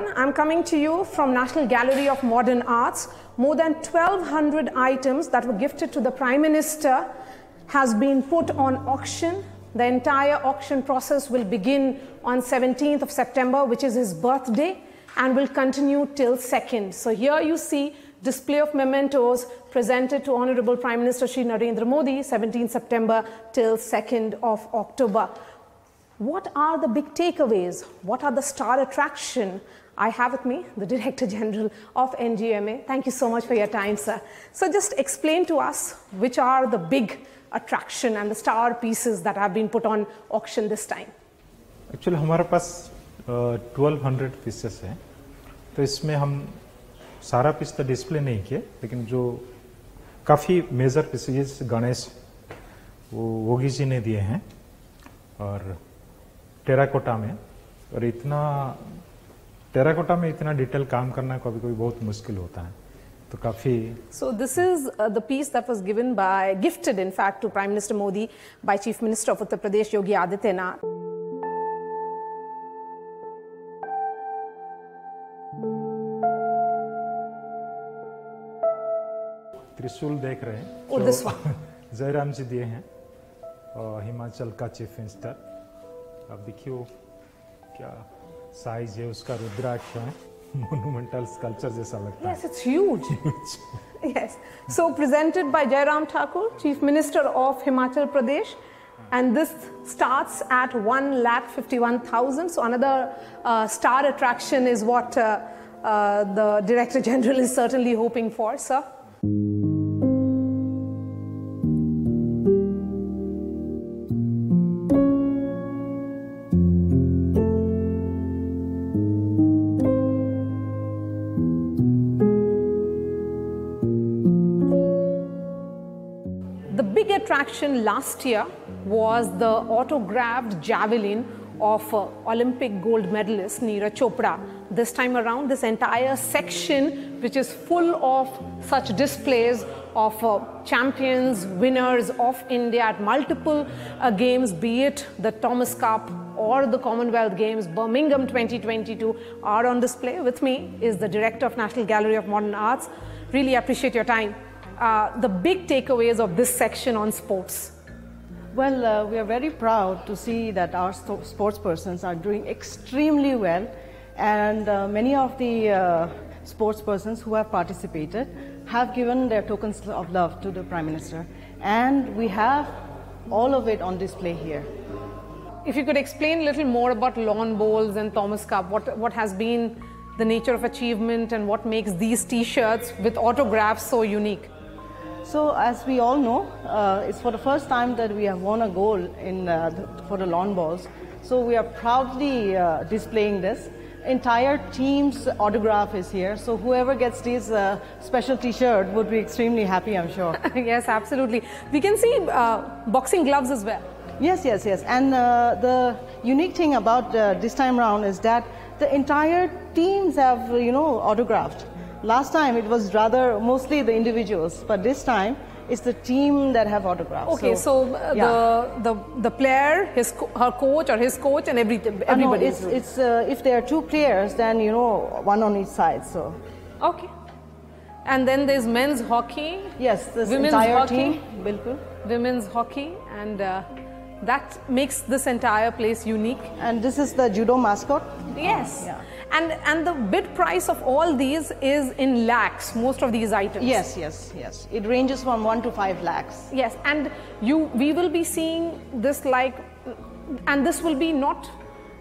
everyone. I'm coming to you from National Gallery of Modern Arts. More than 1200 items that were gifted to the Prime Minister has been put on auction. The entire auction process will begin on 17th of September, which is his birthday, and will continue till 2nd. So here you see display of mementos presented to Honorable Prime Minister Shri Narendra Modi, 17th September till 2nd of October. What are the big takeaways? What are the star attraction? I have with me the Director General of NGMA. Thank you so much for your time, sir. So just explain to us which are the big attraction and the star pieces that have been put on auction this time. Actually हमारे पास twelve hundred pieces हैं तो इसमें हम सारा piece तो display नहीं किए लेकिन जो काफ़ी मेजर पीसेस गणेश वो योगी जी ने दिए हैं और टेराकोटा में और इतना टेराकोटा में इतना डिटेल काम करना कभी कभी बहुत मुश्किल होता है तो काफ़ी so this is the piece that was given by gifted in fact to prime minister Modi by chief minister of Uttar Pradesh Yogi Adityanath trishul देख रहे हैं। और तो दिस वन जयराम जी दिए हैं हिमाचल का चीफ मिनिस्टर अब देखियो क्या साइज है उसका रुद्राक्ष है मोनूमेंटल स्कल्पचर जैसा लगता Yes, it's huge. yes. So presented by Jairam Thakur, Chief Minister of Himachal Pradesh. And this starts at 1 lakh 51,000. So another uh, star attraction is what uh, uh, the Director General is certainly hoping for, sir. Attraction last year was the autographed javelin of uh, Olympic gold medalist Neeraj Chopra. This time around, this entire section, which is full of such displays of uh, champions, winners of India at multiple uh, games, be it the Thomas Cup or the Commonwealth Games, Birmingham 2022, are on display. With me is the Director of National Gallery of Modern Arts. Really appreciate your time uh, the big takeaways of this section on sports? Well, uh, we are very proud to see that our sto- sports persons are doing extremely well, and uh, many of the uh, sports persons who have participated have given their tokens of love to the Prime Minister, and we have all of it on display here. If you could explain a little more about lawn bowls and Thomas Cup, what, what has been the nature of achievement and what makes these t shirts with autographs so unique? So, as we all know, uh, it's for the first time that we have won a gold in, uh, the, for the lawn balls. So, we are proudly uh, displaying this. Entire team's autograph is here. So, whoever gets this uh, special T-shirt would be extremely happy, I'm sure. yes, absolutely. We can see uh, boxing gloves as well. yes, yes, yes. And uh, the unique thing about uh, this time round is that the entire teams have, you know, autographed. Last time it was rather mostly the individuals, but this time it's the team that have autographs. Okay, so, uh, yeah. the, the the player, his co- her coach or his coach, and every, Uh, no, everybody. it's, it's uh, if there are two players, then you know one on each side. So okay. And then there's men's hockey, yes, this Women's entire hockey. team, bilkul. women's hockey, and uh, that makes this entire place unique. And this is the judo mascot. Yes. Yeah. And and the bid price of all these is in lakhs. Most of these items. Yes, yes, yes. It ranges from one to five lakhs. Yes, and you we will be seeing this like, and this will be not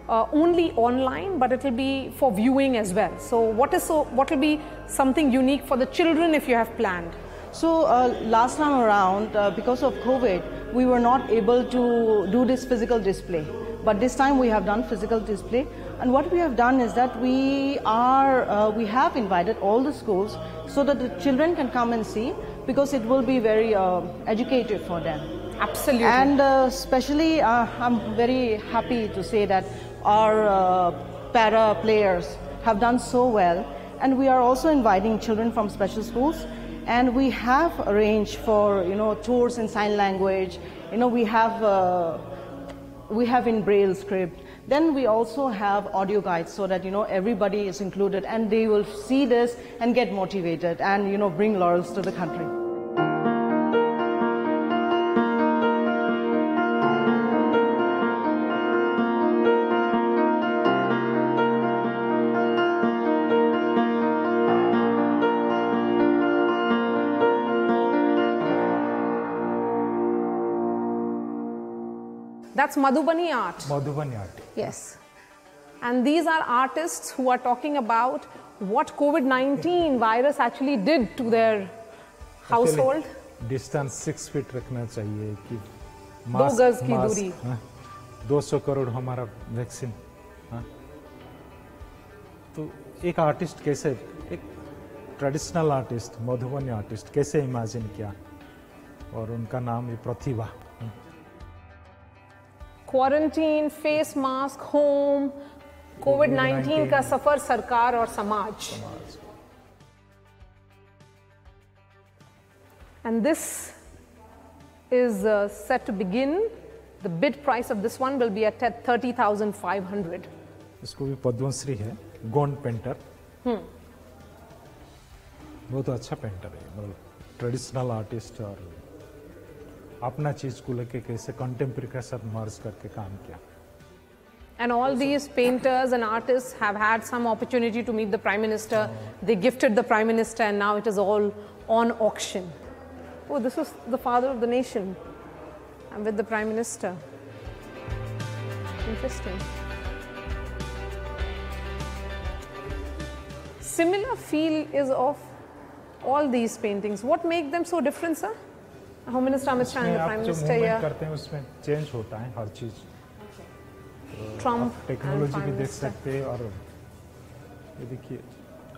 uh, only online, but it will be for viewing as well. So what is so what will be something unique for the children if you have planned? So uh, last time around, uh, because of COVID, we were not able to do this physical display. But this time we have done physical display, and what we have done is that we are uh, we have invited all the schools so that the children can come and see because it will be very uh, educative for them. Absolutely. And uh, especially, uh, I'm very happy to say that our uh, para players have done so well, and we are also inviting children from special schools. And we have arranged for you know tours in sign language. You know we have uh, we have in braille script. Then we also have audio guides so that you know everybody is included and they will see this and get motivated and you know bring laurels to the country. That's Madhubani art. Madhubani art Yes. And these are artists who are talking about what COVID 19 virus actually did to their household. Distance six feet रखना चाहिए कि दो गज की दूरी। दो सौ करोड़ हमारा वैक्सीन हाँ। तो एक आर्टिस्ट कैसे एक ट्रेडिशनल आर्टिस्ट मधुबनी आर्टिस्ट कैसे इमेजिन किया और उनका नाम है Pratibha quarantine face mask home COVID 19 का सफ़र सरकार और समाज। And and this is uh, set to begin. The bid price of this one will be at 30500 इसको भी पद्मश्री है गोंड पेंटर। बहुत अच्छा पेंटर है मतलब ट्रेडिशनल आर्टिस्ट और अपना चीज को लेके कैसे कंटेम्प्रेरी के साथ मर्ज करके काम किया And all these painters and artists have had some opportunity to meet the Prime Minister. They gifted the Prime Minister, and now it is all on auction. Oh, this is the father of the nation. I'm with the Prime Minister. Interesting. Similar feel is of all these paintings. What make them so different, sir? The आप Prime जो Minister movement here, करते हैं उसमें change होता है हर चीज़ Trump technology भी देख सकते हैं और ये देखिए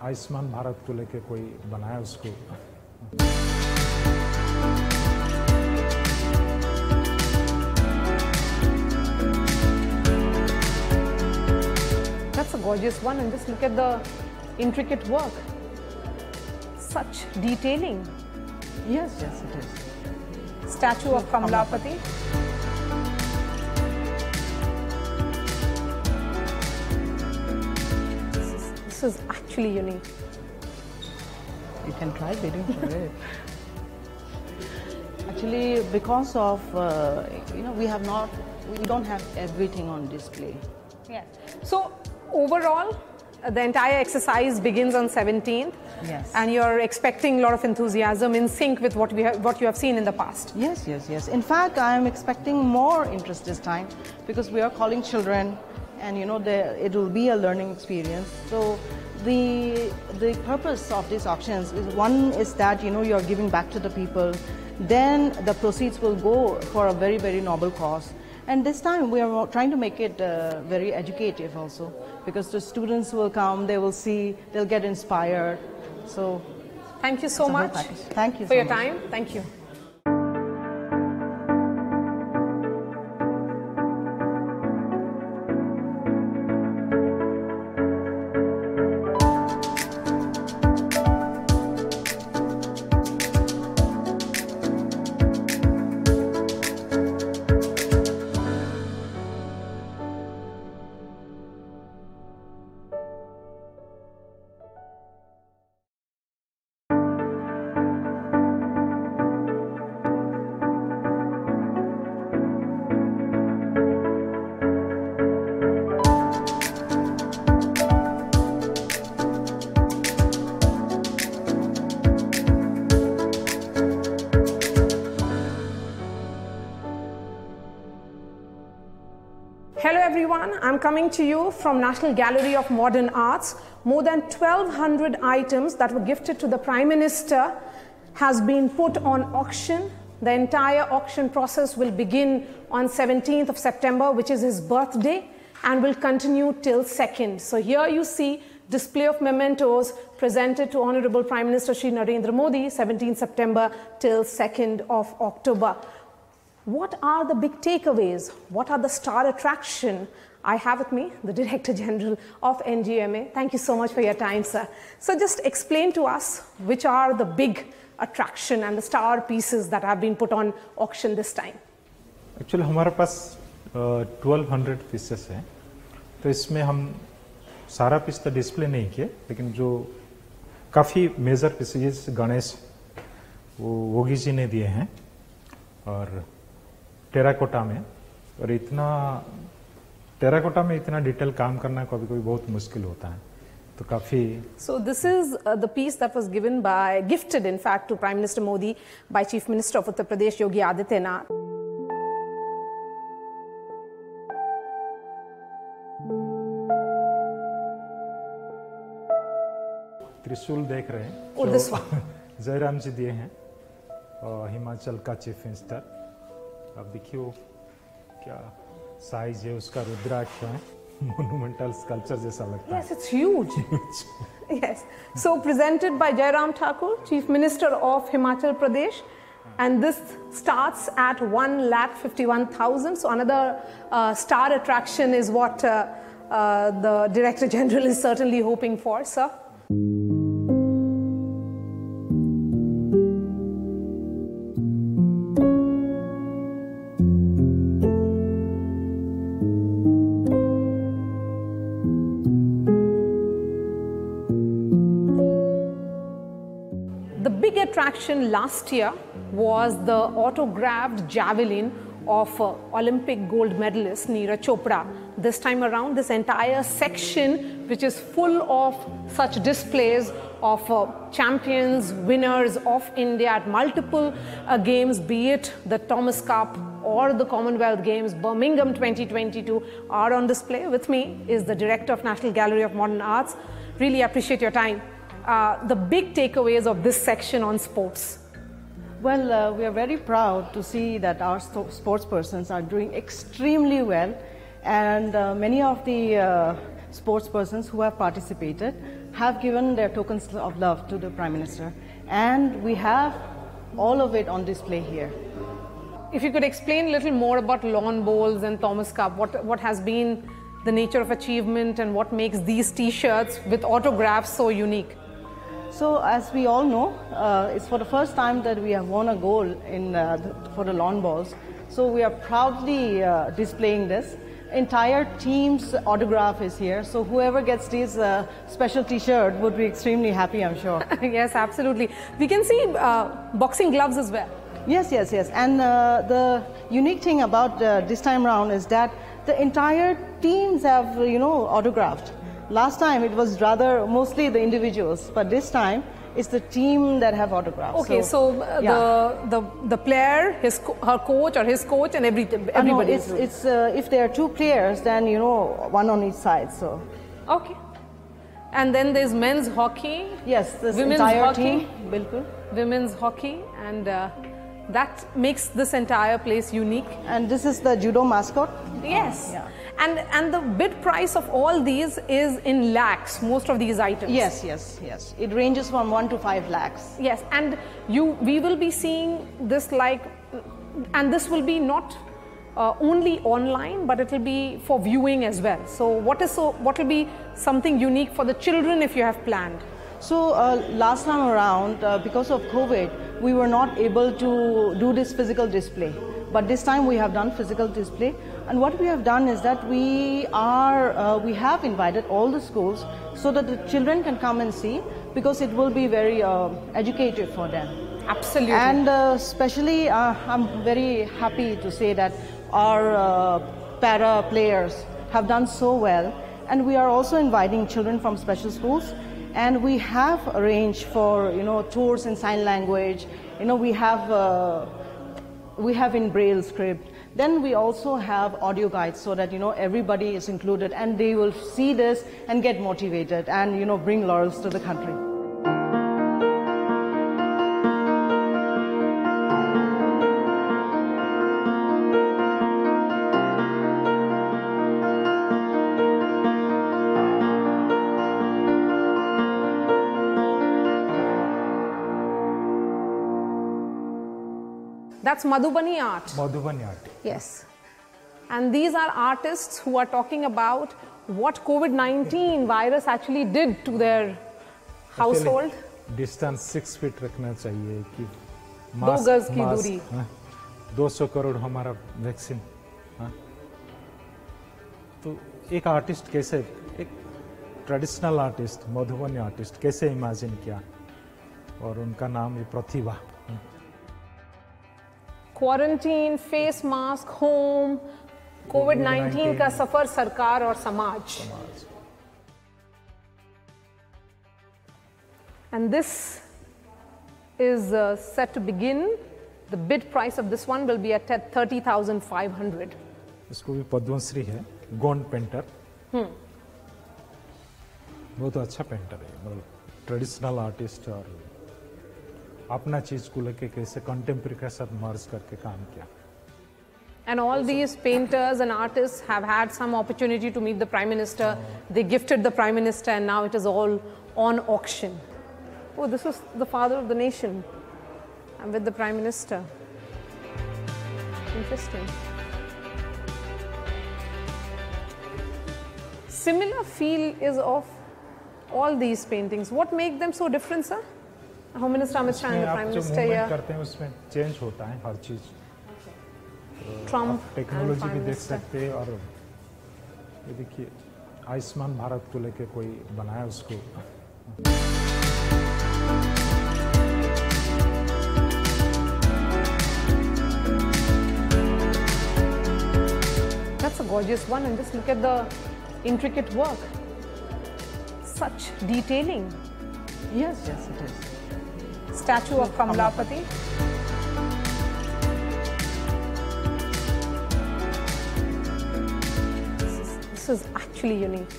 आयुष्मान भारत को लेके कोई बनाया उसको gorgeous one, and just look at the intricate work. Such detailing. Yes, yes, it is. Statue of Kamalapati. This is, this is actually unique. You can try bidding for it. Actually, because of uh, you know we have not, we don't have everything on display. Yeah. So overall, the entire exercise begins on 17th. Yes. And you're expecting a lot of enthusiasm in sync with what we have, what you have seen in the past. Yes, yes, yes. In fact, I am expecting more interest this time because we are calling children, and you know, the, it will be a learning experience. So, the the purpose of these auctions is one is that you know you are giving back to the people. Then the proceeds will go for a very very noble cause. And this time we are trying to make it uh, very educative also because the students will come, they will see, they'll get inspired. So Thank you so It's a whole much. Thank you for so your much. time. Thank you. Coming to you from National Gallery of Modern Arts. More than 1200 items that were gifted to the Prime Minister has been put on auction. The entire auction process will begin on 17th of September, which is his birthday, and will continue till 2nd. So here you see display of mementos presented to Honorable Prime Minister Shri Narendra Modi, 17 September till 2nd of October. What are the big takeaways? What are the star attraction? I have with me the Director General of NGMA. Thank you so much for your time, sir. So just explain to us which are the big attraction and the star pieces that have been put on auction this time. Actually हमारे पास twelve hundred pieces हैं तो इसमें हम सारा piece तो display नहीं किए लेकिन जो काफ़ी मेजर पीसेज गणेश वो योगी जी ने दिए हैं और टेराकोटा में और इतना टेराकोटा में इतना डिटेल काम करना कभी कभी बहुत मुश्किल होता है तो काफ़ी so this is the piece that was given by gifted in fact to prime minister Modi by chief minister of Uttar Pradesh Yogi Adityanath त्रिशूल देख रहे हैं। oh, तो जयराम जी दिए हैं हिमाचल का चीफ मिनिस्टर अब देखियो क्या साइज़ है उसका रुद्राक्ष है मोनुमेंटल स्कल्पचर जैसा लगता Yes, it's huge. yes. So presented by Jairam Thakur, Chief Minister of Himachal Pradesh. And this starts at 1 lakh 51,000. So another uh, star attraction is what uh, uh, the Director General is certainly hoping for, sir. Attraction last year was the autographed javelin of uh, Olympic gold medalist Neeraj Chopra. This time around, this entire section, which is full of such displays of uh, champions, winners of India at multiple uh, games, be it the Thomas Cup or the Commonwealth Games, Birmingham 2022, are on display. With me is the director of National Gallery of Modern Arts. Really appreciate your time. Uh, the big takeaways of this section on sports. Well, uh, we are very proud to see that our sports persons are doing extremely well, and uh, many of the uh, sports persons who have participated have given their tokens of love to the Prime Minister, and we have all of it on display here. If you could explain a little more about lawn bowls and Thomas Cup, what, what has been the nature of achievement and what makes these t shirts with autographs so unique? So, as we all know, uh, it's for the first time that we have won a goal in, uh, th- for the lawn balls. So, we are proudly uh, displaying this. Entire team's autograph is here. So, whoever gets this uh, special T-shirt would be extremely happy, I'm sure. yes, absolutely. We can see uh, boxing gloves as well. yes, yes, yes. And uh, the unique thing about uh, this time round is that the entire teams have, you know, autographed. Last time it was rather mostly the individuals, but this time it's the team that have autographs. Okay, so, uh, yeah. the, the, the player, his, co- her coach or his coach, and every, Uh, no, everybody. it's, it's uh, if there are two players, then you know one on each side. So okay. And then there's men's hockey, yes, this Women's entire hockey? team, bilkul. women's hockey, and uh, that makes this entire place unique. And this is the judo mascot. Yes. Yeah. And and the bid price of all these is in lakhs. Most of these items. Yes, yes, yes. It ranges from one to five lakhs. Yes, and you we will be seeing this like, and this will be not uh, only online, but it will be for viewing as well. So what is so what will be something unique for the children if you have planned? So uh, last time around, uh, because of COVID, we were not able to do this physical display. But this time we have done physical display, and what we have done is that we are uh, we have invited all the schools so that the children can come and see because it will be very uh, educative for them. Absolutely. And uh, especially, uh, I'm very happy to say that our uh, para players have done so well, and we are also inviting children from special schools. And we have arranged for you know tours in sign language. You know we have uh, we have in braille script. Then we also have audio guides so that you know everybody is included, and they will see this and get motivated and you know bring laurels to the country. That's Madhubani art. Madhubani art Yes. And these are artists who are talking about what COVID 19 virus actually did to their household. Distance six feet रखना चाहिए कि दो गज की दूरी। दो सौ करोड़ हमारा वैक्सीन हाँ? तो एक आर्टिस्ट कैसे एक ट्रेडिशनल आर्टिस्ट मधुबनी आर्टिस्ट कैसे इमेजिन किया और उनका नाम है Pratibha quarantine face mask home COVID 19 का सफ़र सरकार और समाज And this is uh, set to begin. The bid price of this one will be at 30,500. इसको भी पद्मश्री है गोंड पेंटर बहुत अच्छा पेंटर है मतलब ट्रेडिशनल आर्टिस्ट और अपना चीज को लेके कैसे कंटेम्प्रेरी के साथ मर्ज करके काम किया And all these painters and artists have had some opportunity to meet the Prime Minister. They gifted the Prime Minister, and now it is all on auction. Oh, this is the father of the nation. I'm with the Prime Minister. Interesting. Similar feel is of all these paintings. What make them so different, sir? इसमें the आप Prime जो Minister movement here, करते हैं उसमें change होता है हर चीज़ technology भी देख सकते हैं और ये देखिए आयुष्मान भारत को लेके कोई बनाया उसको That's a gorgeous one, and just look at the intricate work. Such detailing. Yes, yes, it is. Statue of Kamalapati. This is, this is actually unique.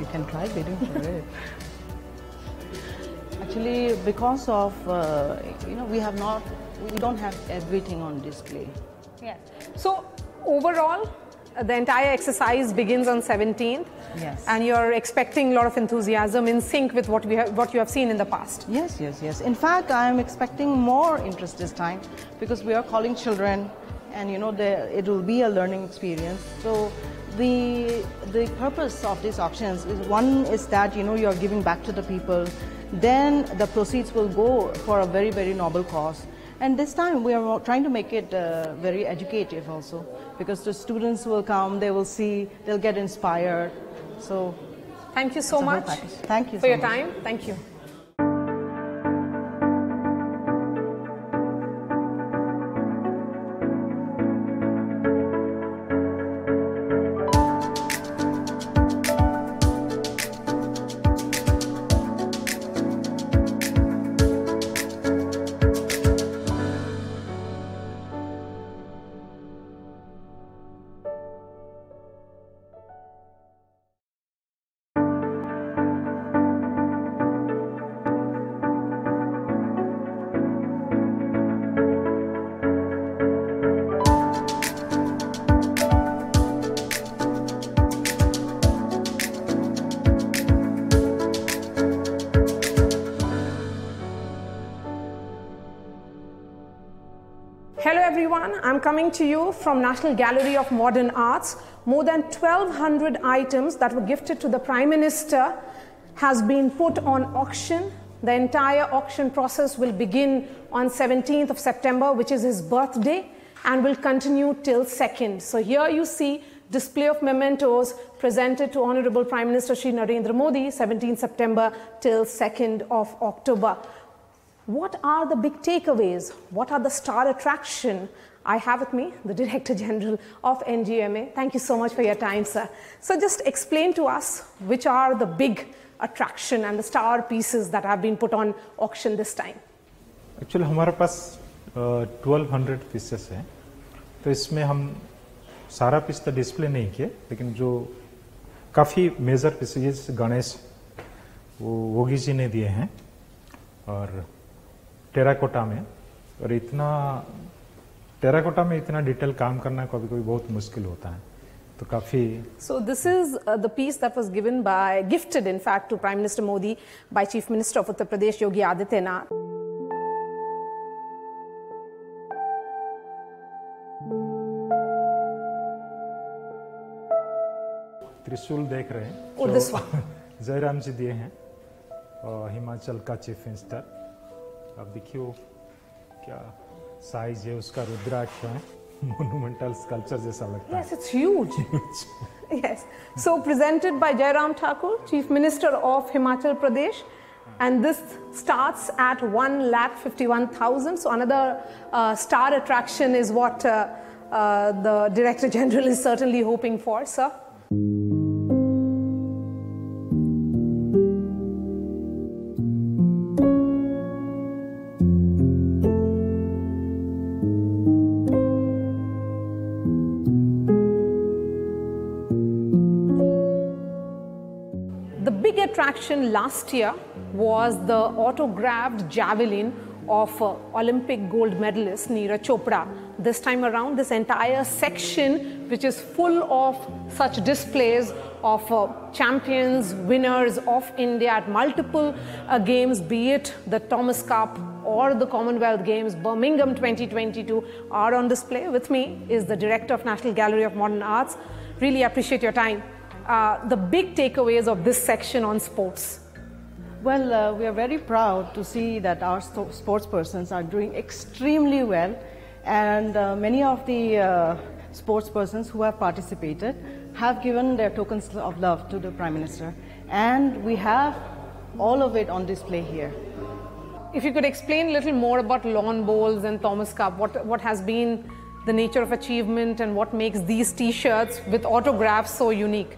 You can try bidding for it. Actually, because of uh, you know, we have not, we don't have everything on display. Yes. So overall, the entire exercise begins on 17th. Yes. And you're expecting a lot of enthusiasm in sync with what we have, what you have seen in the past. Yes, yes, yes. In fact, I am expecting more interest this time because we are calling children, and you know, the, it will be a learning experience. So, the the purpose of these auctions is one is that you know you are giving back to the people. Then the proceeds will go for a very very noble cause. And this time we are trying to make it uh, very educative also because the students will come, they will see, they'll get inspired. So Thank you so It's a whole much. Thank you for so your much. time. Thank you. Coming to you from National Gallery of Modern Arts. More than 1200 items that were gifted to the Prime Minister has been put on auction. The entire auction process will begin on 17th of September, which is his birthday, and will continue till 2nd. So here you see display of mementos presented to Honorable Prime Minister Shri Narendra Modi, 17th September till 2nd of October. What are the big takeaways? What are the star attraction? I have with me the Director General of NGMA. Thank you so much for your time, sir. So just explain to us which are the big attraction and the star pieces that have been put on auction this time. Actually हमारे पास twelve hundred pieces हैं तो इसमें हम सारा piece तो display नहीं किए लेकिन जो काफ़ी मेजर पीसेस गणेश वो योगी जी ने दिए हैं और टेराकोटा में और इतना टेराकोटा में इतना डिटेल काम करना कभी कभी बहुत मुश्किल होता है तो काफ़ी so this is the piece that was given by gifted in fact to prime minister Modi by chief minister of Uttar Pradesh Yogi Adityanath त्रिशूल देख रहे हैं और दिस वन जयराम जी दिए हैं और हिमाचल का चीफ मिनिस्टर। अब देखियो क्या साइज है उसका रुद्राक्ष है मोनूमेंटल स्कल्पचर जैसा लगता Yes, it's huge. yes. So presented by Jairam Thakur, Chief Minister of Himachal Pradesh. And this starts at 1 lakh 51,000. So another uh, star attraction is what uh, uh, the Director General is certainly hoping for, sir. Attraction last year was the autographed javelin of uh, Olympic gold medalist Neeraj Chopra. This time around, this entire section, which is full of such displays of uh, champions, winners of India at multiple uh, games, be it the Thomas Cup or the Commonwealth Games, Birmingham 2022, are on display. With me is the Director of National Gallery of Modern Arts. Really appreciate your time. Uh, the big takeaways of this section on sports. Well, uh, we are very proud to see that our sto- sports persons are doing extremely well, and uh, many of the uh, sports persons who have participated have given their tokens of love to the Prime Minister, and we have all of it on display here. If you could explain a little more about lawn bowls and Thomas Cup, what, what has been the nature of achievement and what makes these t shirts with autographs so unique?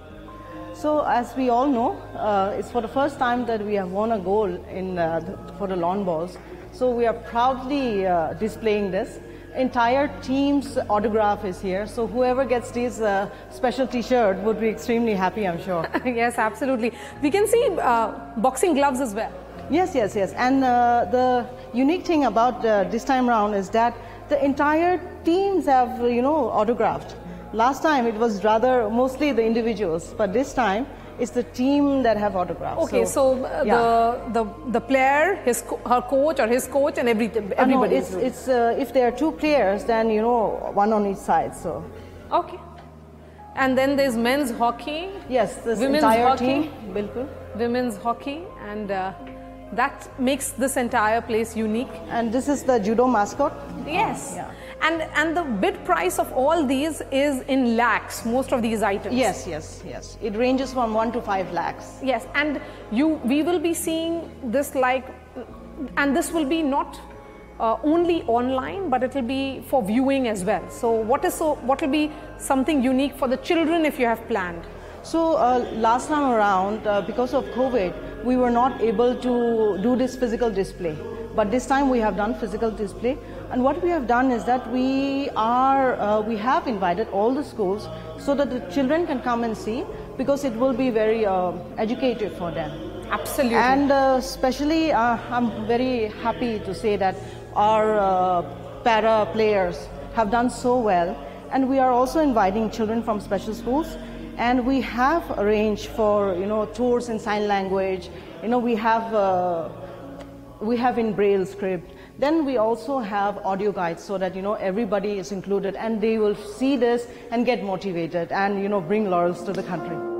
So, as we all know, uh, it's for the first time that we have won a goal in, uh, the, for the lawn balls. So, we are proudly uh, displaying this. Entire team's autograph is here. So, whoever gets this uh, special T-shirt would be extremely happy, I'm sure. yes, absolutely. We can see uh, boxing gloves as well. yes, yes, yes. And uh, the unique thing about uh, this time round is that the entire teams have, you know, autographed. Last time it was rather mostly the individuals, but this time it's the team that have autographs. Okay, so, uh, yeah. the, the the player, his co- her coach or his coach, and every, Uh, no, everybody. it's, it's uh, if there are two players, then you know one on each side. So okay. And then there's men's hockey, yes, this Women's entire hockey. team, bilkul. women's hockey, and uh, that makes this entire place unique. And this is the judo mascot. Yes. Yeah. And and the bid price of all these is in lakhs. Most of these items. Yes, yes, yes. It ranges from one to five lakhs. Yes, and you we will be seeing this like, and this will be not uh, only online, but it will be for viewing as well. So what is so what will be something unique for the children if you have planned? So uh, last time around, uh, because of COVID, we were not able to do this physical display. But this time we have done physical display, and what we have done is that we are uh, we have invited all the schools so that the children can come and see because it will be very uh, educative for them. Absolutely. And uh, especially, uh, I'm very happy to say that our uh, para players have done so well, and we are also inviting children from special schools. And we have arranged for you know tours in sign language. You know we have uh, we have in braille script. Then we also have audio guides so that you know everybody is included, and they will see this and get motivated and you know bring laurels to the country.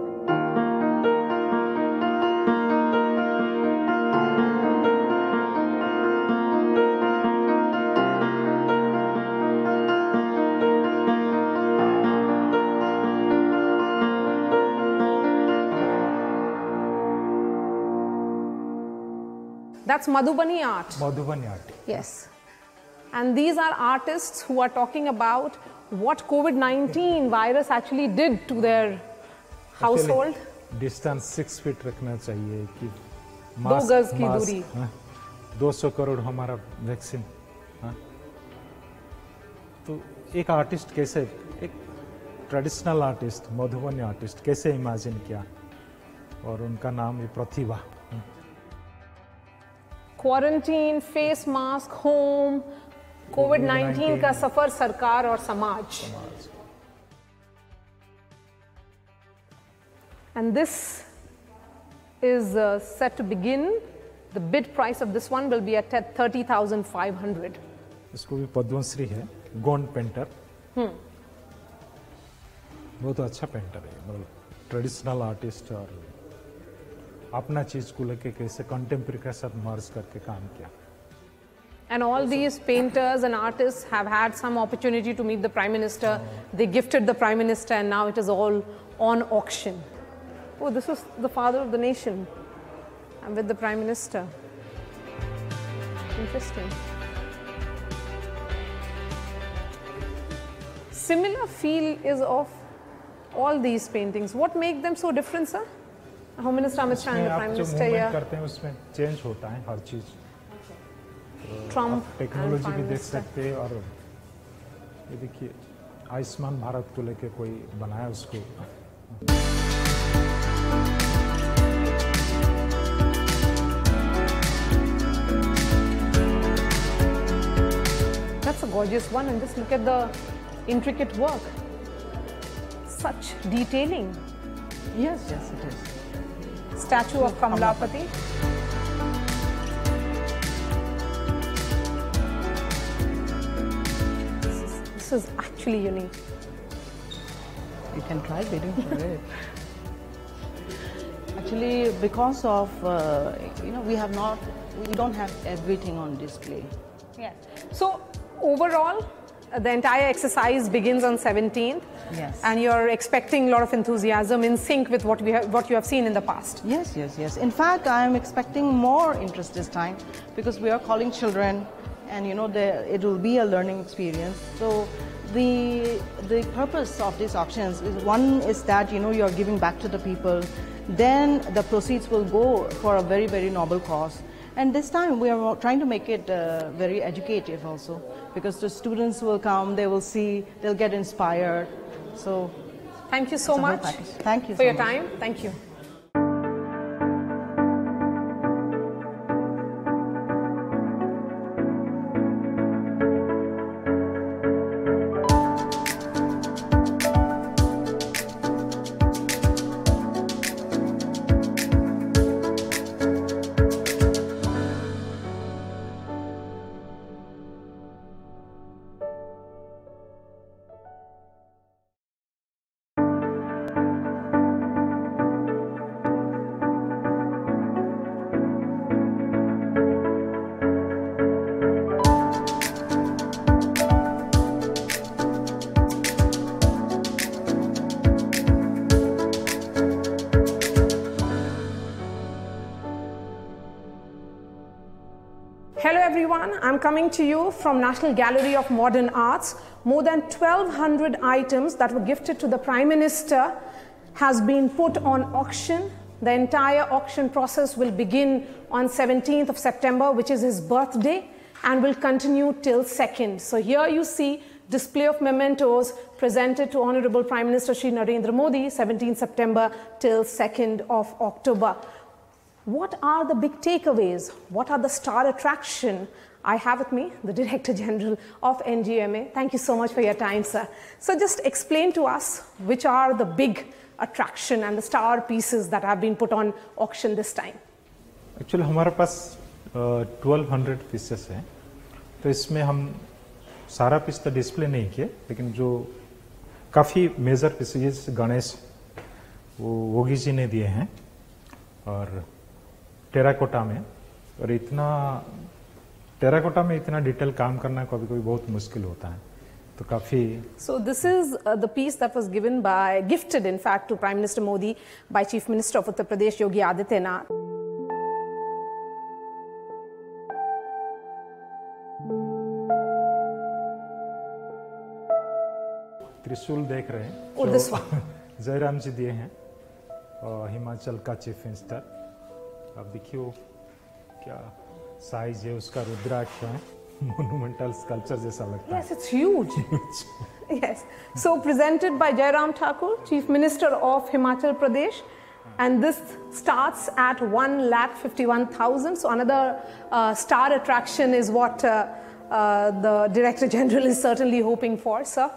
That's Madhubani art. Madhubani art Yes. And these are artists who are talking about what COVID 19 virus actually did to their household. Distance six feet रखना चाहिए कि दो गज की दूरी। दो सौ करोड़ हमारा वैक्सीन हाँ? तो एक आर्टिस्ट कैसे एक ट्रेडिशनल आर्टिस्ट मधुबनी आर्टिस्ट कैसे इमेजिन किया और उनका नाम है Pratibha quarantine face mask home COVID 19 का सफ़र सरकार और समाज। And and this is uh, set to begin. The bid price of this one will be at 30500 इसको भी पद्मश्री है गोंड पेंटर। बहुत अच्छा पेंटर है मतलब ट्रेडिशनल आर्टिस्ट और अपना चीज को लेके कैसे कंटेम्प्रेरी के साथ मर्ज करके काम किया And all these painters and artists have had some opportunity to meet the Prime Minister. They gifted the Prime Minister, and now it is all on auction. Oh, this is the father of the nation. I'm with the Prime Minister. Interesting. Similar feel is of all these paintings. What make them so different, sir? The आप Prime जो Minister movement here, करते हैं उसमें change होता है हर चीज़ Trump technology भी देख सकते हैं और ये देखिए आयुष्मान भारत को लेके कोई बनाया उसको That's a gorgeous one, and just look at the intricate work. Such detailing. Yes, yes, it is. Statue of Kamalapati. This is, this is actually unique. You can try bidding for it. Actually, because of uh, you know we have not, we don't have everything on display. Yes. So overall, the entire exercise begins on 17th. Yes. And you're expecting a lot of enthusiasm in sync with what we have, what you have seen in the past. Yes, yes, yes. In fact, I am expecting more interest this time because we are calling children, and you know, the, it will be a learning experience. So, the the purpose of these auctions is one is that you know you are giving back to the people. Then the proceeds will go for a very very noble cause. And this time we are trying to make it uh, very educative also because the students will come, they will see, they'll get inspired. So Thank you so It's a whole much. Thank you for so your much. time. Thank you. Coming to you from National Gallery of Modern Arts. More than 1200 items that were gifted to the Prime Minister has been put on auction. The entire auction process will begin on 17th of September, which is his birthday, and will continue till 2nd. So here you see display of mementos presented to Honorable Prime Minister Shri Narendra Modi, 17 September till 2nd of October. What are the big takeaways? What are the star attraction? I have with me the Director General of NGMA. Thank you so much for your time, sir. So just explain to us which are the big attraction and the star pieces that have been put on auction this time. Actually हमारे पास twelve hundred pieces हैं तो इसमें हम सारा piece तो display नहीं किए लेकिन जो काफ़ी मेजर पीसेस गणेश वो योगी जी ने दिए हैं और टेराकोटा में और इतना टेराकोटा में इतना डिटेल काम करना कभी कभी बहुत मुश्किल होता है। तो काफ़ी so this is the piece that was given by gifted in fact to prime minister Modi by chief minister of Uttar Pradesh Yogi Adityanath त्रिशूल देख रहे हैं। so, जयराम जी दिए हैं हिमाचल का चीफ मिनिस्टर अब देखियो क्या साइज है उसका रुद्राक्ष है मोनुमेंटल स्कल्पचर जैसा लगता Yes, it's huge. yes. So presented by Jairam Thakur, Chief Minister of Himachal Pradesh. And this starts at 1 lakh 51,000. So another uh, star attraction is what uh, uh, the Director General is certainly hoping for, sir.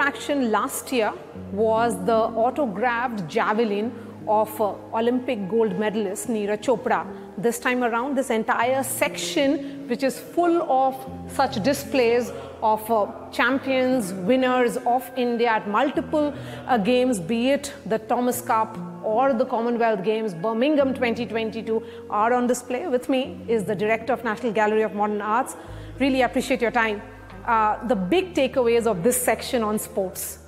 Attraction last year was the autographed javelin of uh, Olympic gold medalist Neeraj Chopra. This time around, this entire section, which is full of such displays of uh, champions, winners of India at multiple uh, games, be it the Thomas Cup or the Commonwealth Games, Birmingham 2022, are on display. With me is the director of National Gallery of Modern Arts. Really appreciate your time. Uh, the big takeaways of this section on sports.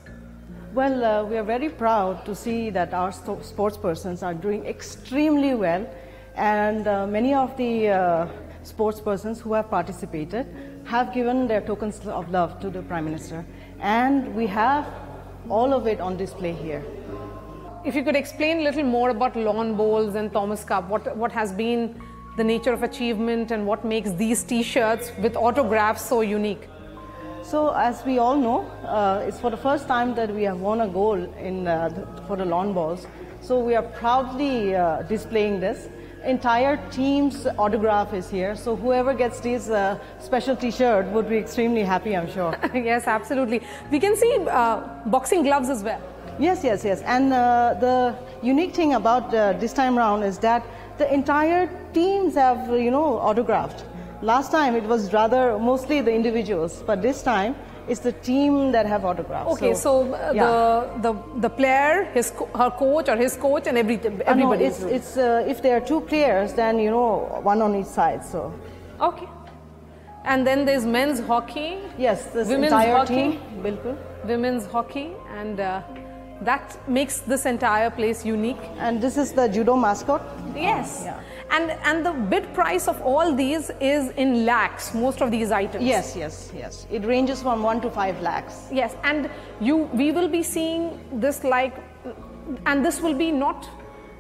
Well, uh, we are very proud to see that our sto- sports persons are doing extremely well, and uh, many of the uh, sports persons who have participated have given their tokens of love to the Prime Minister, and we have all of it on display here. If you could explain a little more about lawn bowls and Thomas Cup, what, what has been the nature of achievement and what makes these t shirts with autographs so unique? So, as we all know, uh, it's for the first time that we have won a goal in, uh, the, for the lawn balls. So, we are proudly uh, displaying this. Entire team's autograph is here. So, whoever gets this uh, special T-shirt would be extremely happy, I'm sure. yes, absolutely. We can see uh, boxing gloves as well. yes, yes, yes. And uh, the unique thing about uh, this time round is that the entire teams have, you know, autographed. Last time it was rather mostly the individuals, but this time it's the team that have autographs. Okay, so, uh, yeah. the, the the player, his her coach or his coach, and every, Uh, no, everybody. it's, it's uh, if there are two players, then you know one on each side. So okay. And then there's men's hockey, yes, this Women's entire hockey? team, bilkul. women's hockey, and uh, that makes this entire place unique. And this is the judo mascot. Yes. Yeah. And and the bid price of all these is in lakhs. Most of these items. Yes, yes, yes. It ranges from one to five lakhs. Yes, and you we will be seeing this like, and this will be not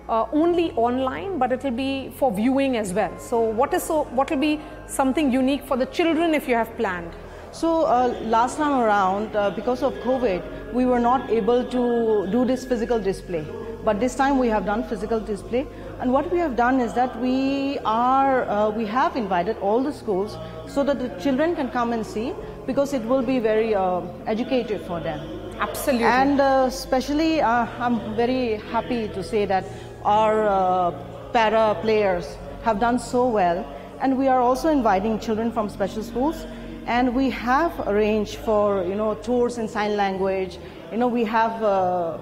uh, only online, but it will be for viewing as well. So what is so what will be something unique for the children if you have planned? So uh, last time around, uh, because of COVID, we were not able to do this physical display. But this time we have done physical display, and what we have done is that we are uh, we have invited all the schools so that the children can come and see because it will be very uh, educative for them. Absolutely. And uh, especially, uh, I'm very happy to say that our uh, para players have done so well, and we are also inviting children from special schools. And we have arranged for you know tours in sign language. You know we have uh,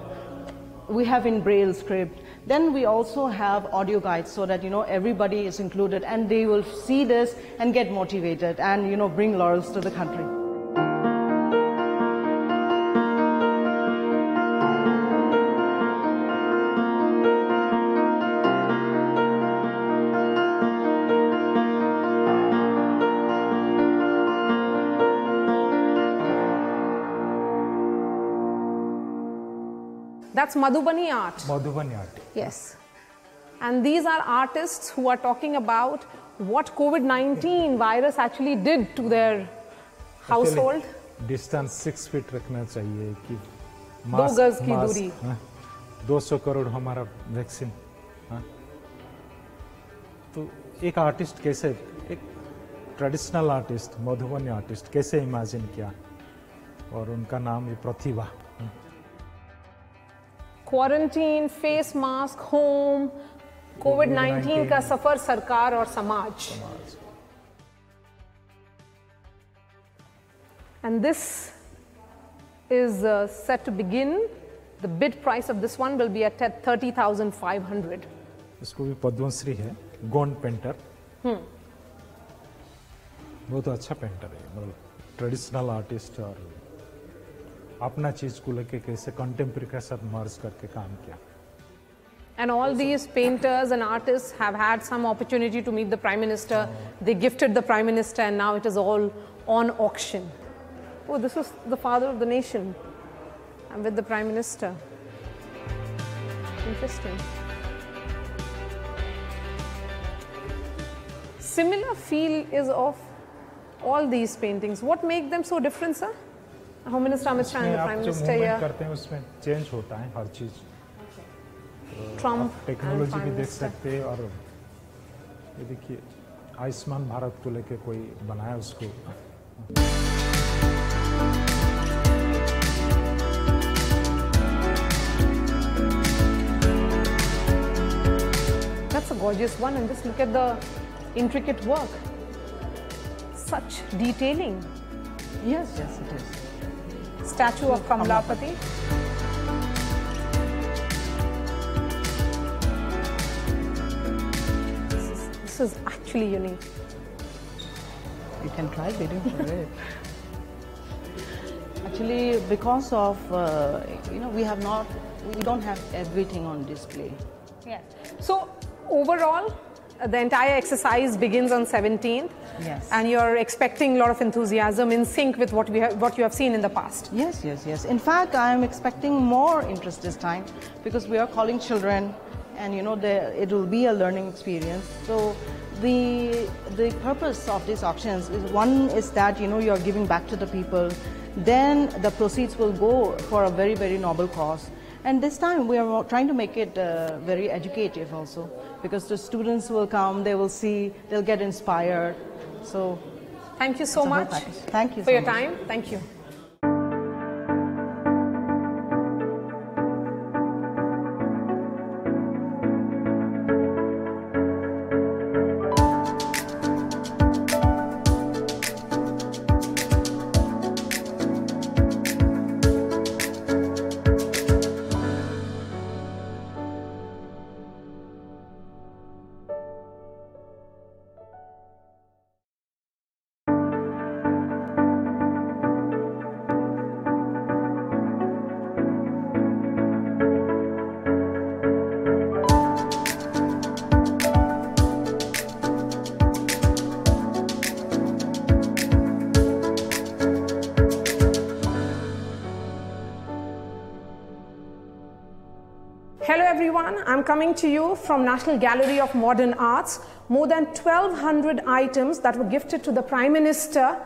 we have in braille script. Then we also have audio guides so that you know everybody is included, and they will see this and get motivated, and you know bring laurels to the country. That's Madhubani art. Madhubani art Yes. And these are artists who are talking about what COVID 19 virus actually did to their household. Distance six feet रखना चाहिए कि दो गज की दूरी। दो सौ करोड़ हमारा वैक्सीन हाँ। तो एक आर्टिस्ट कैसे एक ट्रेडिशनल आर्टिस्ट मधुबनी आर्टिस्ट कैसे इमेजिन किया और उनका नाम ये Pratibha quarantine face mask home COVID 19 का सफ़र सरकार और समाज। And this is uh, set to begin. The bid price of this one will be at 30500 इसको भी पद्मश्री है गोंड पेंटर। बहुत अच्छा पेंटर है मतलब ट्रेडिशनल आर्टिस्ट और अपना चीज को लेके कैसे कंटेम्प्रेरी के साथ मर्ज करके काम किया And all these painters and artists have had some opportunity to meet the Prime Minister. They gifted the Prime Minister, and now it is all on auction. Oh, this is the father of the nation. I'm with the Prime Minister. Interesting. Similar feel is of all these paintings. What make them so different, sir? Home minister Amit Shah and prime minister या करते हैं उसमें change होता है हर चीज़ Trump technology भी देख सकते हैं और ये देखिए आयुष्मान भारत को लेके कोई बनाया उसको That's a gorgeous one and just look at the intricate work. Such detailing. Yes. Yes, it is. Statue of Kamalapati. This is, this is actually unique. You can try bidding for it. Actually, because of uh, you know, we have not, we don't have everything on display. Yes. So overall, the entire exercise begins on 17th. Yes. And you're expecting a lot of enthusiasm in sync with what we have, what you have seen in the past. Yes, yes, yes. In fact, I am expecting more interest this time because we are calling children, and you know, the, it will be a learning experience. So, the the purpose of these auctions is one is that you know you are giving back to the people. Then the proceeds will go for a very very noble cause. And this time we are trying to make it uh, very educative also because the students will come, they will see, they'll get inspired. So Thank you so It's a whole much. Thank you for so your much. time. Thank you. Coming to you from National Gallery of Modern Arts. More than 1200 items that were gifted to the Prime Minister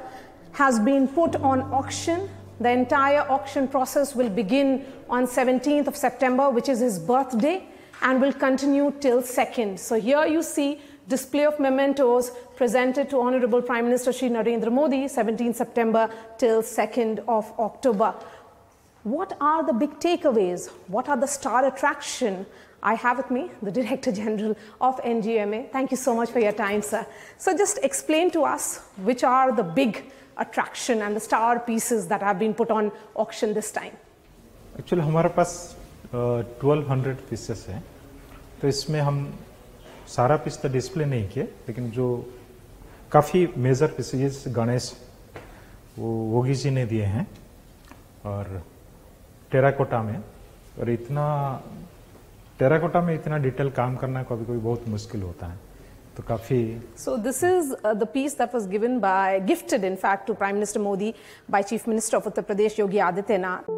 has been put on auction. The entire auction process will begin on 17th of September, which is his birthday, and will continue till 2nd. So here you see display of mementos presented to Honorable Prime Minister Shri Narendra Modi, 17th September till 2nd of October. What are the big takeaways? What are the star attraction? I have with me the Director General of NGMA. Thank you so much for your time, sir. So just explain to us which are the big attraction and the star pieces that have been put on auction this time. Actually हमारे पास twelve hundred pieces हैं तो इसमें हम सारा piece तो display नहीं किए लेकिन जो काफ़ी मेजर पीसेस गणेश वो योगी जी ने दिए हैं और टेराकोटा में और इतना टेराकोटा में इतना डिटेल काम करना कभी कभी बहुत मुश्किल होता है तो काफ़ी so this is the piece that was given by gifted in fact to prime minister Modi by chief minister of Uttar Pradesh Yogi Adityanath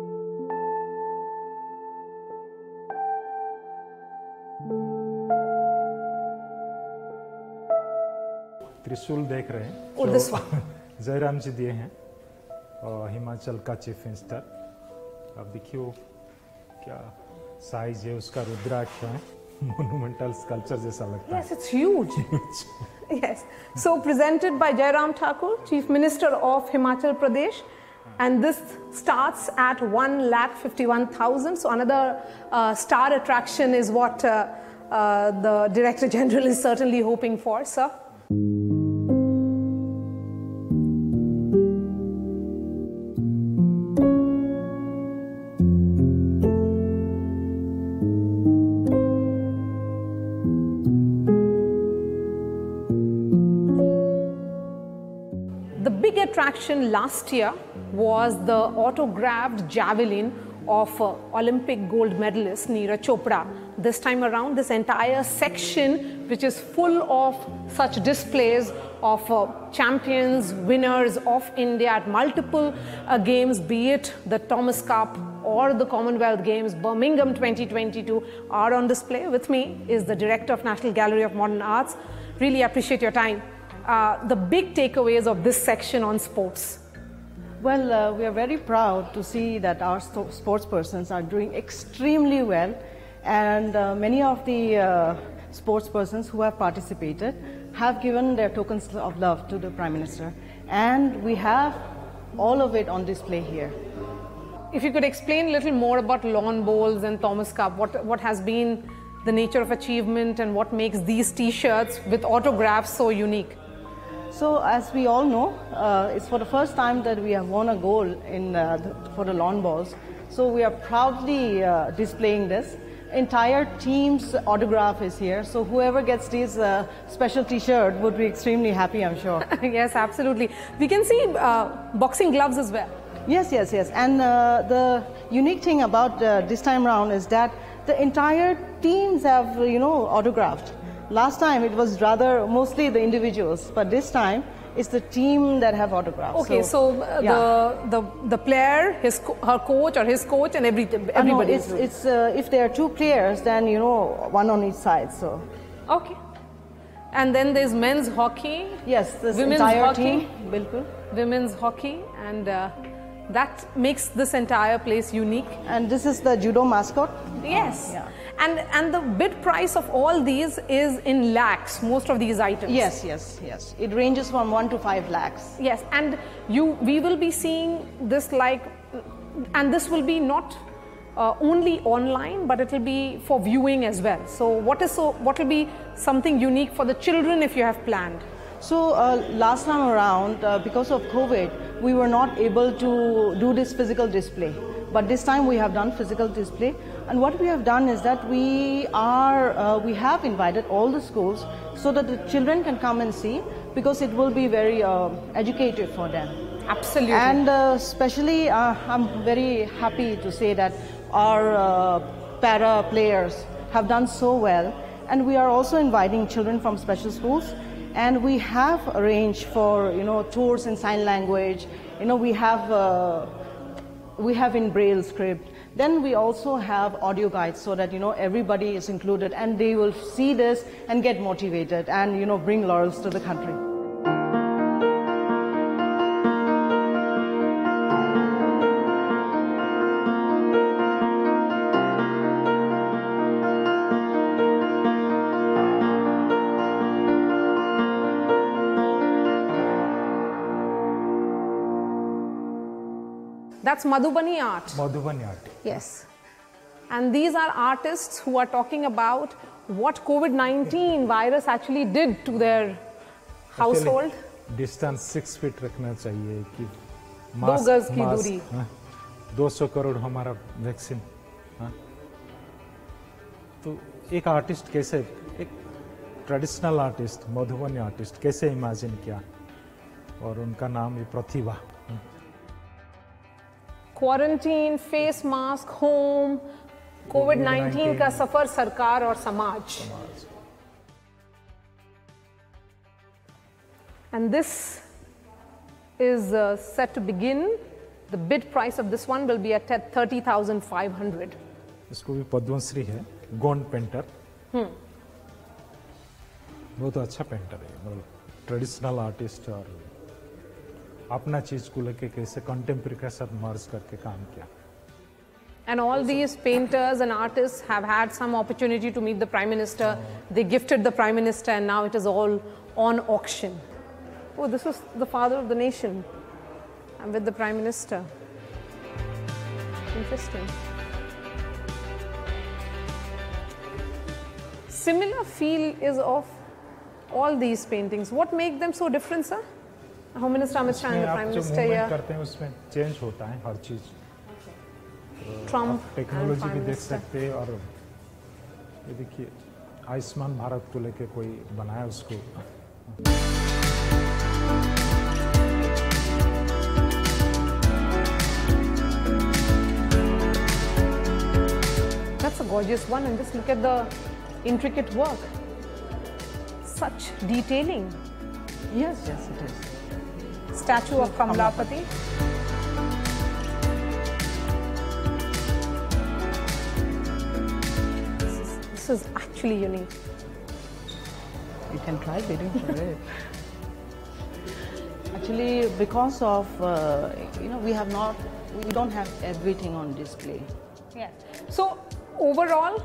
त्रिशूल देख रहे हैं। और दिस जयराम जी दिए हैं और हिमाचल का चीफ मिनिस्टर। अब देखिए वो क्या साइज है उसका रुद्राक्ष है मोनूमेंटल स्कल्पचर जैसा लगता Yes, it's huge. yes. So presented by Jairam Thakur, Chief Minister of Himachal Pradesh. And this starts at 1 lakh 51,000. So another uh, star attraction is what uh, uh, the Director General is certainly hoping for, sir. Last year was the autographed javelin of uh, Olympic gold medalist Neeraj Chopra. This time around, this entire section, which is full of such displays of uh, champions, winners of India at multiple uh, games, be it the Thomas Cup or the Commonwealth Games, Birmingham 2022, are on display. With me is the director of National Gallery of Modern Arts. Really appreciate your time. Uh, the big takeaways of this section on sports. Well, uh, we are very proud to see that our sto- sports persons are doing extremely well, and uh, many of the uh, sports persons who have participated have given their tokens of love to the Prime Minister, and we have all of it on display here. If you could explain a little more about lawn bowls and Thomas Cup, what, what has been the nature of achievement and what makes these t-shirts with autographs so unique? So, as we all know, uh, it's for the first time that we have won a gold in, uh, the, for the lawn balls. So, we are proudly uh, displaying this. Entire team's autograph is here. So, whoever gets this uh, special T-shirt would be extremely happy, I'm sure. yes, absolutely. We can see uh, boxing gloves as well. Yes, yes, yes. And uh, the unique thing about this time round is that the entire teams have, you know, autographed. Last time it was rather mostly the individuals, but this time it's the team that have autographs. Okay, so, so uh, yeah. the, the the player, his her coach or his coach, and every everybody. Uh, no, it's it's uh, if there are two players, then you know one on each side. So. Okay. And then there's men's hockey. Yes, this women's entire hockey, team. Bilkul. Women's hockey and. Uh, that makes this entire place unique. And this is the judo mascot? Yes. Yeah. And, and the bid price of all these is in lakhs, most of these items. Yes, yes, yes. It ranges from 1 to 5 lakhs. Yes, and you, we will be seeing this like, and this will be not uh, only online, but it will be for viewing as well. So what is so, what will be something unique for the children if you have planned? So uh, last time around, uh, because of COVID, we were not able to do this physical display. But this time we have done physical display. And what we have done is that we are, uh, we have invited all the schools so that the children can come and see because it will be very uh, educative for them. Absolutely. And uh, especially, uh, I'm very happy to say that our para players have done so well. And we are also inviting children from special schools and we have arranged for you know tours in sign language you know we have uh, we have in braille script then we also have audio guides so that you know everybody is included and they will see this and get motivated and you know bring laurels to the country That's Madhubani art. Madhubani art. Yes. And these are artists who are talking about what COVID-19 virus actually did to their household. Distance six feet रखना चाहिए कि दो गज की दूरी दो सौ करोड़ हमारा वैक्सीन तो एक आर्टिस्ट कैसे एक ट्रेडिशनल आर्टिस्ट मधुबनी आर्टिस्ट कैसे इमेजिन किया और उनका नाम है Pratibha quarantine face mask home COVID 19 का सफ़र सरकार और समाज। And this is uh, set to begin. The bid price of this one will be at 30500 इसको भी पद्मश्री है गोंड पेंटर। हम्म। बहुत अच्छा पेंटर है मतलब ट्रेडिशनल आर्टिस्ट और अपना चीज को लेके कैसे कंटेम्प्रेरी के साथ मर्ज करके काम किया And all these painters and artists have had some opportunity to meet the Prime Minister. They gifted the Prime Minister, and now it is all on auction. Oh, this is the father of the nation. I'm with the Prime Minister. Interesting. Similar feel is of all these paintings. What makes them so different, sir? Home minister Amit Shah prime minister या करते हैं उसमें change होता है हर चीज़। Trump technology भी देख सकते हैं और ये देखिए आयुष्मान भारत को लेके कोई बनाया उसको। That's a gorgeous one, and just look at the intricate work. Such detailing. Yes, yes, it is. Statue of Kamalapati. This is, this is actually unique. You can try bidding for it. Actually, because of, uh, you know, we have not, we don't have everything on display. Yeah. So overall,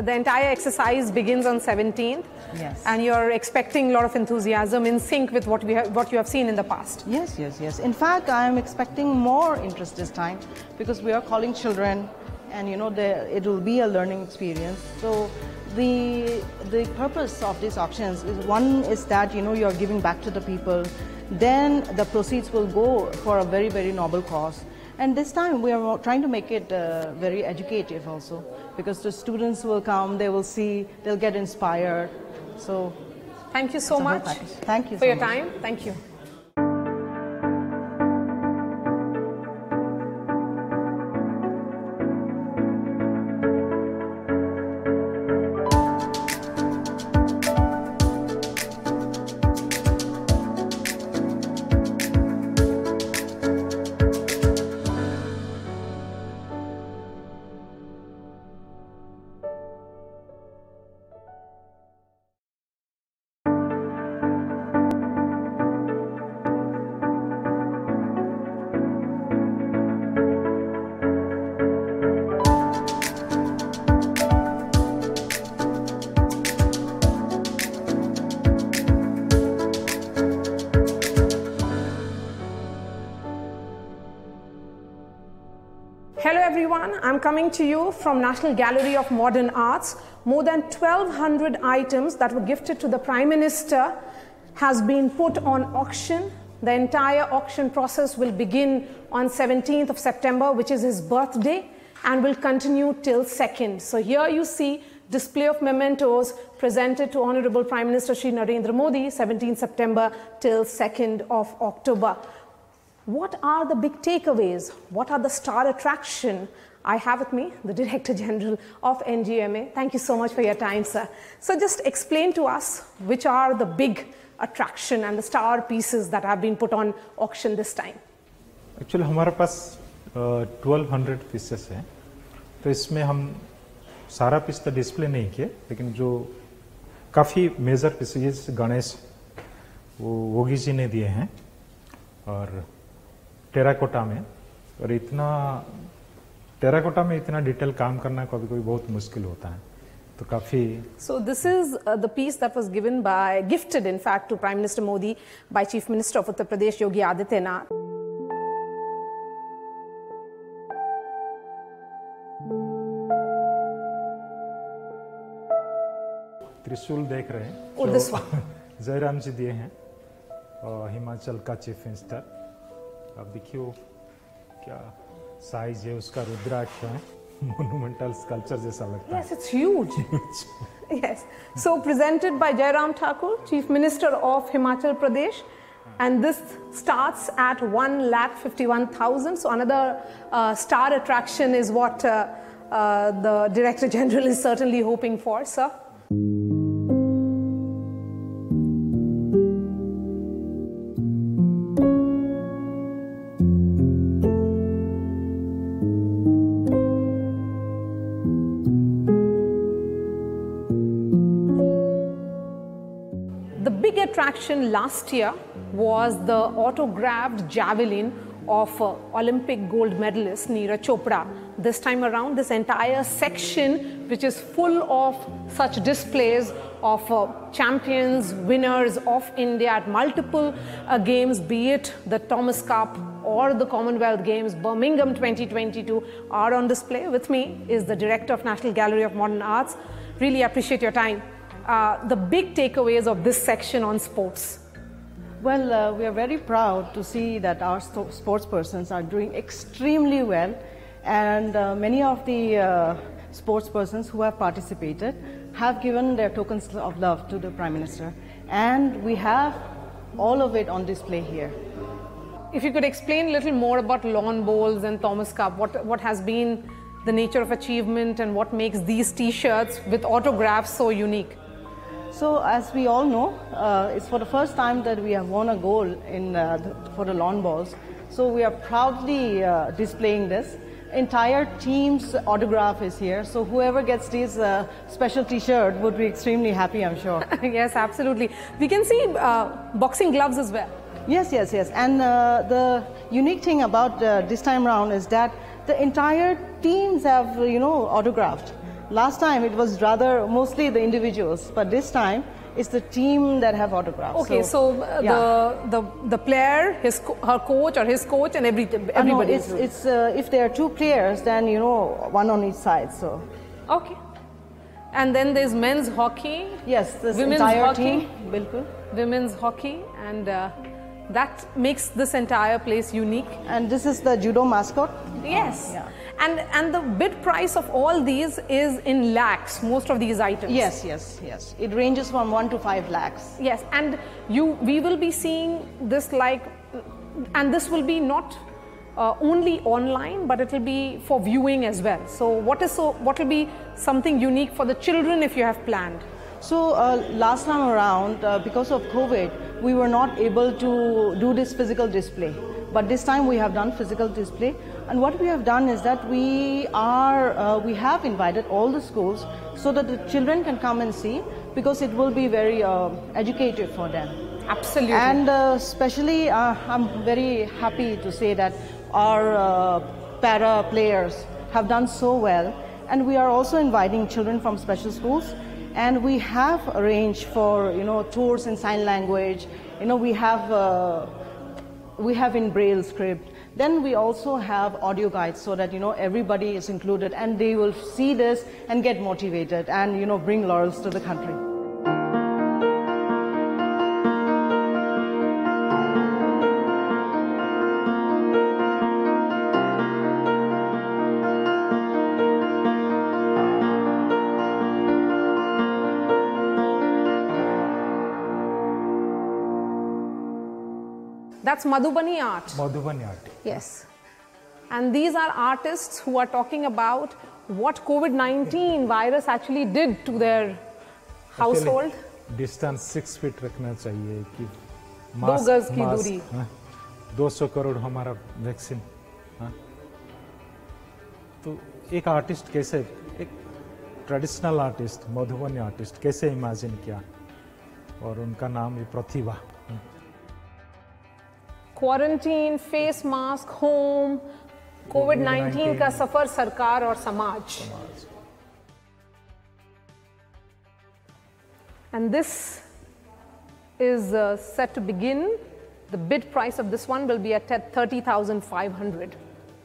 the entire exercise begins on 17th. Yes. And you're expecting a lot of enthusiasm in sync with what we have, what you have seen in the past. Yes, yes, yes. In fact, I am expecting more interest this time because we are calling children and you know the, it will be a learning experience. So the the purpose of these auctions is one is that you know you are giving back to the people. Then the proceeds will go for a very very noble cause. And this time we are trying to make it uh, very educative also because the students will come, they will see, they'll get inspired. So Thank you so It's a whole much. Thank you for so your much. time. Thank you. To you from National Gallery of Modern Arts. More than 1200 items that were gifted to the Prime Minister has been put on auction. The entire auction process will begin on 17th of September, which is his birthday, and will continue till 2nd. So here you see display of mementos presented to Honorable Prime Minister Shri Narendra Modi, 17 September till 2nd of October. What are the big takeaways? What are the star attraction? I have with me the Director General of NGMA. Thank you so much for your time, sir. So just explain to us which are the big attraction and the star pieces that have been put on auction this time. Actually हमारे पास twelve hundred pieces हैं तो इसमें हम सारा piece तो display नहीं किए लेकिन जो काफ़ी मेजर पीसेस गणेश वो योगी जी ने दिए हैं और टेराकोटा में और इतना टेराकोटा में इतना डिटेल काम करना कभी कभी बहुत मुश्किल होता है। तो काफ़ी so this is the piece that was given by gifted in fact to prime minister Modi by chief minister of Uttar Pradesh Yogi Adityanath त्रिशूल देख रहे हैं। जयराम जी दिए हैं हिमाचल का चीफ मिनिस्टर अब देखियो क्या साइज है उसका रुद्राक्ष है मोनुमेंटल स्कल्पचर जैसा लगता Yes, it's huge. yes. So presented by Jairam Thakur, Chief Minister of Himachal Pradesh. And this starts at 1 lakh 51,000. So another uh, star attraction is what uh, uh, the Director General is certainly hoping for, sir. Attraction last year was the autographed javelin of uh, Olympic gold medalist Neeraj Chopra. This time around, this entire section, which is full of such displays of uh, champions, winners of India at multiple uh, games, be it the Thomas Cup or the Commonwealth Games, Birmingham 2022, are on display. With me is the director of National Gallery of Modern Arts. Really appreciate your time. Uh, the big takeaways of this section on sports. Well, uh, we are very proud to see that our sto- sports persons are doing extremely well, and uh, many of the uh, sports persons who have participated have given their tokens of love to the Prime Minister, and we have all of it on display here. If you could explain a little more about lawn bowls and Thomas Cup, what, what has been the nature of achievement and what makes these t shirts with autographs so unique? So, as we all know, uh, it's for the first time that we have won a goal in, uh, the, for the lawn balls. So, we are proudly uh, displaying this. Entire team's autograph is here. So, whoever gets this uh, special T-shirt would be extremely happy, I'm sure. yes, absolutely. We can see uh, boxing gloves as well. yes, yes, yes. And uh, the unique thing about uh, this time round is that the entire teams have, you know, autographed. Last time it was rather mostly the individuals, but this time it's the team that have autographs. Okay, so, uh, yeah. the, the the player, his co- her coach or his coach, and every Uh, no, everybody. it's, it's uh, if there are two players, then you know one on each side. So okay. And then there's men's hockey, yes, this Women's entire hockey? team, bilkul. women's hockey, and uh, that makes this entire place unique. And this is the judo mascot. Yes. Yeah. And and the bid price of all these is in lakhs. Most of these items. Yes, yes, yes. It ranges from one to five lakhs. Yes, and you we will be seeing this like, and this will be not uh, only online, but it will be for viewing as well. So what is so what will be something unique for the children if you have planned? So uh, last time around, uh, because of COVID, we were not able to do this physical display. But this time we have done physical display, and what we have done is that we are uh, we have invited all the schools so that the children can come and see because it will be very uh, educative for them. Absolutely. And uh, especially, uh, I'm very happy to say that our uh, para players have done so well, and we are also inviting children from special schools. And we have arranged for you know tours in sign language. You know we have uh, we have in braille script. Then we also have audio guides so that you know everybody is included, and they will see this and get motivated and you know bring laurels to the country. That's Madhubani art. Madhubani art Yes. And these are artists who are talking about what COVID 19 virus actually did to their household. Distance six feet रखना चाहिए कि दो गज की दूरी। दो सौ करोड़ हमारा वैक्सीन हाँ। तो एक आर्टिस्ट कैसे एक ट्रेडिशनल आर्टिस्ट मधुबनी आर्टिस्ट कैसे इमेजिन किया और उनका नाम है Pratibha quarantine face mask home COVID 19 का सफ़र सरकार और समाज। And and this is uh, set to begin. The bid price of this one will be at 30500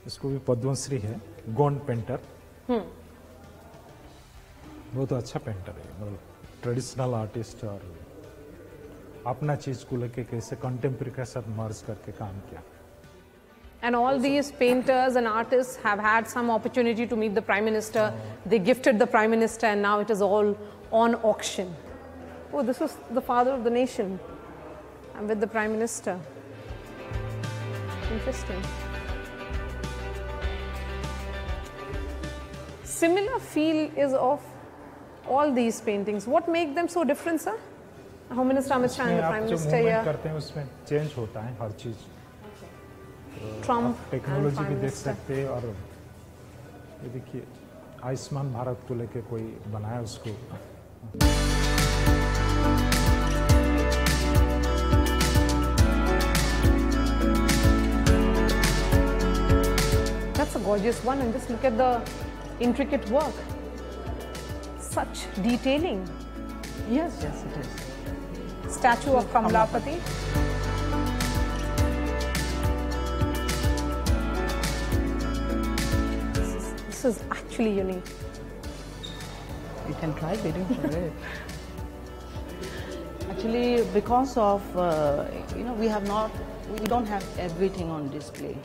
इसको भी पद्मश्री है गोंड पेंटर। बहुत अच्छा पेंटर है मतलब ट्रेडिशनल आर्टिस्ट और अपना चीज को लेके कैसे कंटेम्प्रेरी के साथ मर्ज करके काम किया And all these painters and artists have had some opportunity to meet the Prime Minister. They gifted the Prime Minister, and now it is all on auction. Oh, this is the father of the nation. I'm with the Prime Minister. Interesting. Similar feel is of all these paintings. What make them so different, sir? उसमें the आप Prime जो Minister movement here, करते हैं उसमें change होता है हर चीज़ technology भी देख सकते हैं और ये देखिए आयुष्मान भारत को लेके कोई बनाया उसको That's a gorgeous one, and just look at the intricate work. Such detailing. Yes, yes, it is. Statue of Kamalapati. This is, this is actually unique. You can try bidding for it. Actually, because of uh, you know we have not we don't have everything on display.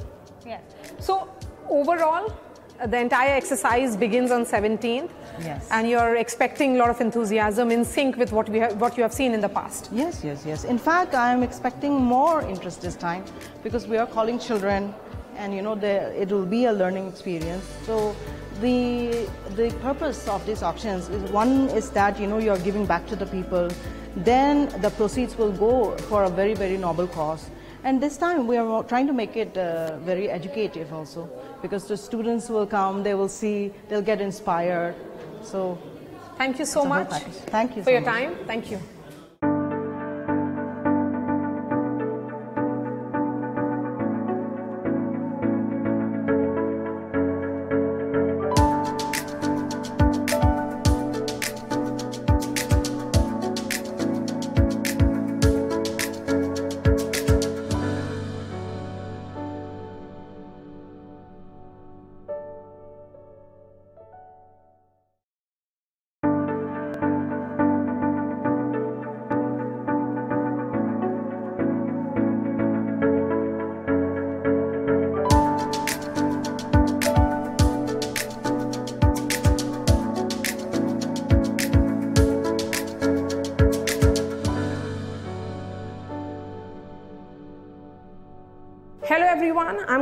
Yeah. So overall, the entire exercise begins on 17th. Yes. And you're expecting a lot of enthusiasm in sync with what we have, what you have seen in the past. Yes, yes, yes. In fact, I am expecting more interest this time because we are calling children, and you know the, it will be a learning experience. So the the purpose of these auctions is one is that you know you are giving back to the people. Then the proceeds will go for a very very noble cause. And this time we are trying to make it uh, very educative also because the students will come, they will see, they'll get inspired. So Thank you so It's a whole much. Thank you for so your much. time. Thank you.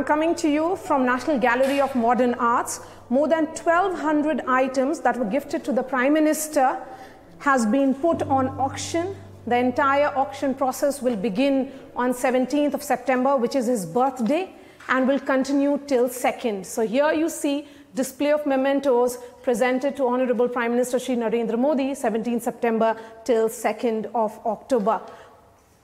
I'm coming to you from National Gallery of Modern Arts. More than 1200 items that were gifted to the Prime Minister has been put on auction. The entire auction process will begin on 17th of September, which is his birthday, and will continue till 2nd. So here you see display of mementos presented to Honorable Prime Minister Shri Narendra Modi, 17th September till 2nd of October.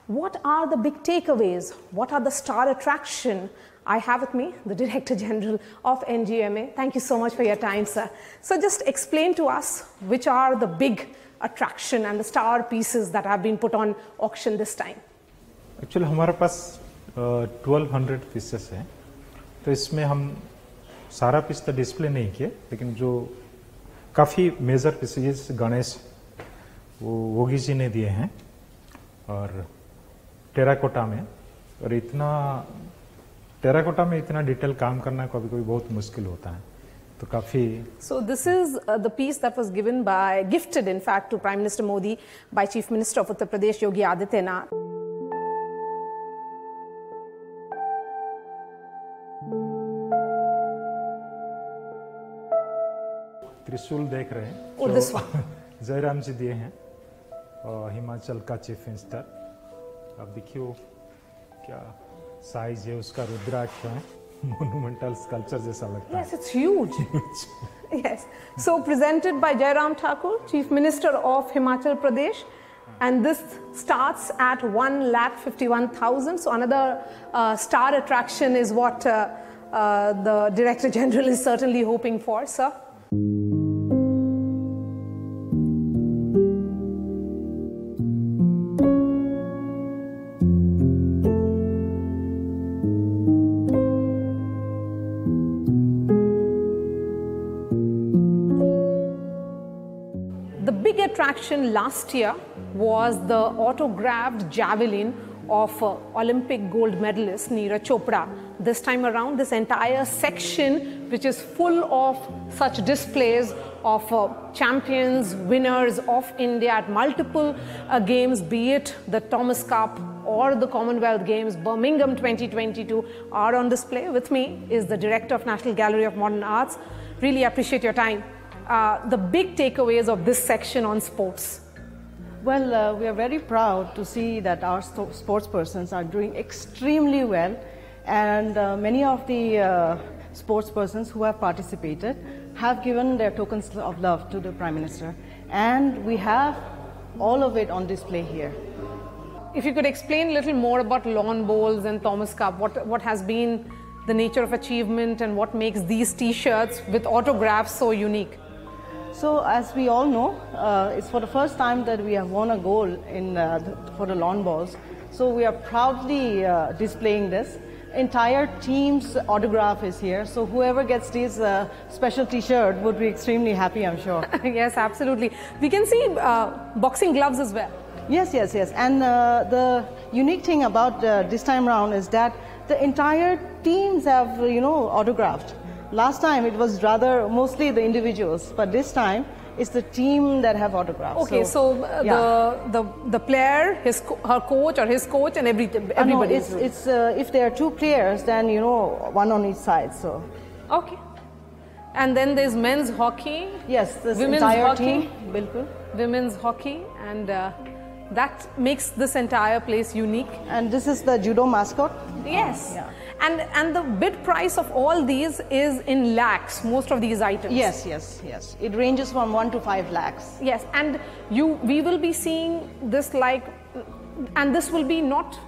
What are the big takeaways? What are the star attraction? I have with me the Director General of NGMA. Thank you so much for your time, sir. So just explain to us which are the big attraction and the star pieces that have been put on auction this time. Actually हमारे पास twelve hundred pieces हैं तो इसमें हम सारा piece तो display नहीं किए लेकिन जो काफ़ी मेजर पीसेस गणेश वो योगी जी ने दिए हैं और टेराकोटा में और इतना टेराकोटा में इतना डिटेल काम करना कभी कभी बहुत मुश्किल होता है तो काफ़ी so this is the piece that was given by gifted in fact to prime minister Modi by chief minister of Uttar Pradesh Yogi Adityanath त्रिशूल देख रहे हैं। so, जयराम जी दिए हैं और हिमाचल का चीफ मिनिस्टर अब देखिए वो क्या साइज है उसका रुद्राक्ष है मोनूमेंटल स्कल्पचर जैसा लगता Yes, it's huge. yes. So presented by Jairam Thakur, Chief Minister of Himachal Pradesh. And this starts at 1 lakh 51,000. So another uh, star attraction is what uh, uh, the Director General is certainly hoping for, sir. Attraction last year was the autographed javelin of uh, Olympic gold medalist Neeraj Chopra. This time around, this entire section, which is full of such displays of uh, champions, winners of India at multiple uh, games, be it the Thomas Cup or the Commonwealth Games, Birmingham 2022, are on display. With me is the Director of National Gallery of Modern Arts. Really appreciate your time uh, the big takeaways of this section on sports? Well, uh, we are very proud to see that our sto- sports persons are doing extremely well, and uh, many of the uh, sports persons who have participated have given their tokens of love to the Prime Minister, and we have all of it on display here. If you could explain a little more about lawn bowls and Thomas Cup, what, what has been the nature of achievement and what makes these t shirts with autographs so unique? So, as we all know, uh, it's for the first time that we have won a goal in, uh, the, for the lawn balls. So, we are proudly uh, displaying this. Entire team's autograph is here. So, whoever gets this uh, special T-shirt would be extremely happy, I'm sure. yes, absolutely. We can see uh, boxing gloves as well. yes, yes, yes. And uh, the unique thing about uh, this time round is that the entire teams have, you know, autographed. Last time it was rather mostly the individuals, but this time it's the team that have autographs. Okay, so, uh, yeah. the, the the player, his co- her coach or his coach, and every, Uh, no, everybody. it's, it's uh, if there are two players, then you know one on each side. So okay. And then there's men's hockey, yes, this Women's entire hockey? team, bilkul. women's hockey, and uh, that makes this entire place unique. And this is the judo mascot. Yes. Yeah. And and the bid price of all these is in lakhs. Most of these items. Yes, yes, yes. It ranges from one to five lakhs. Yes, and you we will be seeing this like, and this will be not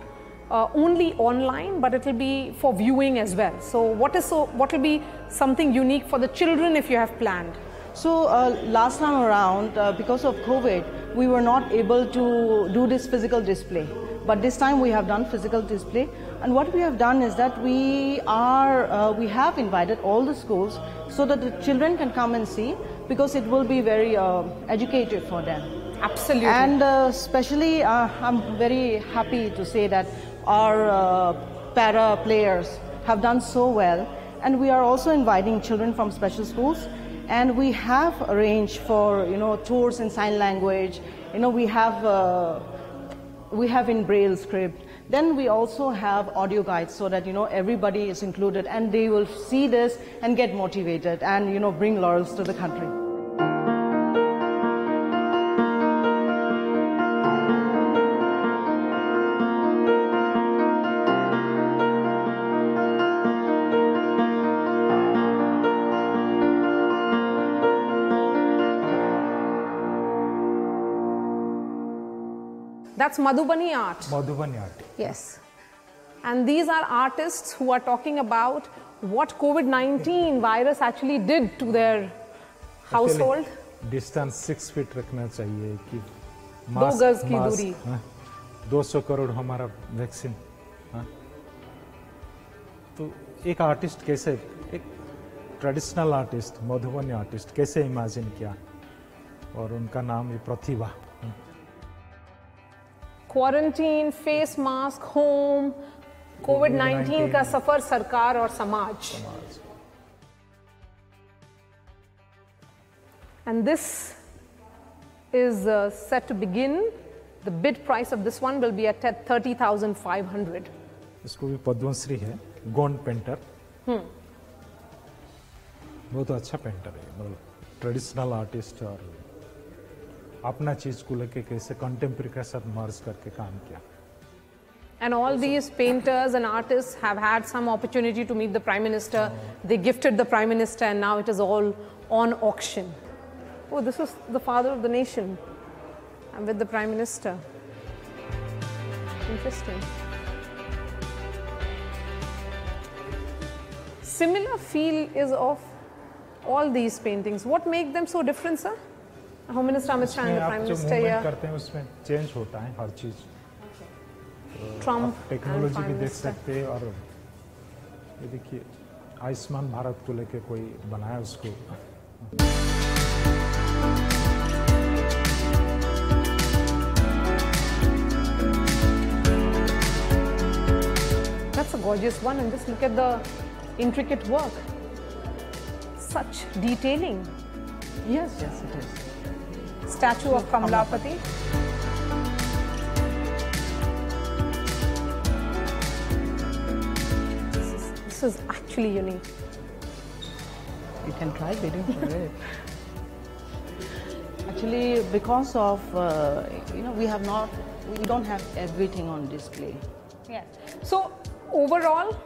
uh, only online, but it will be for viewing as well. So what is so what will be something unique for the children if you have planned? So uh, last time around, uh, because of COVID, we were not able to do this physical display. But this time we have done physical display, and what we have done is that we are uh, we have invited all the schools so that the children can come and see because it will be very uh, educative for them. Absolutely. And uh, especially, uh, I'm very happy to say that our uh, para players have done so well, and we are also inviting children from special schools. And we have arranged for you know tours in sign language. You know we have uh, we have in braille script. Then we also have audio guides so that you know everybody is included and they will see this and get motivated and you know bring laurels to the country. That's Madhubani art. Madhubani art Yes. And these are artists who are talking about what COVID 19 virus actually did to their household. Distance six feet रखना चाहिए कि दो गज की दूरी। दो सौ करोड़ हमारा वैक्सीन हाँ। तो एक आर्टिस्ट कैसे एक ट्रेडिशनल आर्टिस्ट मधुबनी आर्टिस्ट कैसे इमेजिन किया और उनका नाम ये Pratibha quarantine face mask home COVID 19 का सफ़र सरकार और समाज। and this is uh, set to begin. The bid price of this one will be at 30500 इसको भी पद्मश्री है गोंड पेंटर। बहुत अच्छा पेंटर है मतलब ट्रेडिशनल आर्टिस्ट और अपना चीज को लेके कैसे कंटेम्प्रेरी के साथ मर्ज करके काम किया And all these painters and artists have had some opportunity to meet the Prime Minister. They gifted the Prime Minister, and now it is all on auction. Oh, this is the father of the nation. I'm with the Prime Minister. Interesting. Similar feel is of all these paintings. What make them so different, sir? The आप Prime जो Minister movement here, करते हैं उसमें change होता है हर चीज़ Trump technology भी देख सकते हैं और ये देखिए आयुष्मान भारत को लेके कोई बनाया उसको That's a gorgeous one, and just look at the intricate work. Such detailing. Yes, yes, it is. Statue of Kamlapati. This is, this is actually unique. You can try bidding for it. Actually, because of uh, you know we have not we don't have everything on display. Yes. So overall,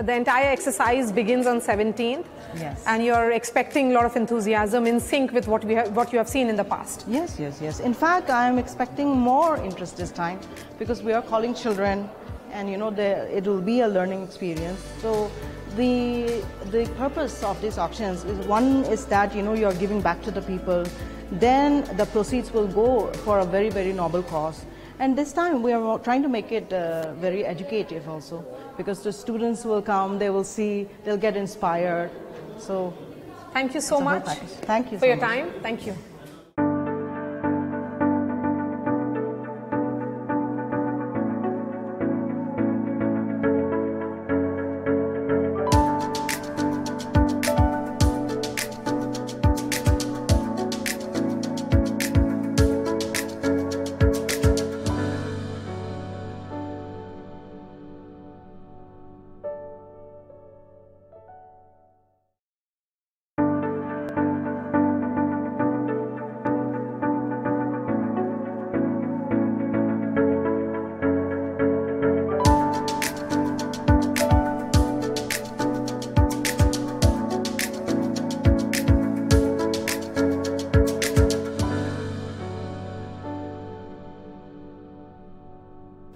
the entire exercise begins on 17th. Yes. And you're expecting a lot of enthusiasm in sync with what we have, what you have seen in the past. Yes, yes, yes. In fact, I am expecting more interest this time because we are calling children, and you know, the, it will be a learning experience. So, the the purpose of these auctions is one is that you know you are giving back to the people. Then the proceeds will go for a very very noble cause. And this time we are trying to make it uh, very educative also because the students will come, they will see, they'll get inspired. So Thank you so It's a whole much. Thank you for so your much. time. Thank you.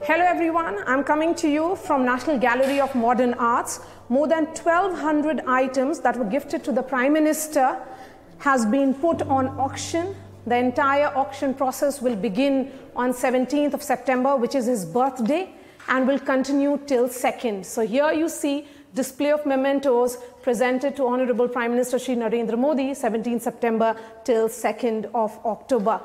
Hello everyone, I'm coming to you from National Gallery of Modern Arts. More than 1200 items that were gifted to the Prime Minister has been put on auction. The entire auction process will begin on 17th of September, which is his birthday, and will continue till 2nd. So here you see display of mementos presented to Honorable Prime Minister Shri Narendra Modi, 17 September till 2nd of October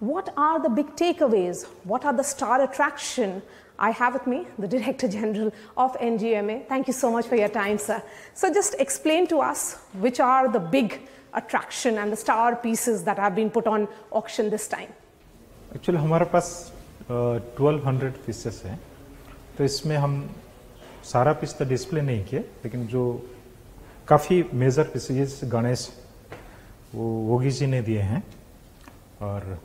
what are the big takeaways? What are the star attraction? I have with me the Director General of NGMA. Thank you so much for your time, sir. So just explain to us which are the big attraction and the star pieces that have been put on auction this time. Actually, we have 1,200 pieces. So, हैं तो इसमें हम सारा piece all the pieces. But the major pieces, Ganesh, वो योगी जी ने दिए हैं और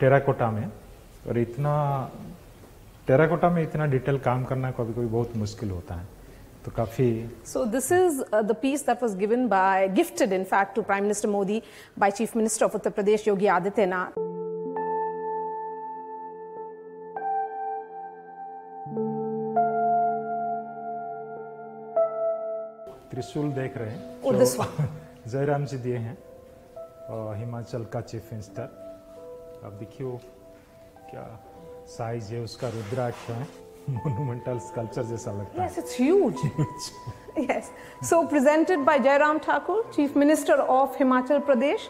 टेराकोटा में। और इतना टेराकोटा में इतना डिटेल काम करना कभी कभी बहुत मुश्किल होता है। तो काफ़ी so this is the piece that was given by gifted in fact to prime minister Modi by chief minister of Uttar Pradesh Yogi Adityanath त्रिशूल देख रहे हैं। जयराम जी दिए हैं हिमाचल का चीफ मिनिस्टर अब देखिए वो क्या साइज है उसका रुद्राक्ष है मोनुमेंटल स्कल्पचर जैसा लगता Yes, it's huge. yes. So presented by Jairam Thakur, Chief Minister of Himachal Pradesh.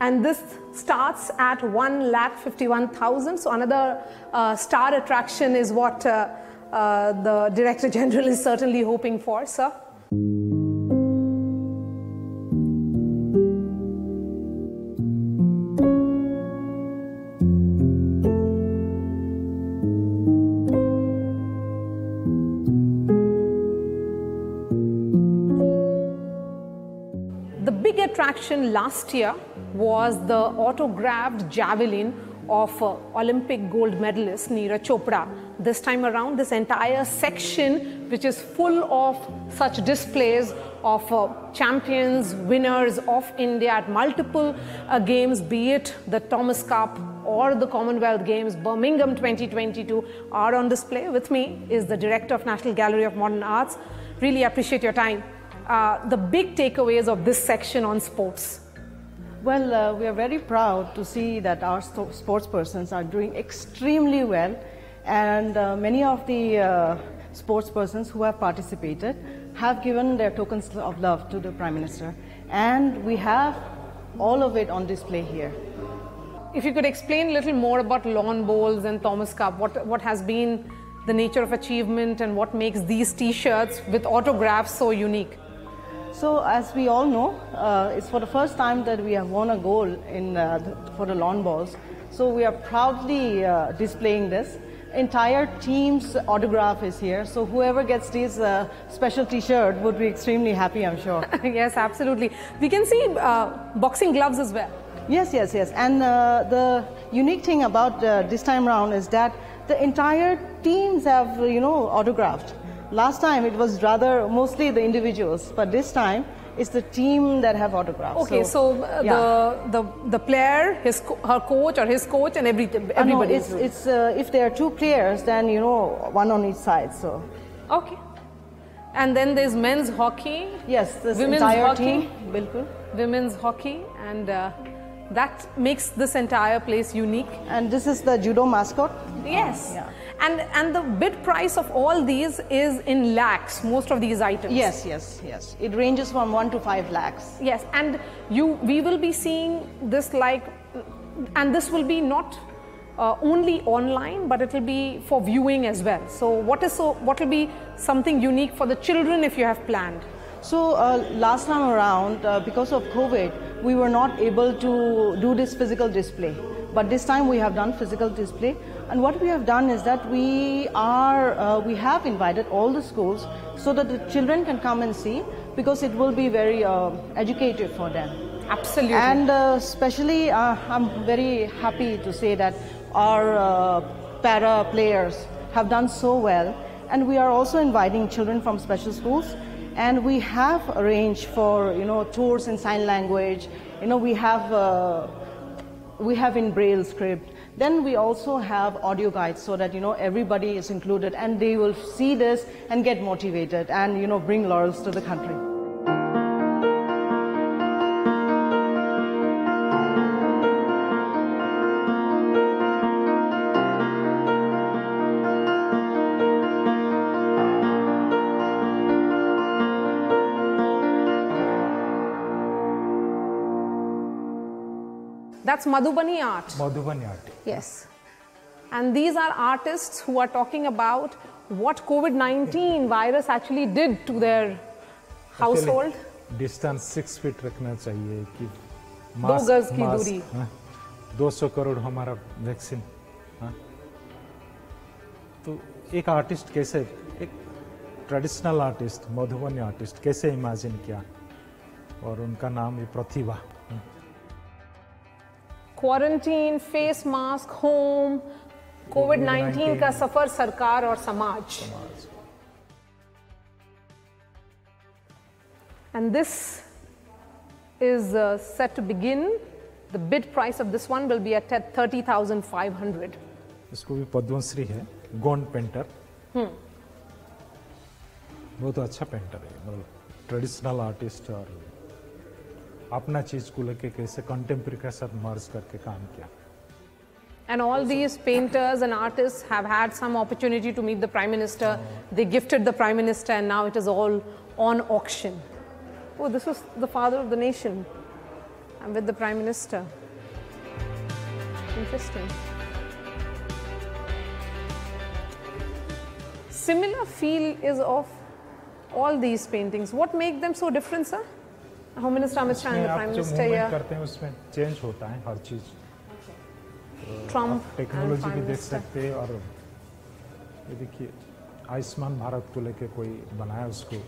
And this starts at 1 lakh 51,000. So another uh, star attraction is what uh, uh, the Director General is certainly hoping for, sir. Attraction last year was the autographed javelin of uh, Olympic gold medalist Neeraj Chopra. This time around, this entire section, which is full of such displays of uh, champions, winners of India at multiple uh, games, be it the Thomas Cup or the Commonwealth Games, Birmingham 2022, are on display. With me is the director of National Gallery of Modern Arts. Really appreciate your time. Uh, the big takeaways of this section on sports. Well, uh, we are very proud to see that our sto- sports persons are doing extremely well, and uh, many of the uh, sports persons who have participated have given their tokens of love to the Prime Minister, and we have all of it on display here. If you could explain a little more about lawn bowls and Thomas Cup, what, what has been the nature of achievement and what makes these t shirts with autographs so unique? So, as we all know, uh, it's for the first time that we have won a goal in, uh, the, for the lawn bowls. So, we are proudly uh, displaying this. Entire team's autograph is here. So, whoever gets this uh, special T-shirt would be extremely happy, I'm sure. yes, absolutely. We can see uh, boxing gloves as well. yes, yes, yes. And uh, the unique thing about uh, this time round is that the entire teams have, you know, autographed. Last time it was rather mostly the individuals, but this time it's the team that have autographs. Okay, so, uh, yeah. the, the, the player, his, co- her coach or his coach, and every, Uh, no, everybody. it's, it's uh, if there are two players, then you know one on each side. So okay. And then there's men's hockey, yes, this Women's entire hockey? team, bilkul. women's hockey, and uh, that makes this entire place unique. And this is the judo mascot. Yes. Yeah. And and the bid price of all these is in lakhs. Most of these items. Yes, yes, yes. It ranges from one to five lakhs. Yes. And you, we will be seeing this like, and this will be not uh, only online, but it will be for viewing as well. So what is so? What will be something unique for the children if you have planned? So uh, last time around, uh, because of COVID, we were not able to do this physical display. But this time we have done physical display, and what we have done is that we are uh, we have invited all the schools so that the children can come and see because it will be very uh, educative for them. Absolutely. And uh, especially, uh, I'm very happy to say that our uh, para players have done so well, and we are also inviting children from special schools. And we have arranged for you know tours in sign language. You know we have uh, we have in braille script. Then we also have audio guides so that you know everybody is included, and they will see this and get motivated and you know bring laurels to the country. That's Madhubani art. Madhubani art Yes. And these are artists who are talking about what COVID 19 virus actually did to their household. Distance six feet रखना चाहिए कि दो गज की दूरी। दो सौ करोड़ हमारा वैक्सीन हाँ? तो एक आर्टिस्ट कैसे एक ट्रेडिशनल आर्टिस्ट मधुबनी आर्टिस्ट कैसे इमेजिन किया और उनका नाम है Pratibha quarantine face mask home COVID 19 का सफ़र सरकार और समाज and And this is uh, set to begin. The bid price of this one will be at 30,500. इसको भी पद्मश्री है गोंड पेंटर बहुत अच्छा पेंटर है मतलब ट्रेडिशनल आर्टिस्ट और अपना चीज को लेके कैसे कंटेम्प्रेरी के साथ मर्ज करके काम किया And all these painters and artists have had some opportunity to meet the Prime Minister. They gifted the Prime Minister, and now it is all on auction. Oh, this was the father of the nation. I'm with the Prime Minister. Interesting. Similar feel is of all these paintings. What make them so different, sir? इसमें the आप Prime जो Minister movement here, करते हैं उसमें change होता है हर चीज़ technology भी देख सकते हैं और ये देखिए आयुष्मान भारत को लेके कोई बनाया उसको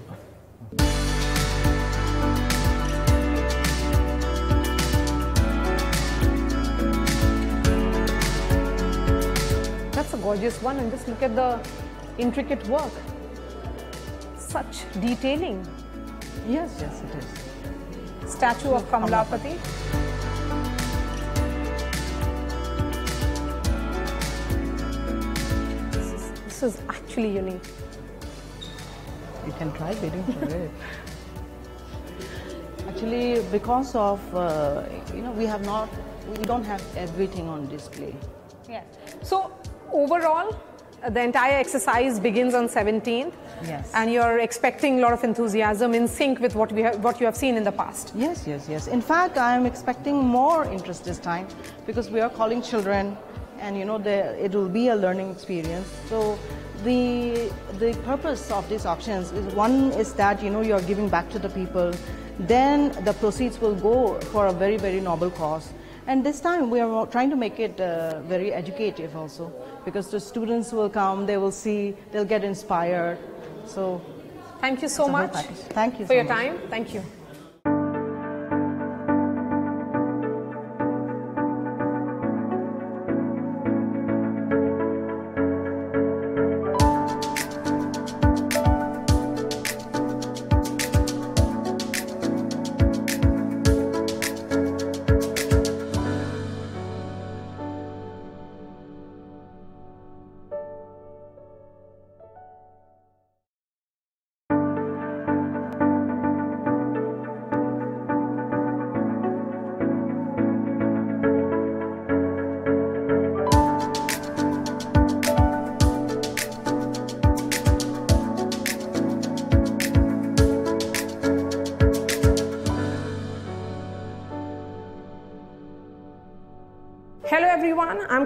That's a gorgeous one, and just look at the intricate work. Such detailing. Yes, yes, it is. Statue of Kamalapati. This is, this is actually unique. You can try bidding for it. Actually, because of uh, you know we have not, we don't have everything on display. Yeah. So overall, the entire exercise begins on 17th. Yes. And you're expecting a lot of enthusiasm in sync with what we have, what you have seen in the past. Yes, yes, yes. In fact, I am expecting more interest this time because we are calling children, and you know, the, it will be a learning experience. So, the the purpose of these auctions is one is that you know you are giving back to the people. Then the proceeds will go for a very very noble cause. And this time we are trying to make it uh, very educative also because the students will come, they will see, they'll get inspired. So Thank you so It's a whole much. Thank you for so your much. time. Thank you.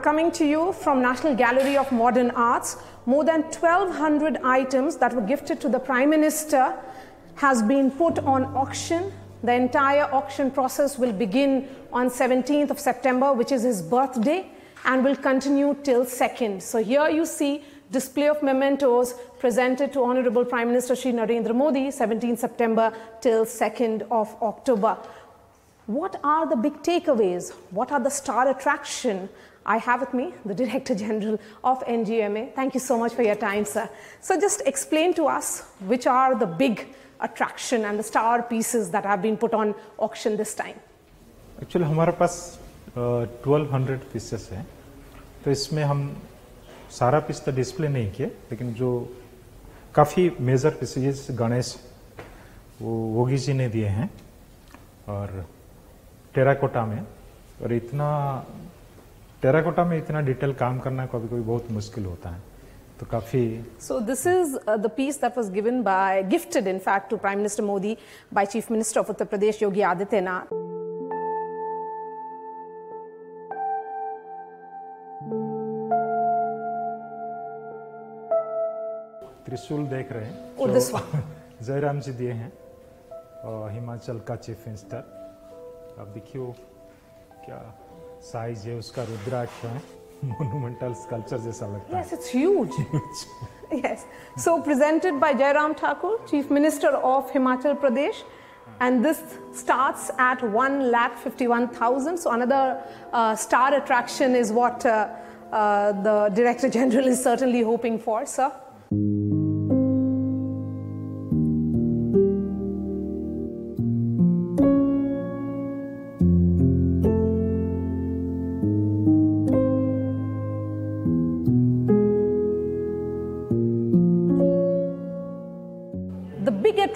Coming to you from National Gallery of Modern Arts. More than 1200 items that were gifted to the Prime Minister has been put on auction. The entire auction process will begin on 17th of September, which is his birthday, and will continue till 2nd. So here you see display of mementos presented to Honorable Prime Minister Shri Narendra Modi, 17th September till 2nd of October. What are the big takeaways? What are the star attraction? I have with me the Director General of NGMA. Thank you so much for your time, sir. So just explain to us which are the big attraction and the star pieces that have been put on auction this time. Actually, हमारे पास 1200 pieces pieces हैं तो इसमें हम सारा piece तो display नहीं किए लेकिन जो काफ़ी मेजर पीसेज जैसे गणेश वो योगी जी ने दिए हैं और टेराकोटा में और इतना टेराकोटा में इतना डिटेल काम करना कभी कभी बहुत मुश्किल होता है तो काफ़ी so this is the piece that was given by gifted in fact to prime minister Modi by chief minister of Uttar Pradesh Yogi Adityanath त्रिशूल देख रहे हैं। तो so, जयराम जी दिए हैं हिमाचल का चीफ मिनिस्टर। अब देखियो क्या साइज है उसका रुद्राक्ष है मोनूमेंटल स्कल्पचर जैसा लगता Yes, it's huge. yes. So presented by Jairam Thakur, Chief Minister of Himachal Pradesh. And this starts at 1 lakh 51,000. So another uh, star attraction is what uh, uh, the Director General is certainly hoping for, sir.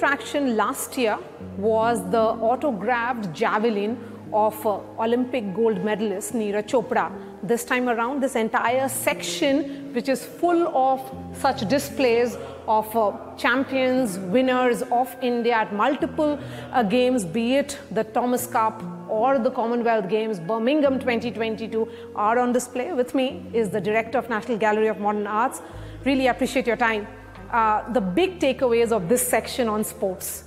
Attraction last year was the autographed javelin of uh, Olympic gold medalist Neeraj Chopra. This time around, this entire section, which is full of such displays of uh, champions, winners of India at multiple uh, games, be it the Thomas Cup or the Commonwealth Games, Birmingham 2022, are on display. With me is the Director of National Gallery of Modern Arts. Really appreciate your time. Uh, the big takeaways of this section on sports.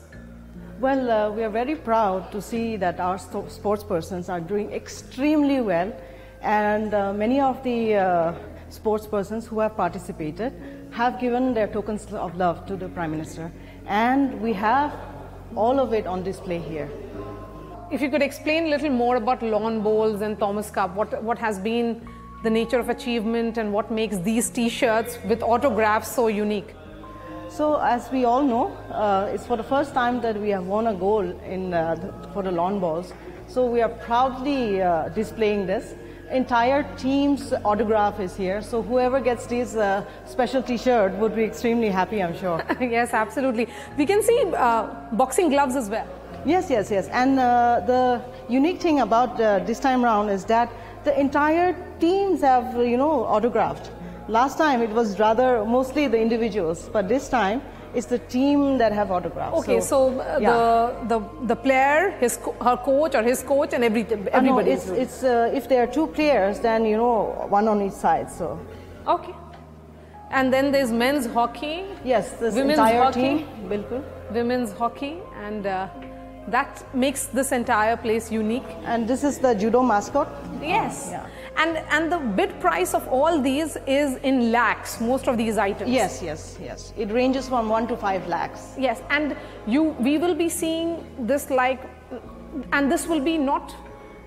Well, uh, we are very proud to see that our sto- sports persons are doing extremely well, and uh, many of the uh, sports persons who have participated have given their tokens of love to the Prime Minister, and we have all of it on display here. If you could explain a little more about lawn bowls and Thomas Cup, what, what has been the nature of achievement and what makes these t shirts with autographs so unique? So, as we all know, uh, it's for the first time that we have won a goal in, uh, the, for the lawn bowls. So, we are proudly uh, displaying this. Entire team's autograph is here. So, whoever gets this uh, special T-shirt would be extremely happy, I'm sure. yes, absolutely. We can see uh, boxing gloves as well. yes, yes, yes. And uh, the unique thing about uh, this time round is that the entire teams have, you know, autographed. Last time it was rather mostly the individuals, but this time it's the team that have autographs. Okay, so, uh, yeah. the, the the player, his co- her coach or his coach, and every, Uh, no, everybody. it's, it's uh, if there are two players, then you know one on each side. So okay. And then there's men's hockey, yes, this Women's entire hockey? team, bilkul. women's hockey, and uh, that makes this entire place unique. And this is the judo mascot. Yes. Yeah. And and the bid price of all these is in lakhs. Most of these items. Yes, yes, yes. It ranges from one to five lakhs. Yes, and you we will be seeing this like, and this will be not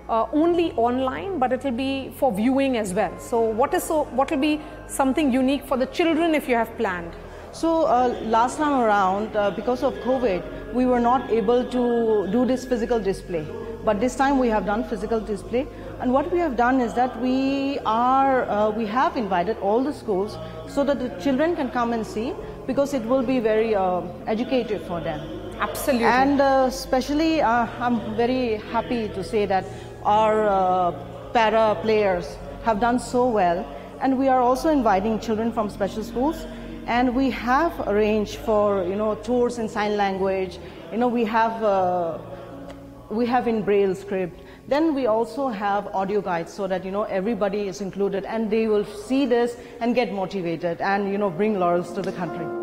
uh, only online, but it will be for viewing as well. So what is so what will be something unique for the children if you have planned? So uh, last time around, uh, because of COVID, we were not able to do this physical display. But this time we have done physical display, and what we have done is that we are uh, we have invited all the schools so that the children can come and see because it will be very uh, educative for them. Absolutely. And uh, especially, uh, I'm very happy to say that our uh, para players have done so well, and we are also inviting children from special schools. And we have arranged for you know tours in sign language. You know we have uh, we have in braille script. Then we also have audio guides so that you know everybody is included, and they will see this and get motivated and you know bring laurels to the country.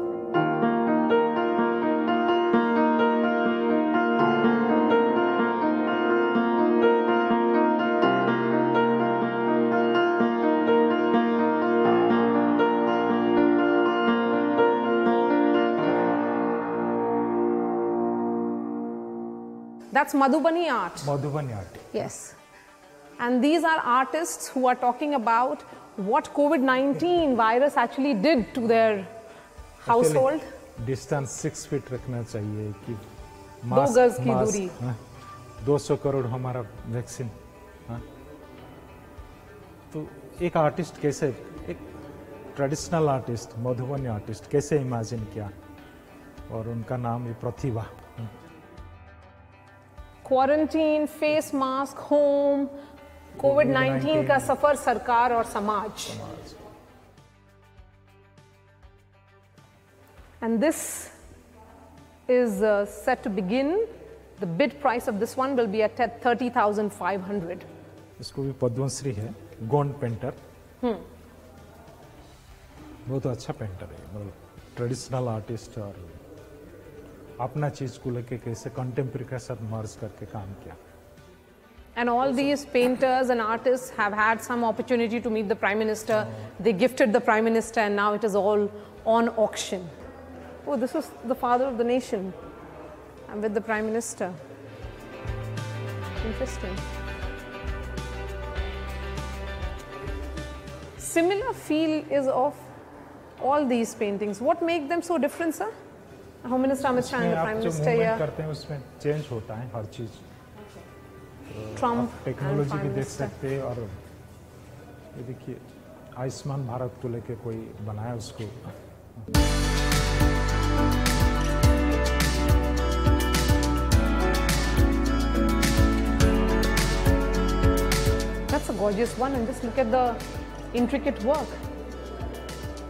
That's Madhubani art. Madhubani art Yes. And these are artists who are talking about what COVID 19 virus actually did to their household. Distance six feet रखना चाहिए कि दो गज की दूरी। दो सौ करोड़ हमारा वैक्सीन हाँ? तो एक आर्टिस्ट कैसे एक ट्रेडिशनल आर्टिस्ट मधुबनी आर्टिस्ट कैसे इमेजिन किया और उनका नाम है Pratibha quarantine face mask home COVID 19 का सफ़र सरकार और समाज। And and this is uh, set to begin. The bid price of this one will be at 30500 इसको भी पद्मश्री है गोंड पेंटर। बहुत अच्छा पेंटर है मतलब ट्रेडिशनल आर्टिस्ट और अपना चीज को लेके कैसे कंटेम्प्रेरी के साथ मर्ज करके काम किया And all these painters and artists have had some opportunity to meet the Prime Minister. They gifted the Prime Minister, and now it is all on auction. Oh, this is the father of the nation. I'm with the Prime Minister. Interesting. Similar feel is of all these paintings. What make them so different, sir? The आप Prime जो Minister movement here, करते हैं उसमें change होता है हर चीज़ Trump technology भी देख सकते हैं और ये देखिए आयुष्मान भारत को लेके कोई बनाया उसको That's a gorgeous one, and just look at the intricate work.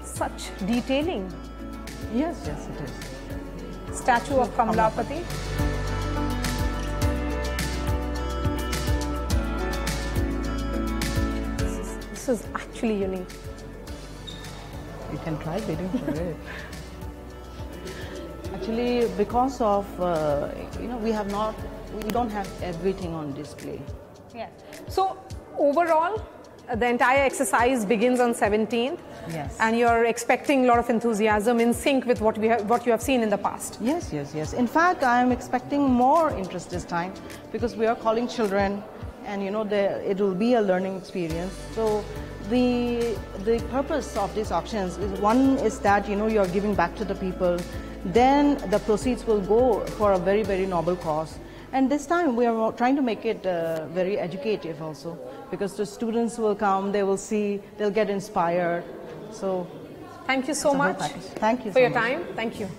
Such detailing. Yes, yes, it is. Statue of Kamalapati. This is- This is actually unique. You can try bidding for it. Actually, because of uh, you know we have not, we don't have everything on display. Yes. So overall, the entire exercise begins on 17th. Yes. And you're expecting a lot of enthusiasm in sync with what we have, what you have seen in the past. Yes, yes, yes. In fact, I am expecting more interest this time because we are calling children, and you know, the, it will be a learning experience. So, the the purpose of these auctions is one is that you know you are giving back to the people. Then the proceeds will go for a very very noble cause. And this time we are trying to make it uh, very educative also because the students will come, they will see, they'll get inspired. So Thank you so It's a whole much. Thank you for so your much. time. Thank you.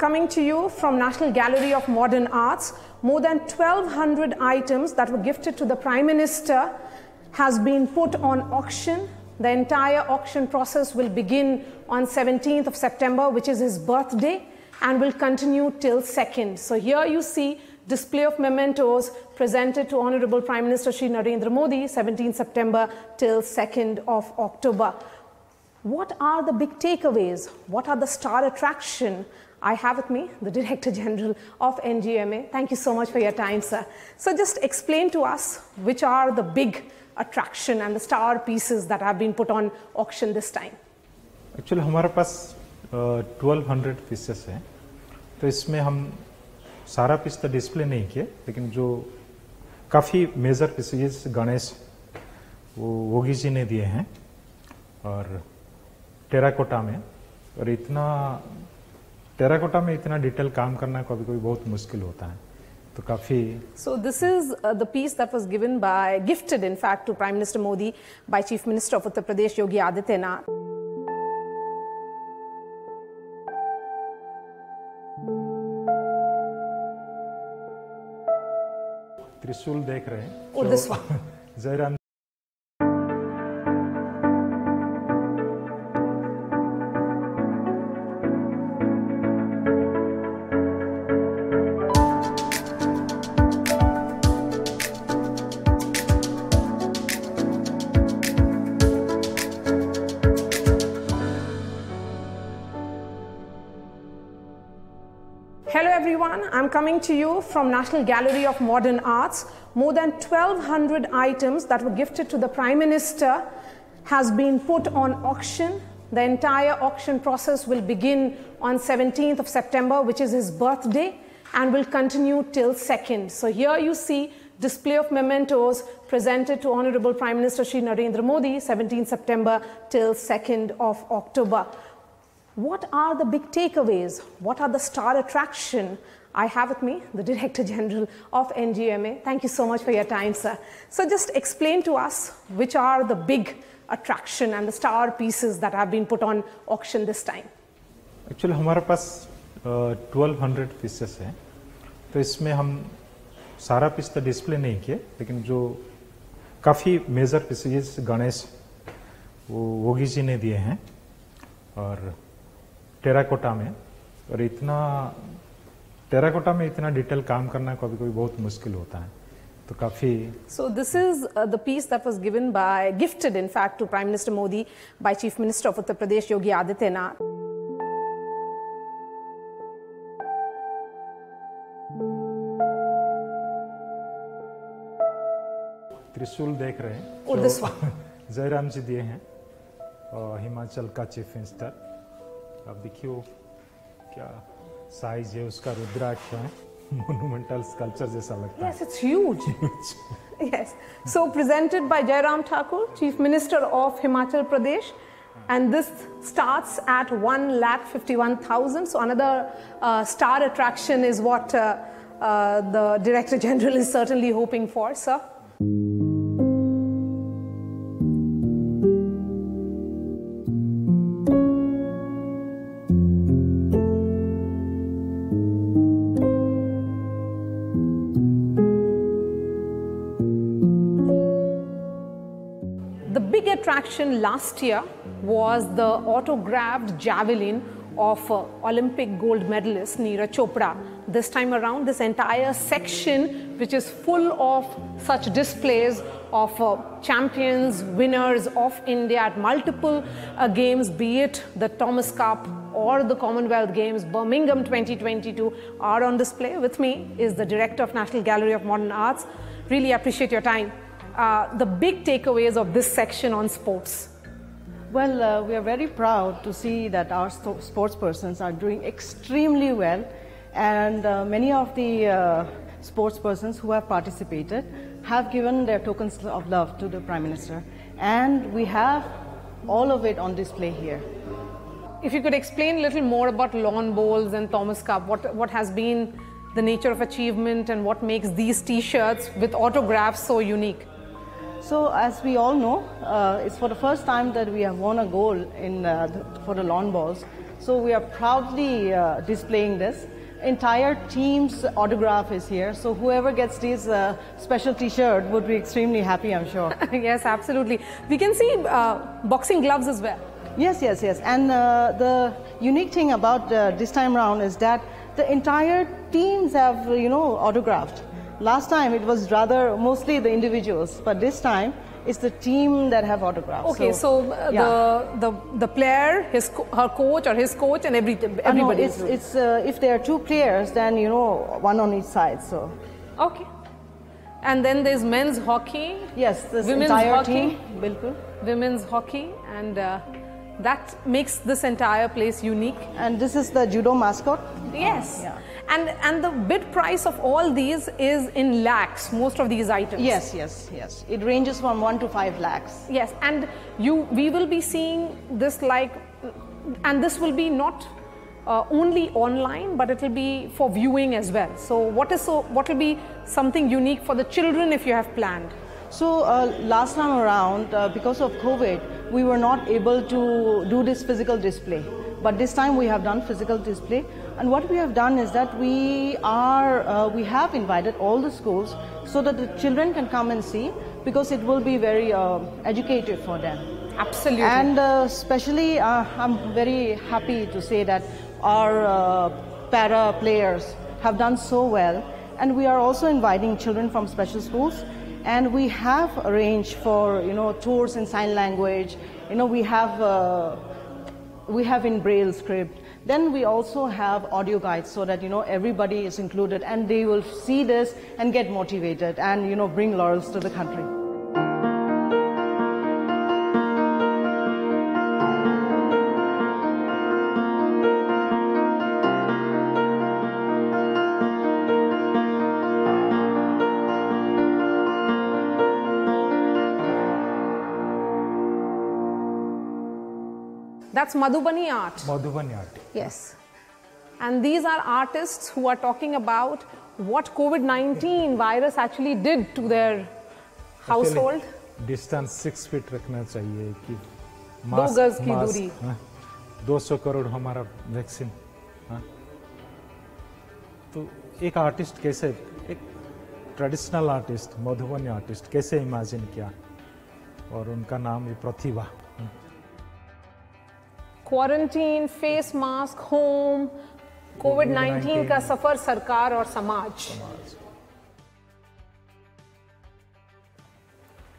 Coming to you from National Gallery of Modern Arts. More than 1200 items that were gifted to the Prime Minister has been put on auction. The entire auction process will begin on 17th of September, which is his birthday, and will continue till 2nd. So here you see display of mementos presented to Honorable Prime Minister Shri Narendra Modi, 17 September till 2nd of October. What are the big takeaways? What are the star attraction? I have with me the Director General of NGMA. Thank you so much for your time, sir. So just explain to us which are the big attraction and the star pieces that have been put on auction this time. Actually, we have 1,200 pieces. So, हैं तो इसमें हम सारा piece तो display नहीं किए लेकिन जो काफ़ी मेजर पीसेस गणेश वो योगी जी ने दिए हैं और टेराकोटा में और इतना टेराकोटा में इतना डिटेल काम करना कभी कभी बहुत मुश्किल होता है। तो काफ़ी so this is the piece that was given by gifted in fact to prime minister Modi by chief minister of Uttar Pradesh Yogi Adityanath त्रिशूल देख रहे हैं। Jairam I'm coming to you from National Gallery of Modern Arts. More than 1200 items that were gifted to the Prime Minister has been put on auction. The entire auction process will begin on 17th of September, which is his birthday, and will continue till 2nd. So here you see display of mementos presented to Honorable Prime Minister Shri Narendra Modi, 17 September till 2nd of October. What are the big takeaways? What are the star attraction? I have with me the Director General of NGMA. Thank you so much for your time, sir. So just explain to us which are the big attraction and the star pieces that have been put on auction this time. Actually, हमारे पास 1200 pieces pieces हैं तो इसमें हम सारा piece तो display नहीं किए लेकिन जो काफ़ी मेजर पीसेज गणेश वो योगी ने दिए हैं और टेराकोटा में और इतना टेराकोटा में इतना डिटेल काम करना कभी कभी बहुत मुश्किल होता है। तो काफ़ी so this is the piece that was given by gifted in fact to prime minister Modi by chief minister of Uttar Pradesh Yogi Adityanath त्रिशूल देख रहे हैं। oh, तो जयराम जी दिए हैं हिमाचल का चीफ मिनिस्टर अब देखियो क्या साइज है उसका रुद्राक्ष है मोनुमेंटल स्कल्पचर जैसा लगता Yes, it's huge. yes. So presented by Jairam Thakur, Chief Minister of Himachal Pradesh. And this starts at 1 lakh 51,000. So another uh, star attraction is what uh, uh, the Director General is certainly hoping for, sir. Attraction last year was the autographed javelin of uh, Olympic gold medalist Neeraj Chopra. This time around, this entire section, which is full of such displays of uh, champions, winners of India at multiple uh, games, be it the Thomas Cup or the Commonwealth Games, Birmingham 2022, are on display. With me is the director of National Gallery of Modern Arts. Really appreciate your time uh, the big takeaways of this section on sports? Well, uh, we are very proud to see that our sto- sports persons are doing extremely well, and uh, many of the uh, sports persons who have participated have given their tokens of love to the Prime Minister, and we have all of it on display here. If you could explain a little more about lawn bowls and Thomas Cup, what, what has been the nature of achievement and what makes these t shirts with autographs so unique? So, as we all know, uh, it's for the first time that we have won a goal in, uh, the, for the lawn bowls. So, we are proudly uh, displaying this. Entire team's autograph is here. So, whoever gets this uh, special T-shirt would be extremely happy, I'm sure. yes, absolutely. We can see uh, boxing gloves as well. yes, yes, yes. And uh, the unique thing about uh, this time round is that the entire teams have, you know, autographed. Last time it was rather mostly the individuals, but this time it's the team that have autographs. Okay, so, uh, yeah. the, the the player, his her coach or his coach, and every Uh, no, everybody. it's, it's uh, if there are two players, then you know one on each side. So okay. And then there's men's hockey, yes, this Women's entire hockey? team, bilkul. women's hockey, and uh, that makes this entire place unique. And this is the judo mascot. Yes. Yeah. And and the bid price of all these is in lakhs. Most of these items. Yes, yes, yes. It ranges from one to five lakhs. Yes, and you we will be seeing this like, and this will be not uh, only online, but it will be for viewing as well. So what is so what will be something unique for the children if you have planned? So uh, last time around, uh, because of COVID, we were not able to do this physical display. But this time we have done physical display, and what we have done is that we are uh, we have invited all the schools so that the children can come and see because it will be very uh, educative for them. Absolutely. And uh, especially, uh, I'm very happy to say that our uh, para players have done so well, and we are also inviting children from special schools. And we have arranged for you know tours in sign language. You know we have uh, we have in braille script. Then we also have audio guides so that you know everybody is included, and they will see this and get motivated, and you know bring laurels to the country. That's Madhubani art. Madhubani art. Yes. And these are artists who are talking about what COVID 19 virus actually did to their household. Distance six feet रखना चाहिए कि गज की दूरी। दो सौ करोड़ हमारा vaccine हाँ। तो एक आर्टिस्ट कैसे एक ट्रेडिशनल आर्टिस्ट मधुबनी आर्टिस्ट कैसे इमेजिन किया और उनका नाम है Pratibha quarantine face mask home COVID 19 का सफ़र सरकार और समाज and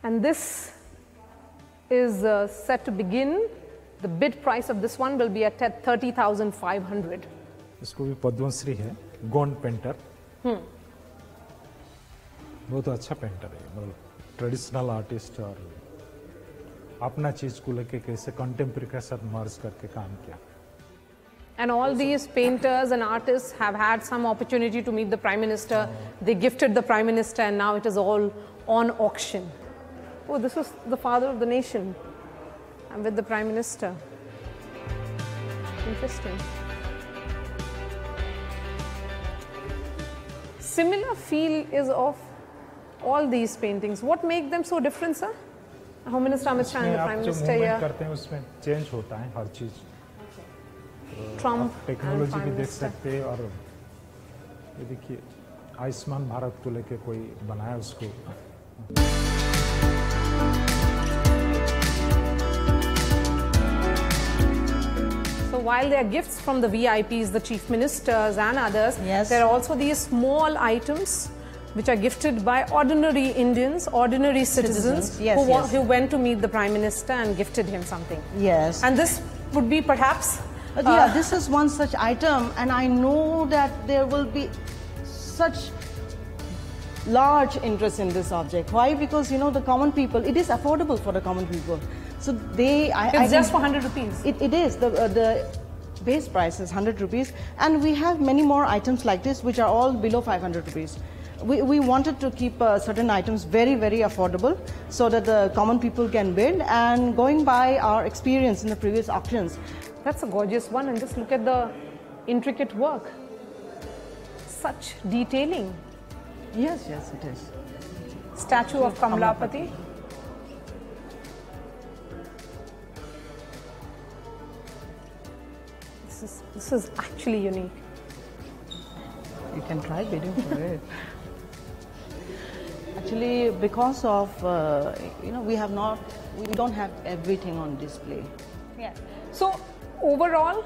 And this is uh, set to begin. The bid price of this one will be at 30,500. इसको भी पद्मश्री है गोंड पेंटर बहुत अच्छा पेंटर है मतलब ट्रेडिशनल आर्टिस्ट और अपना चीज को लेके कैसे कंटेम्प्रेरी के साथ मर्ज करके काम किया And all these painters and artists have had some opportunity to meet the Prime Minister. They gifted the Prime Minister, and now it is all on auction. Oh, this was the father of the nation. I'm with the Prime Minister. Interesting. Similar feel is of all these paintings. What make them so different, sir? The आप Prime जो Minister movement here, करते हैं उसमें change होता है हर चीज़ Trump technology भी देख सकते हैं और ये देखिए आयुष्मान भारत को लेके कोई बनाया उसको So while there are gifts from the VIPs, the chief ministers and others, Yes. there are also these small items which are gifted by ordinary Indians, ordinary citizens, Citizens, yes, who, yes. who went to meet the prime minister and gifted him something. Yes. And this would be perhaps But uh, yeah, this is one such item, and I know that there will be such large interest in this object. Why? Because you know the common people. It is affordable for the common people, so they. I, it's I just for 100 rupees. It, it is the uh, the base price is 100 rupees, and we have many more items like this which are all below 500 rupees. We, we wanted to keep uh, certain items very very affordable so that the common people can bid. And going by our experience in the previous auctions, That's a gorgeous one, and just look at the intricate work. Such detailing. yes, yes, it is. Statue of Kamlapati. This is, this is actually unique. You can try bidding for it. Actually, because of uh, you know we have not, we don't have everything on display. Yeah. So overall,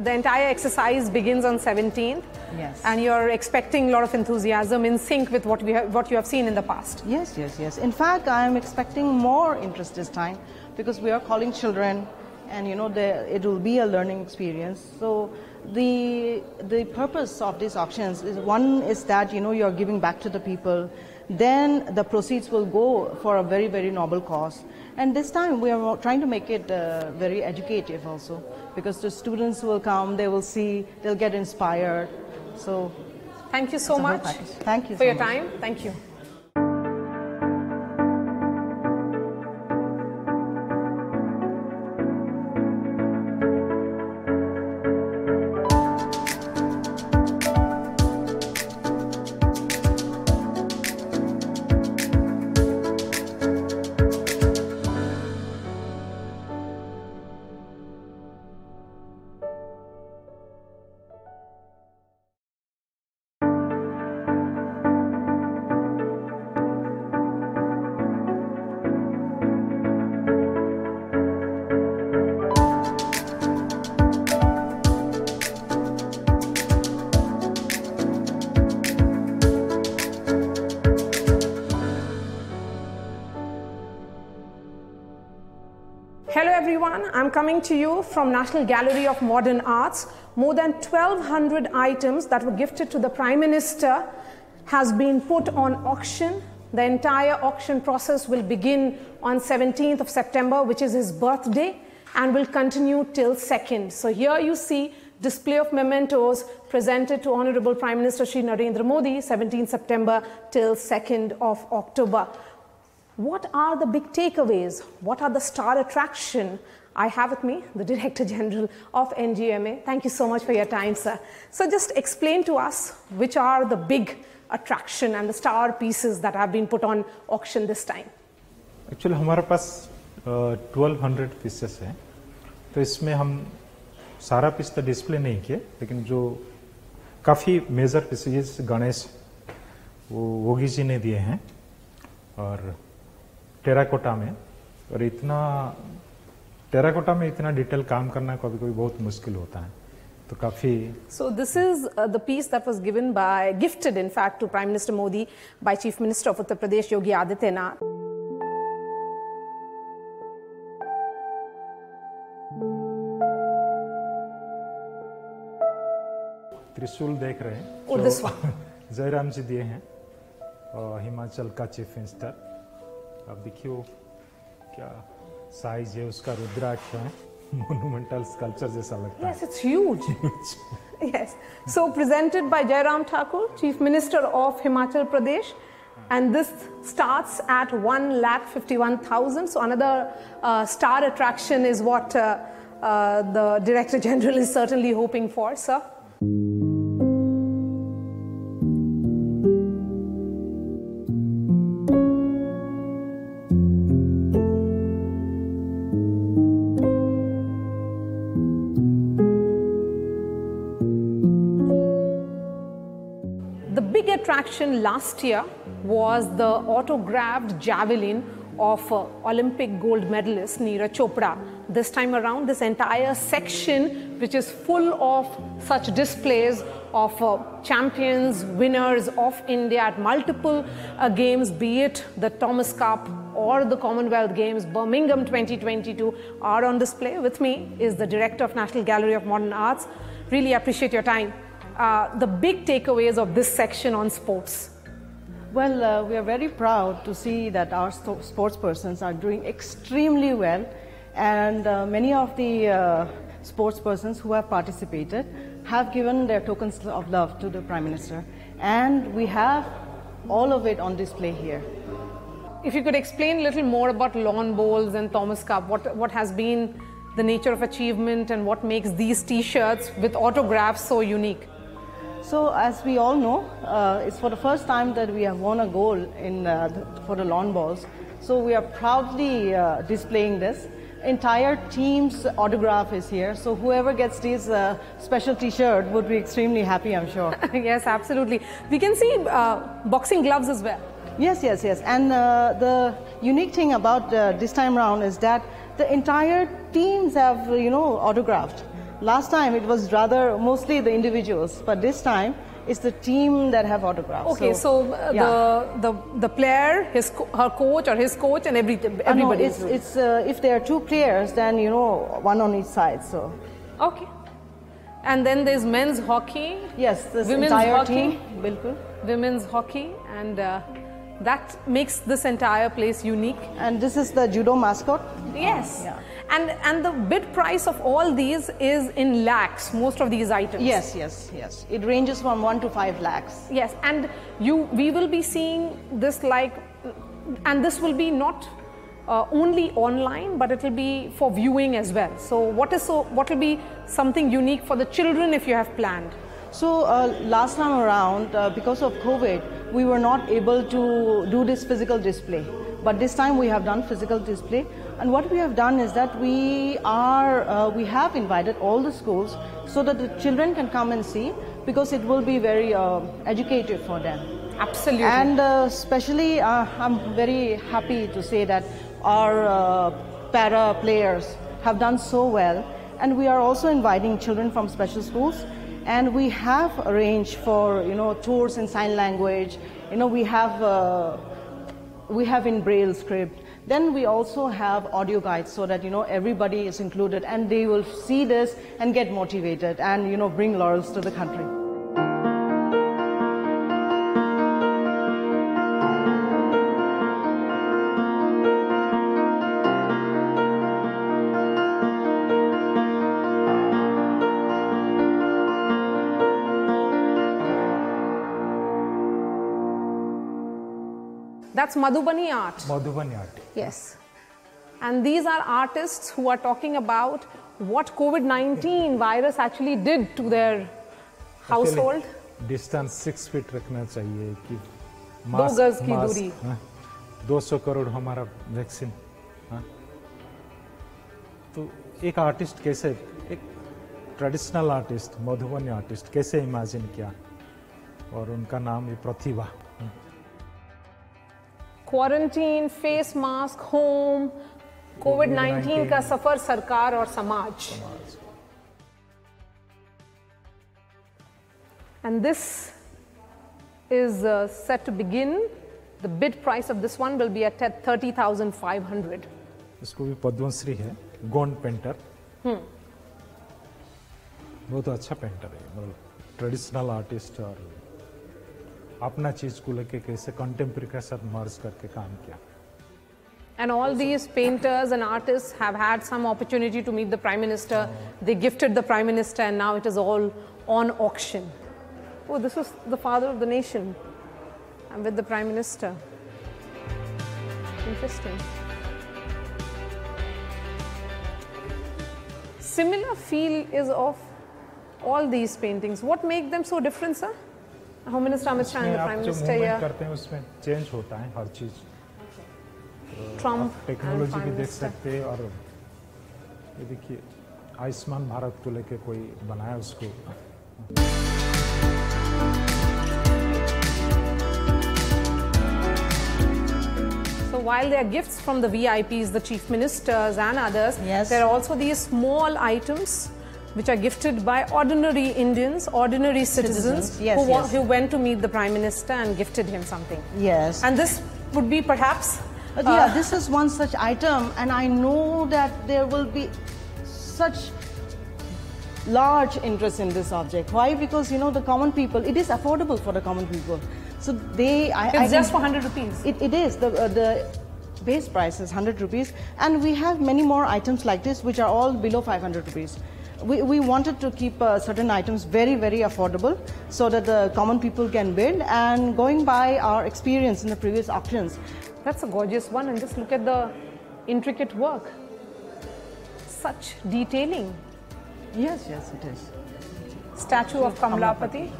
the entire exercise begins on 17th. Yes. And you're expecting a lot of enthusiasm in sync with what we have, what you have seen in the past. Yes, yes, yes. In fact, I am expecting more interest this time because we are calling children, and you know the, it will be a learning experience. So the the purpose of these auctions is one is that you know you are giving back to the people. Then the proceeds will go for a very very noble cause. And this time we are trying to make it uh, very educative also because the students will come, they will see, they'll get inspired. So Thank you so It's a whole much. Thank you for so your much. time. Thank you. To you from National Gallery of Modern Arts. More than 1200 items that were gifted to the Prime Minister has been put on auction. The entire auction process will begin on 17th of September, which is his birthday, and will continue till 2nd. So here you see display of mementos presented to Honorable Prime Minister Shri Narendra Modi, 17 September till 2nd of October. What are the big takeaways? What are the star attraction? I have with me the Director General of NGMA. Thank you so much for your time, sir. So just explain to us which are the big attraction and the star pieces that have been put on auction this time. Actually, हमारे पास 1,200 pieces. So हैं तो इसमें हम सारा piece तो display नहीं किए लेकिन जो काफ़ी मेजर पीसेस गणेश वो योगी जी ने दिए हैं और टेराकोटा में और इतना टेराकोटा में इतना डिटेल काम करना कभी कभी बहुत मुश्किल होता है। तो काफ़ी so this is the piece that was given by gifted in fact to prime minister Modi by chief minister of Uttar Pradesh Yogi Adityanath त्रिशूल देख रहे हैं। so, जयराम जी दिए हैं हिमाचल का चीफ मिनिस्टर अब देखियो क्या साइज है उसका रुद्राक्ष है मोनुमेंटल स्कल्पचर जैसा लगता Yes, it's huge. yes. So, presented by Jairam Thakur, Chief Minister of Himachal Pradesh. And this starts at 1 lakh 51,000. So, another uh, star attraction is what uh, uh, the Director General is certainly hoping for, sir. Attraction last year was the autographed javelin of uh, Olympic gold medalist Neeraj Chopra. This time around, this entire section, which is full of such displays of uh, champions, winners of India at multiple uh, games, be it the Thomas Cup or the Commonwealth Games, Birmingham 2022, are on display. With me is the director of National Gallery of Modern Arts. Really appreciate your time. Uh, the big takeaways of this section on sports. Well, uh, we are very proud to see that our sto- sports persons are doing extremely well, and uh, many of the uh, sports persons who have participated have given their tokens of love to the Prime Minister, and we have all of it on display here. If you could explain a little more about lawn bowls and Thomas Cup, what, what has been the nature of achievement and what makes these t shirts with autographs so unique? So, as we all know, uh, it's for the first time that we have won a gold in, uh, the, for the lawn bowls. So, we are proudly uh, displaying this. Entire team's autograph is here. So, whoever gets this uh, special T-shirt would be extremely happy, I'm sure. yes, absolutely. We can see uh, boxing gloves as well. yes, yes, yes. And uh, the unique thing about uh, this time round is that the entire teams have, you know, autographed. Last time it was rather mostly the individuals, but this time it's the team that have autographs. Okay, so, uh, yeah. the, the the player, his co- her coach or his coach, and every Uh, no, everybody. it's, it's uh, if there are two players, then you know one on each side. So okay. And then there's men's hockey, yes, this Women's entire hockey? team, bilkul. women's hockey, and uh, that makes this entire place unique. And this is the judo mascot. Yes. Yeah. And and the bid price of all these is in lakhs. Most of these items. Yes, yes, yes. It ranges from one to five lakhs. Yes, and you we will be seeing this like, and this will be not uh, only online, but it will be for viewing as well. So what is so what will be something unique for the children if you have planned? So uh, last time around, uh, because of COVID, we were not able to do this physical display. But this time we have done physical display, and what we have done is that we are uh, we have invited all the schools so that the children can come and see because it will be very uh, educative for them. Absolutely. And uh, especially, uh, I'm very happy to say that our uh, para players have done so well, and we are also inviting children from special schools. And we have arranged for you know tours in sign language. You know we have uh, we have in braille script. Then we also have audio guides so that you know everybody is included, and they will see this and get motivated, and you know bring laurels to the country. That's Madhubani art. Madhubani art Yes. And these are artists who are talking about what COVID 19 virus actually did to their household. Distance six feet रखना चाहिए कि दो गज की दूरी। दो सौ करोड़ हमारा वैक्सीन हाँ। तो एक आर्टिस्ट कैसे एक ट्रेडिशनल आर्टिस्ट मधुबनी आर्टिस्ट कैसे इमेजिन किया और उनका नाम है Pratibha quarantine face mask home COVID 19 का सफ़र सरकार और समाज And this is uh, set to begin. The bid price of this one will be at 30,500. इसको भी पद्मश्री है गोंड पेंटर बहुत अच्छा पेंटर है मतलब ट्रेडिशनल आर्टिस्ट और अपना चीज को लेके कैसे कंटेम्प्रेरी के साथ मर्ज करके काम किया And all these painters and artists have had some opportunity to meet the Prime Minister. They gifted the Prime Minister, and now it is all on auction. Oh, this is the father of the nation. I'm with the Prime Minister. Interesting. Similar feel is of all these paintings. What make them so different, sir? The आप Prime जो Minister movement here, करते हैं उसमें change होता है हर चीज़ Trump technology भी देख सकते हैं और ये देखिए आयुष्मान भारत को लेके कोई बनाया उसको So while there are gifts from the VIPs, the chief ministers and others, Yes. there are also these small items which are gifted by ordinary Indians, ordinary citizens, Citizens, yes, who, yes. who went to meet the prime minister and gifted him something. Yes. And this would be perhaps But uh, yeah, this is one such item, and I know that there will be such large interest in this object. Why? Because you know the common people. It is affordable for the common people, so they. I, it's I just for 100 rupees. It, it is the uh, the base price is 100 rupees, and we have many more items like this which are all below 500 rupees. We, we wanted to keep uh, certain items very very affordable so that the common people can bid. And going by our experience in the previous auctions, That's a gorgeous one, and just look at the intricate work. Such detailing. yes, yes, it is. Statue of Kamlapati.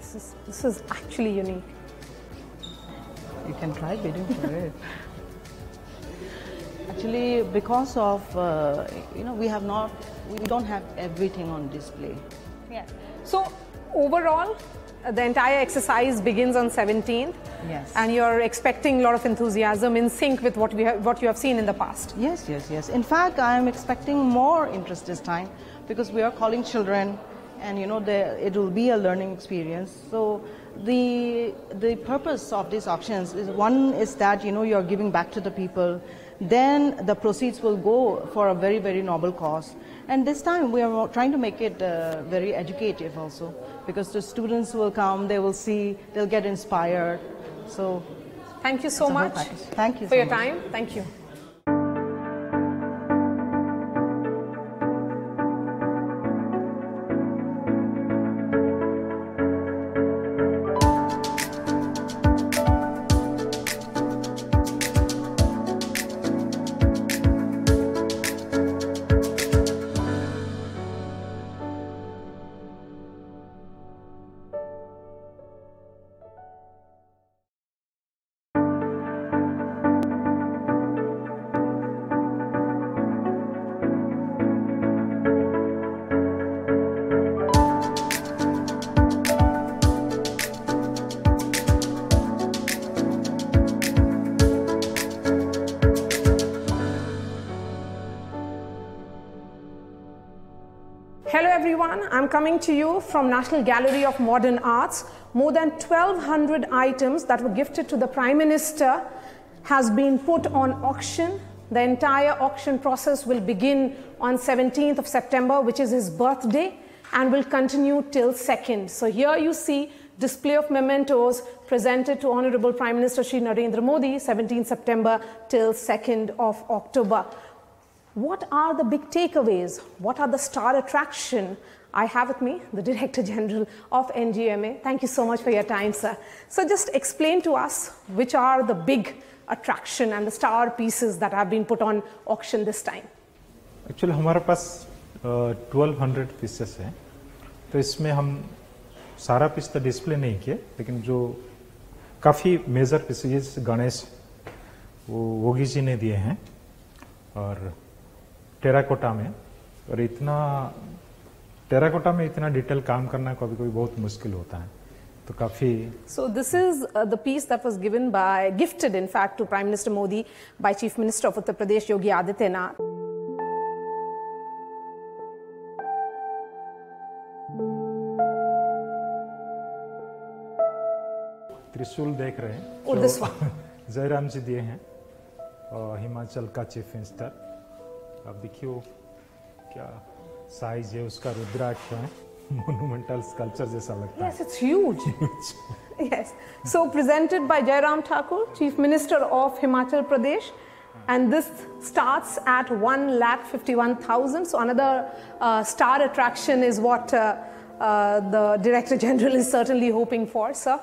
This is, this is actually unique. You can try bidding for it. Actually, because of uh, you know we have not, we don't have everything on display. Yeah. So overall, the entire exercise begins on 17th. Yes. And you're expecting a lot of enthusiasm in sync with what we have, what you have seen in the past. Yes, yes, yes. In fact, I am expecting more interest this time because we are calling children, and you know the, it will be a learning experience. So the the purpose of these auctions is one is that you know you are giving back to the people. Then the proceeds will go for a very very noble cause. And this time we are trying to make it uh, very educative also because the students will come, they will see, they'll get inspired. So Thank you so It's a whole much. Thank you for so your much. time. Thank you. Coming to you from National Gallery of Modern Arts. More than 1200 items that were gifted to the Prime Minister has been put on auction. The entire auction process will begin on 17th of September, which is his birthday, and will continue till 2nd. So here you see display of mementos presented to Honorable Prime Minister Shri Narendra Modi, 17 September till 2nd of October. What are the big takeaways? What are the star attraction? I have with me the Director General of NGMA. Thank you so much for your time, sir. So, just explain to us which are the big attraction and the star pieces that have been put on auction this time. Actually हमारे पास twelve hundred pieces हैं तो इसमें हम सारा piece तो display नहीं किए लेकिन जो काफ़ी मेजर पीसेस गणेश वो योगी जी ने दिए हैं और टेराकोटा में और इतना टेराकोटा में इतना डिटेल काम करना कभी कभी बहुत मुश्किल होता है तो काफ़ी so this is the piece that was given by gifted in fact to prime minister Modi by chief minister of Uttar Pradesh Yogi Adityanath trishul देख रहे हैं जयराम जी दिए हैं हिमाचल का चीफ मिनिस्टर। अब देखियो क्या साइज़ है उसका रुद्राक्ष है मोनुमेंटल स्कल्पचर जैसा लगता Yes, it's huge. yes. So, presented by Jairam Thakur, Chief Minister of Himachal Pradesh. And this starts at 1 lakh 51,000. So, another uh, star attraction is what uh, uh, the Director General is certainly hoping for, sir.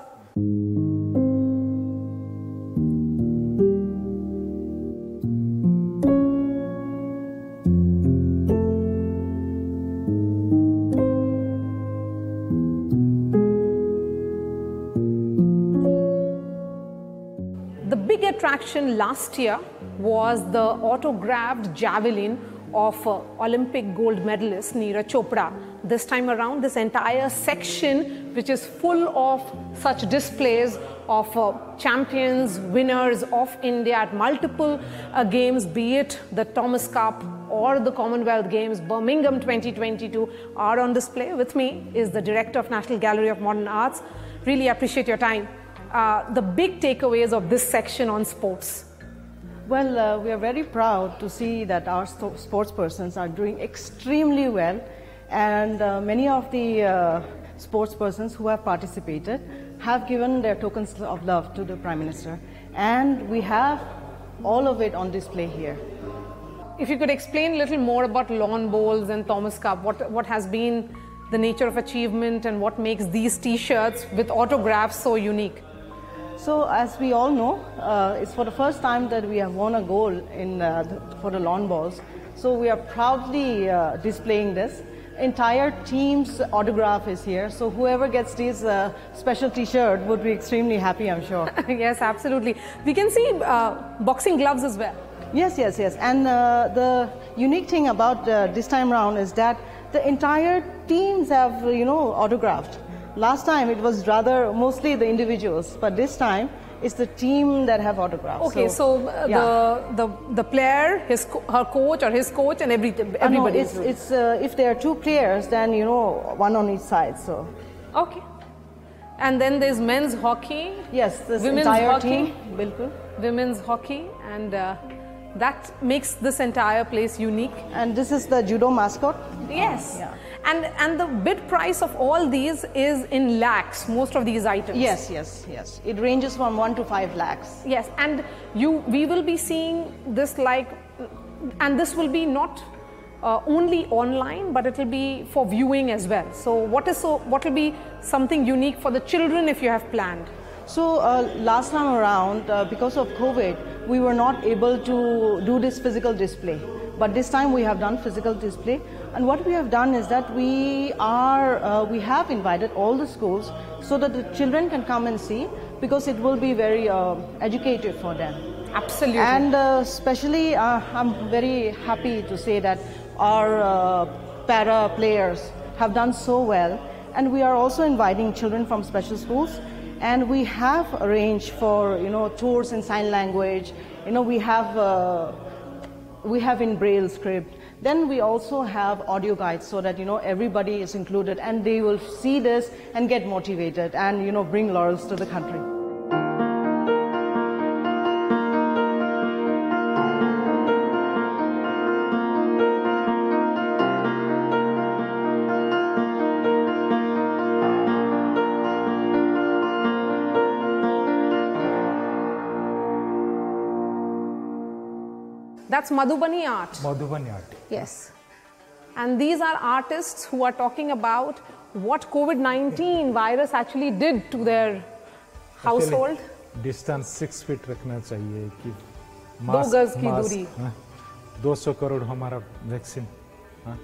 Attraction last year was the autographed javelin of uh, Olympic gold medalist Neeraj Chopra. This time around, this entire section, which is full of such displays of uh, champions, winners of India at multiple uh, games, be it the Thomas Cup or the Commonwealth Games, Birmingham 2022, are on display. With me is the Director of National Gallery of Modern Arts. Really appreciate your time. Uh, the big takeaways of this section on sports. Well, uh, we are very proud to see that our sto- sports persons are doing extremely well, and uh, many of the uh, sports persons who have participated have given their tokens of love to the Prime Minister, and we have all of it on display here. If you could explain a little more about lawn bowls and Thomas Cup, what, what has been the nature of achievement and what makes these t shirts with autographs so unique? So, as we all know, uh, it's for the first time that we have won a gold in, uh, the, for the lawn bowls. So, we are proudly uh, displaying this. Entire team's autograph is here. So, whoever gets this uh, special T-shirt would be extremely happy, I'm sure. yes, absolutely. We can see uh, boxing gloves as well. yes, yes, yes. And uh, the unique thing about uh, this time round is that the entire teams have, you know, autographed. Last time it was rather mostly the individuals, but this time it's the team that have autographs. Okay, so, uh, yeah. the, the the player, his co- her coach or his coach, and every, Uh, no, everybody. it's, it's uh, if there are two players, then you know one on each side. So okay. And then there's men's hockey, yes, this Women's entire hockey? team, bilkul. women's hockey, and uh, that makes this entire place unique. And this is the judo mascot. Yes. Yeah. And and the bid price of all these is in lakhs. Most of these items. Yes, yes, yes. It ranges from one to five lakhs. Yes. And you, we will be seeing this like, and this will be not. Uh, only online, but it will be for viewing as well. So, what is so? What will be something unique for the children if you have planned? So uh, last time around, uh, because of COVID, we were not able to do this physical display. But this time we have done physical display, and what we have done is that we are uh, we have invited all the schools so that the children can come and see because it will be very uh, educative for them. Absolutely. And uh, especially, uh, I'm very happy to say that our uh, para players have done so well, and we are also inviting children from special schools. And we have arranged for you know tours in sign language. You know we have uh, we have in braille script. Then we also have audio guides so that you know everybody is included, and they will see this and get motivated and you know bring laurels to the country. That's Madhubani art. Madhubani art Yes. And these are artists who are talking about what COVID 19 virus actually did to their household. Distance six feet रखना चाहिए कि दो गज की दूरी। दो सौ करोड़ हमारा वैक्सीन हाँ।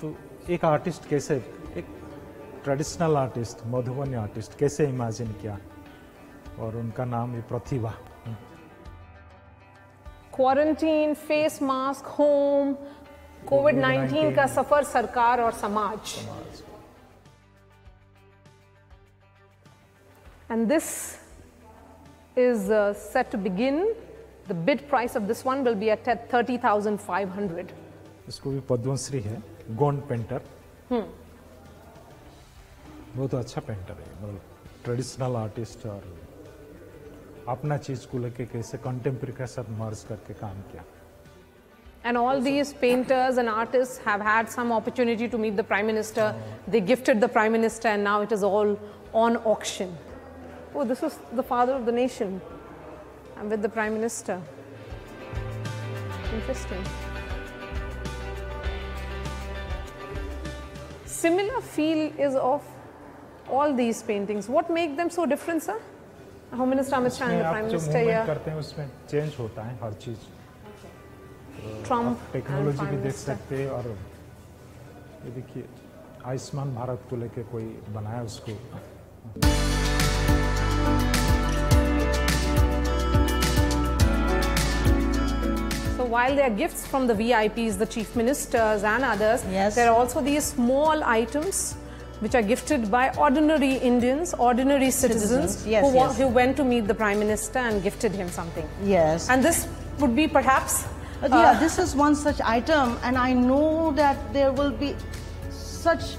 तो एक आर्टिस्ट कैसे एक ट्रेडिशनल आर्टिस्ट मधुबनी आर्टिस्ट कैसे इमेजिन किया और उनका नाम है Pratibha quarantine face mask home COVID 19 का सफ़र सरकार और समाज and And this is uh, set to begin. The bid price of this one will be at 30,500. इसको भी पद्मश्री है गोंड पेंटर बहुत अच्छा पेंटर है मतलब ट्रेडिशनल आर्टिस्ट और अपना चीज को लेके कैसे कंटेम्प्रेरी के साथ मर्ज करके काम किया And all these painters and artists have had some opportunity to meet the Prime Minister. They gifted the Prime Minister, and now it is all on auction. Oh, this is the father of the nation. I'm with the Prime Minister. Interesting. Similar feel is of all these paintings. What make them so different, sir? Home Minister Amit Shah and the इसमें Prime आप जो Minister movement here, करते हैं उसमें change होता है हर चीज़ Trump and टेक्नोलॉजी भी देख सकते हैं और ये देखिए आयुष्मान भारत को लेके कोई बनाया उसको So while there are gifts from the VIPs, the chief ministers and others, Yes. there are also these small items which are gifted by ordinary Indians, ordinary citizens, Citizens, yes, who, yes. who went to meet the prime minister and gifted him something. Yes. And this would be perhaps But yeah, this is one such item, and I know that there will be such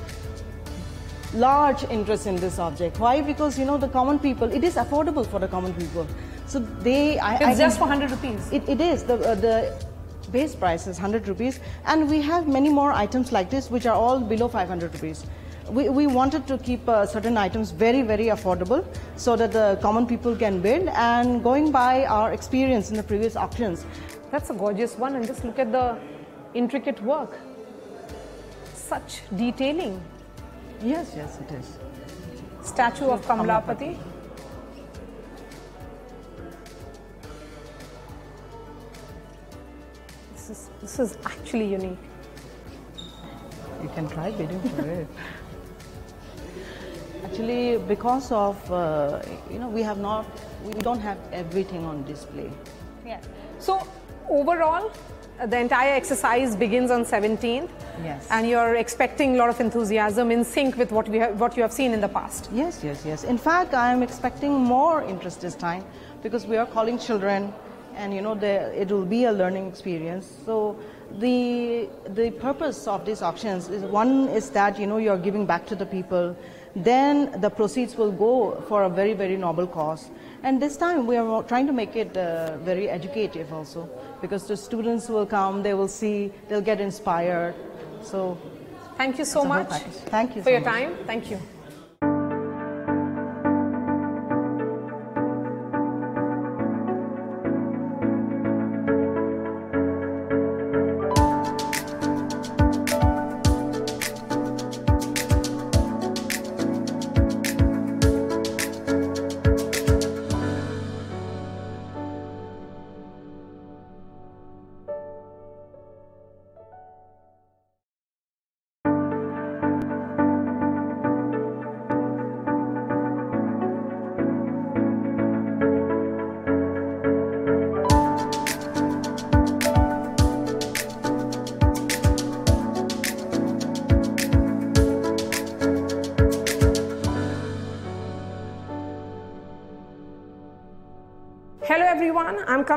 large interest in this object. Why? Because you know the common people. It is affordable for the common people, so they. I, it's I just for 100 rupees. It, it is the uh, the base price is 100 rupees, and we have many more items like this which are all below 500 rupees. We, we wanted to keep uh, certain items very very affordable so that the common people can bid. And going by our experience in the previous auctions, That's a gorgeous one, and just look at the intricate work. Such detailing. yes, yes, it is. Statue of Kamlapati. This is, this is actually unique. You can try bidding for it. Actually, because of uh, you know we have not, we don't have everything on display. Yes. So overall, uh, the entire exercise begins on 17th. Yes. And you're expecting a lot of enthusiasm in sync with what we have, what you have seen in the past. Yes, yes, yes. In fact, I am expecting more interest this time because we are calling children, and you know it will be a learning experience. So the the purpose of these auctions is one is that you know you are giving back to the people. Then the proceeds will go for a very very noble cause. And this time we are trying to make it uh, very educative also because the students will come, they will see, they'll get inspired. So Thank you so It's a whole much. Thank you for so your much. time. Thank you.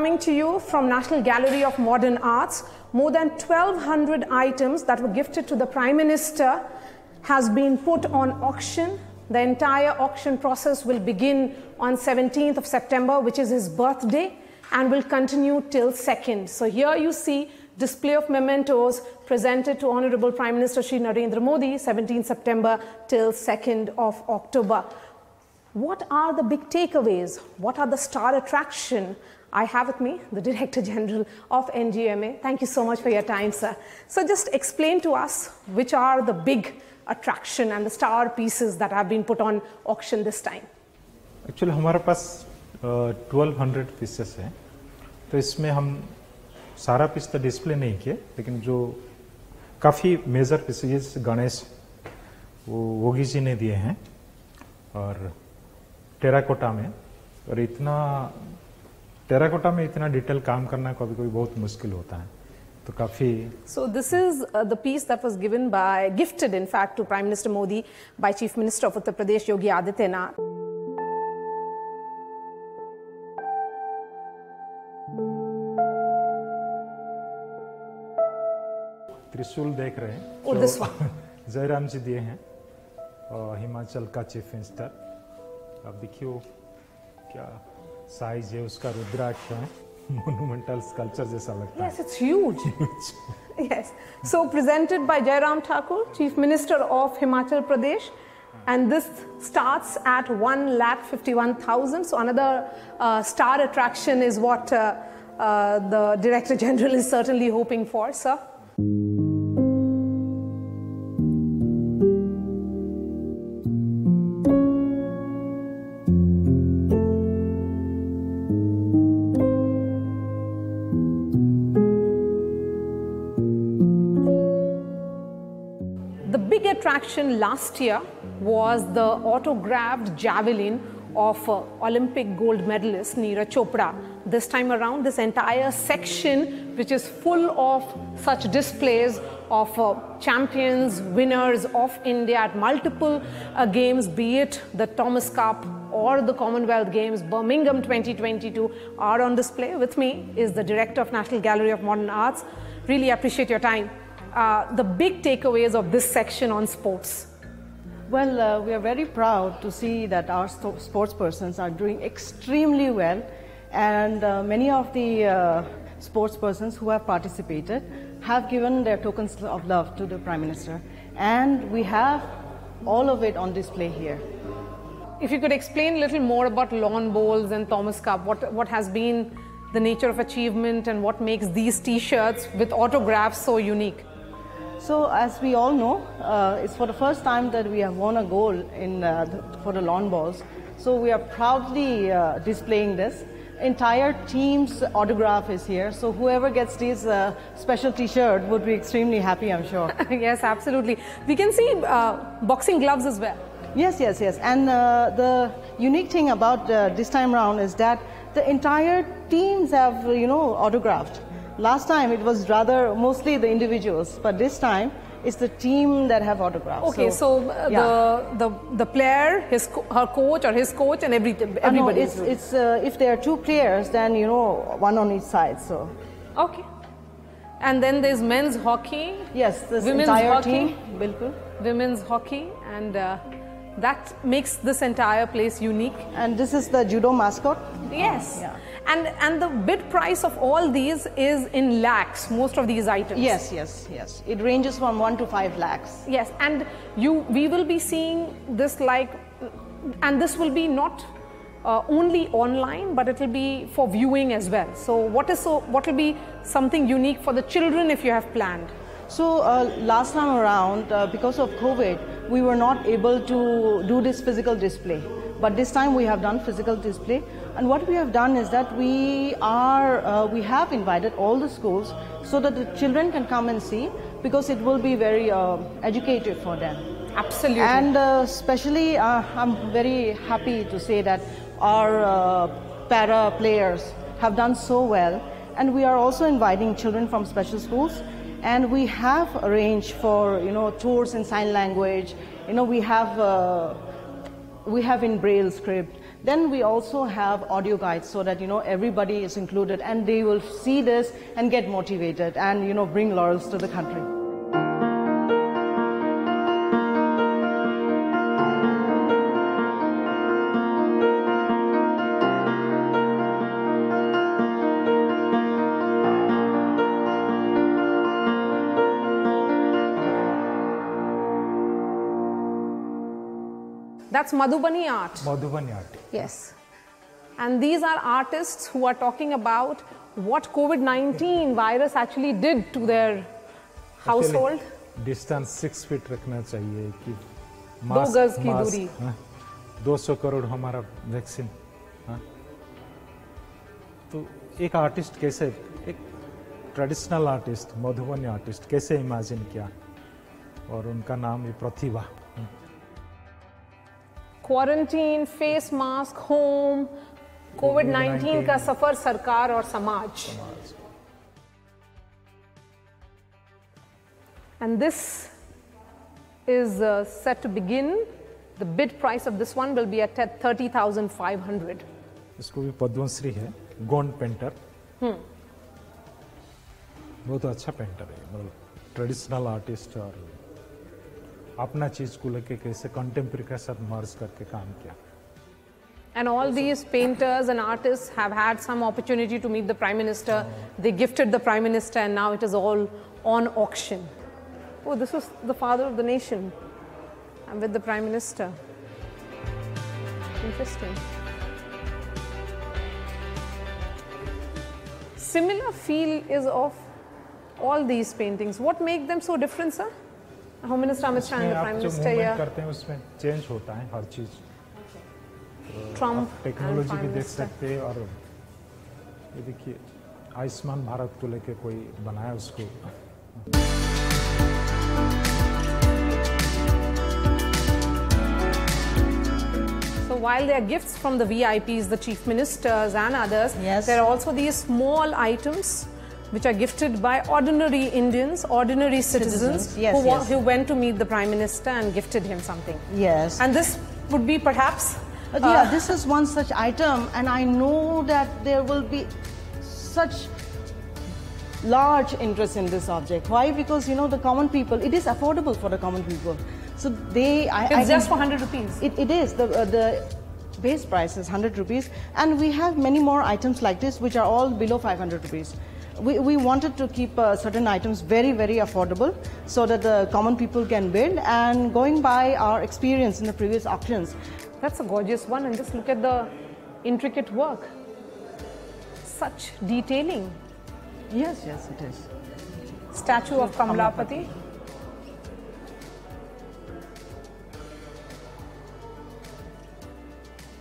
Coming to you from National Gallery of Modern Arts. More than 1200 items that were gifted to the Prime Minister has been put on auction. The entire auction process will begin on 17th of September, which is his birthday, and will continue till 2nd. So here you see display of mementos presented to Honorable Prime Minister Shri Narendra Modi, 17th September till 2nd of October. What are the big takeaways? What are the star attraction? I have with me the Director General of NGMA. Thank you so much for your time, sir. So just explain to us which are the big attraction and the star pieces that have been put on auction this time. Actually, हमारे पास 1200 pieces pieces हैं तो इसमें हम सारा piece तो display नहीं किए लेकिन जो काफ़ी मेजर पीसेस गणेश वो योगी जी ने दिए हैं और टेराकोटा में और इतना टेराकोटा में इतना डिटेल काम करना कभी कभी बहुत मुश्किल होता है तो काफ़ी so this is the piece that was given by gifted in fact to prime minister Modi by chief minister of Uttar Pradesh Yogi Adityanath trishul देख रहे हैं। तो oh, so, जयराम जी दिए हैं हिमाचल का चीफ मिनिस्टर। अब देखियो क्या साइज़ है उसका रुद्राक्ष है मोनुमेंटल स्कल्पचर जैसा लगता Yes, it's huge. yes. So, presented by Jairam Thakur, Chief Minister of Himachal Pradesh. And this starts at 1 lakh 51,000. So, another uh, star attraction is what uh, uh, the Director General is certainly hoping for, sir. Attraction last year was the autographed javelin of uh, Olympic gold medalist Neeraj Chopra. This time around, this entire section, which is full of such displays of uh, champions, winners of India at multiple uh, games, be it the Thomas Cup or the Commonwealth Games, Birmingham 2022, are on display. With me is the director of National Gallery of Modern Arts. Really appreciate your time uh, the big takeaways of this section on sports? Well, uh, we are very proud to see that our sto- sports persons are doing extremely well, and uh, many of the uh, sports persons who have participated have given their tokens of love to the Prime Minister, and we have all of it on display here. If you could explain a little more about lawn bowls and Thomas Cup, what, what has been the nature of achievement and what makes these t shirts with autographs so unique? So, as we all know, uh, it's for the first time that we have won a gold in, uh, the, for the lawn bowls. So, we are proudly uh, displaying this. Entire team's autograph is here. So, whoever gets this uh, special T-shirt would be extremely happy, I'm sure. yes, absolutely. We can see uh, boxing gloves as well. yes, yes, yes. And uh, the unique thing about uh, this time round is that the entire teams have, you know, autographed. Last time it was rather mostly the individuals, but this time it's the team that have autographs. Okay, so, uh, yeah. the, the, the player, his, co- her coach or his coach and every, Uh, no, everybody. it's, it's uh, if there are two players, then you know one on each side. So okay. And then there's men's hockey. yes, this Women's entire hockey. team, bilkul. women's hockey, and uh, that makes this entire place unique. And this is the judo mascot. Yes. Yeah. And and the bid price of all these is in lakhs. Most of these items. Yes, yes, yes. It ranges from one to five lakhs. Yes, and you we will be seeing this like, and this will be not. Uh, only online, but it will be for viewing as well. So, what is so? What will be something unique for the children if you have planned? So uh, last time around, uh, because of COVID, we were not able to do this physical display. But this time we have done physical display, and what we have done is that we are uh, we have invited all the schools so that the children can come and see because it will be very uh, educative for them. Absolutely. And uh, especially, uh, I'm very happy to say that our uh, para players have done so well, and we are also inviting children from special schools. And we have arranged for you know tours in sign language. You know we have uh, we have in braille script. Then we also have audio guides so that you know everybody is included, and they will see this and get motivated, and you know bring laurels to the country. That's Madhubani art. Madhubani art Yes. And these are artists who are talking about what COVID 19 virus actually did to their household. Distance six feet रखना चाहिए कि दो गज की दूरी। दो सौ करोड़ हमारा वैक्सीन हाँ? तो एक आर्टिस्ट कैसे एक ट्रेडिशनल आर्टिस्ट मधुबनी आर्टिस्ट कैसे इमेजिन किया और उनका नाम है Pratibha quarantine face mask home COVID 19 का सफ़र सरकार और समाज and And this is uh, set to begin. The bid price of this one will be at 30,500. इसको भी पद्मश्री है गोंड पेंटर बहुत अच्छा पेंटर है मतलब ट्रेडिशनल आर्टिस्ट और अपना चीज को लेके कैसे कंटेम्प्रेरी के साथ मर्ज करके काम किया And all these painters and artists have had some opportunity to meet the Prime Minister. They gifted the Prime Minister, and now it is all on auction. Oh, this is the father of the nation. I'm with the Prime Minister. Interesting. Similar feel is of all these paintings. What make them so different, sir? Home Minister Amit Shah and इसमें the आप Prime जो Minister movement here, करते हैं उसमें change होता है हर चीज़ Trump and टेक्नोलॉजी भी देख सकते हैं और ये देखिए आयुष्मान भारत को लेके कोई बनाया उसको So while there are gifts from the VIPs, the chief ministers and others, Yes. there are also these small items which are gifted by ordinary Indians, ordinary citizens, Citizens, yes, who, yes. who went to meet the prime minister and gifted him something. Yes. And this would be perhaps But yeah, this is one such item, and I know that there will be such large interest in this object. Why? Because you know the common people. It is affordable for the common people, so they. I, it's I just for 100 rupees. It, it is the uh, the base price is 100 rupees, and we have many more items like this which are all below 500 rupees. We, we wanted to keep uh, certain items very very affordable so that the common people can bid. And going by our experience in the previous auctions, That's a gorgeous one, and just look at the intricate work. Such detailing. yes, yes, it is. Statue of Kamlapati.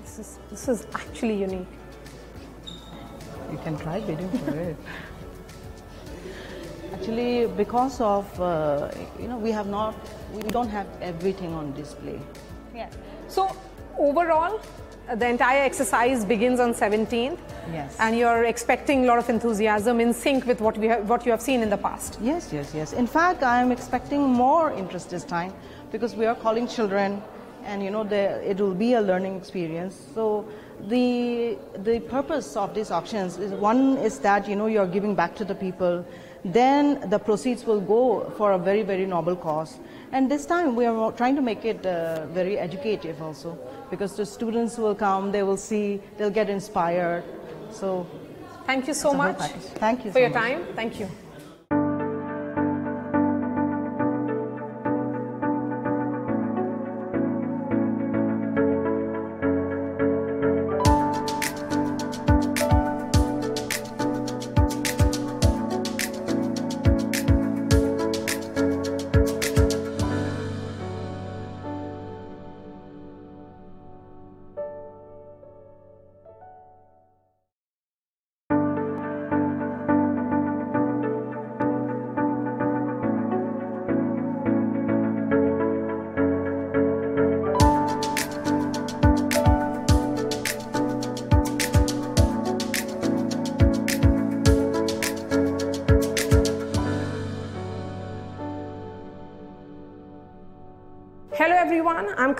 This is, this is actually unique. You can try bidding for it. Actually, because of uh, you know we have not, we don't have everything on display. Yes. So overall, uh, the entire exercise begins on 17th. Yes. And you're expecting a lot of enthusiasm in sync with what we have, what you have seen in the past. Yes, yes, yes. In fact, I am expecting more interest this time because we are calling children, and you know the, it will be a learning experience. So the the purpose of these auctions is one is that you know you are giving back to the people. Then the proceeds will go for a very very noble cause. And this time we are trying to make it uh, very educative also because the students will come, they will see, they'll get inspired. So Thank you so It's a whole much. Thank you for so your much. time. Thank you.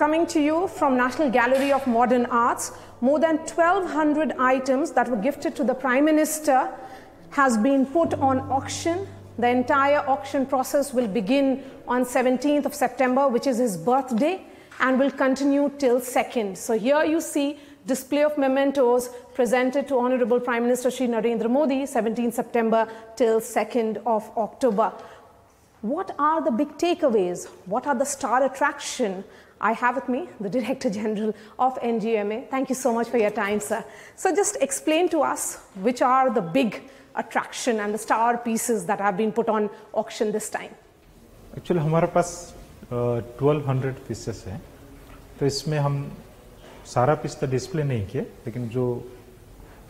Coming to you from National Gallery of Modern Arts. More than 1200 items that were gifted to the Prime Minister has been put on auction. The entire auction process will begin on 17th of September, which is his birthday, and will continue till 2nd. So here you see display of mementos presented to Honorable Prime Minister Shri Narendra Modi, 17th September till 2nd of October. What are the big takeaways? What are the star attraction? I have with me the Director General of NGMA. Thank you so much for your time, sir. So just explain to us which are the big attraction and the star pieces that have been put on auction this time. Actually, हमारे पास 1200 pieces pieces हैं तो इसमें हम सारा piece तो display नहीं किए लेकिन जो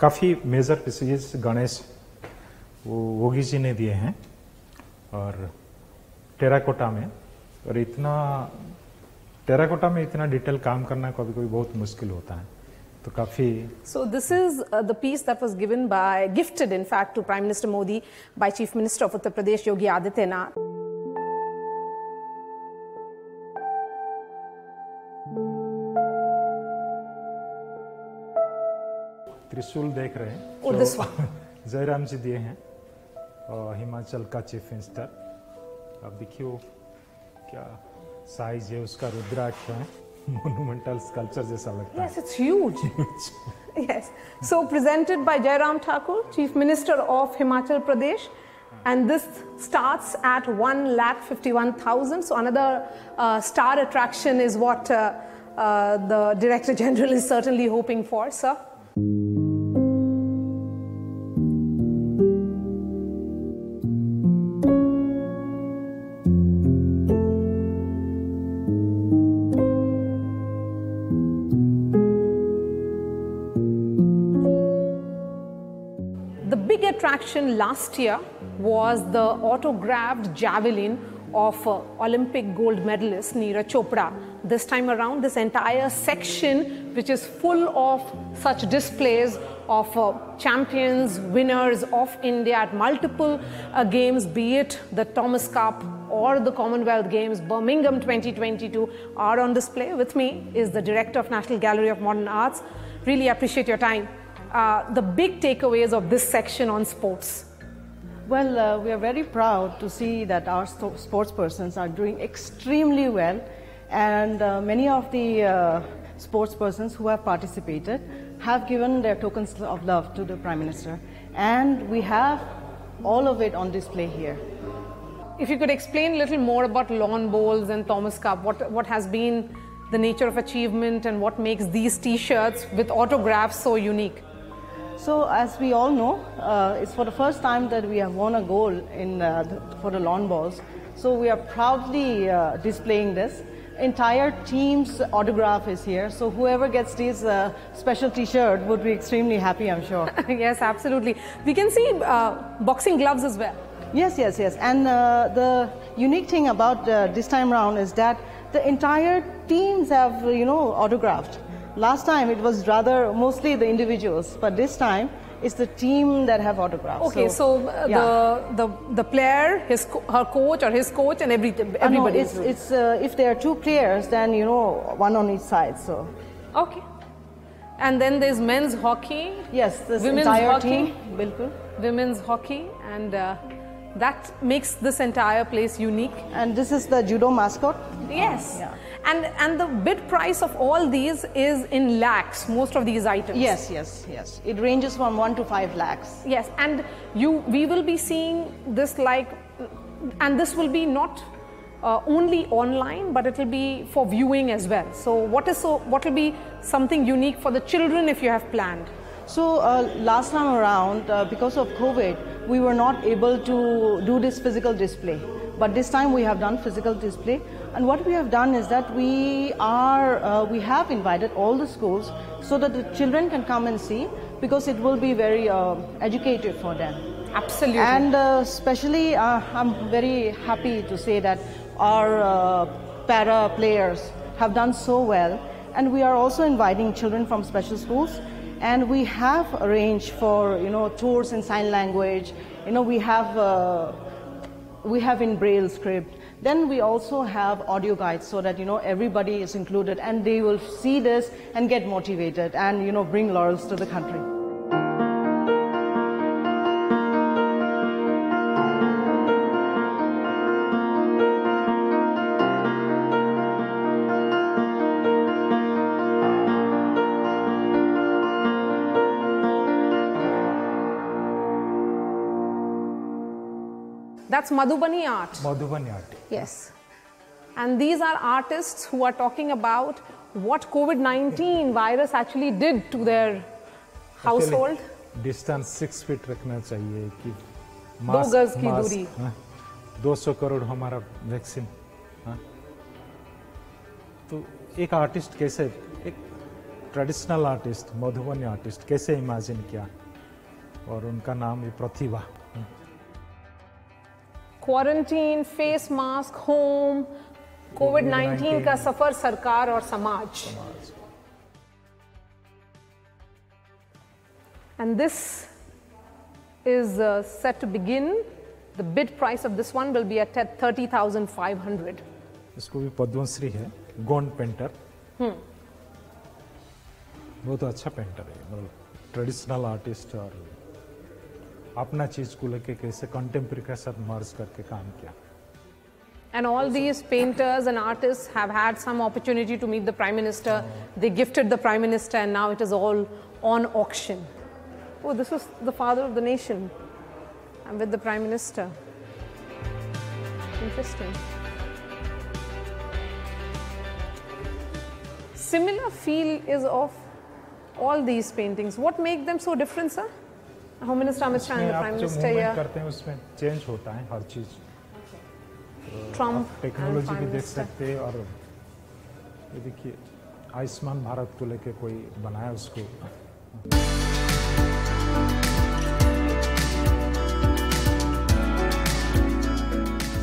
काफ़ी मेजर पीसेस गणेश वो योगी जी ने दिए हैं और टेराकोटा में और इतना टेराकोटा में इतना डिटेल काम करना कभी कभी बहुत मुश्किल होता है। तो काफ़ी so this is the piece that was given by gifted in fact to prime minister Modi by chief minister of Uttar Pradesh Yogi Adityanath trishul देख रहे हैं। so, जयराम जी दिए हैं हिमाचल का चीफ मिनिस्टर। अब देखियो क्या साइज़ है उसका रुद्राक्ष है मोनुमेंटल स्कल्पचर जैसा लगता Yes, it's huge. yes. So, presented by Jairam Thakur, Chief Minister of Himachal Pradesh. And this starts at 1 lakh 51,000. So, another uh, star attraction is what uh, uh, the Director General is certainly hoping for, sir. Attraction last year was the autographed javelin of uh, Olympic gold medalist Neeraj Chopra. This time around, this entire section, which is full of such displays of uh, champions, winners of India at multiple uh, games, be it the Thomas Cup or the Commonwealth Games, Birmingham 2022, are on display. With me is the Director of National Gallery of Modern Arts. Really appreciate your time uh, the big takeaways of this section on sports? Well, uh, we are very proud to see that our sto- sports persons are doing extremely well, and uh, many of the uh, sports persons who have participated have given their tokens of love to the Prime Minister, and we have all of it on display here. If you could explain a little more about lawn bowls and Thomas Cup, what, what has been the nature of achievement and what makes these t shirts with autographs so unique? So, as we all know, uh, it's for the first time that we have won a gold in, uh, the, for the lawn bowls. So, we are proudly uh, displaying this. Entire team's autograph is here. So, whoever gets this uh, special T-shirt would be extremely happy, I'm sure. yes, absolutely. We can see uh, boxing gloves as well. yes, yes, yes. And uh, the unique thing about uh, this time round is that the entire teams have, you know, autographed. Last time it was rather mostly the individuals, but this time it's the team that have autographs. Okay, so, uh, yeah. the, the the player, his her coach or his coach, and every, Uh, no, everybody. it's, it's uh, if there are two players, then you know one on each side. So okay. And then there's men's hockey, yes, this Women's entire hockey? team, bilkul. women's hockey, and uh, that makes this entire place unique. And this is the judo mascot. Yes. Yeah. And and the bid price of all these is in lakhs. Most of these items. Yes, yes, yes. It ranges from one to five lakhs. Yes, and you we will be seeing this like, and this will be not uh, only online, but it will be for viewing as well. So what is so what will be something unique for the children if you have planned? So uh, last time around, uh, because of COVID, we were not able to do this physical display. But this time we have done physical display, and what we have done is that we are uh, we have invited all the schools so that the children can come and see because it will be very uh, educative for them. Absolutely. And uh, especially, uh, I'm very happy to say that our uh, para players have done so well, and we are also inviting children from special schools. And we have arranged for you know tours in sign language. You know we have uh, we have in braille script. Then we also have audio guides so that you know everybody is included, and they will see this and get motivated, and you know bring laurels to the country. That's Madhubani art. Madhubani art Yes. And these are artists who are talking about what COVID 19 virus actually did to their household. Distance six feet रखना चाहिए कि गज की दूरी। दो सौ करोड़ हमारा vaccine हाँ। तो एक आर्टिस्ट कैसे एक ट्रेडिशनल आर्टिस्ट मधुबनी आर्टिस्ट कैसे इमेजिन किया और उनका नाम है Pratibha quarantine face mask home COVID 19 का सफ़र सरकार और समाज And this is uh, set to begin. The bid price of this one will be at 30,500. इसको भी पद्मश्री है गोंड पेंटर बहुत अच्छा पेंटर है मतलब ट्रेडिशनल आर्टिस्ट और अपना चीज को लेके कैसे कंटेम्प्रेरी के साथ मर्ज करके काम किया And all these painters and artists have had some opportunity to meet the Prime Minister. They gifted the Prime Minister, and now it is all on auction. Oh, this was the father of the nation. I'm with the Prime Minister. Interesting. Similar feel is of all these paintings. What make them so different, sir? The आप Prime जो Minister movement here, करते हैं उसमें change होता है हर चीज़ Trump technology भी देख सकते हैं और ये देखिए आयुष्मान भारत को लेके कोई बनाया उसको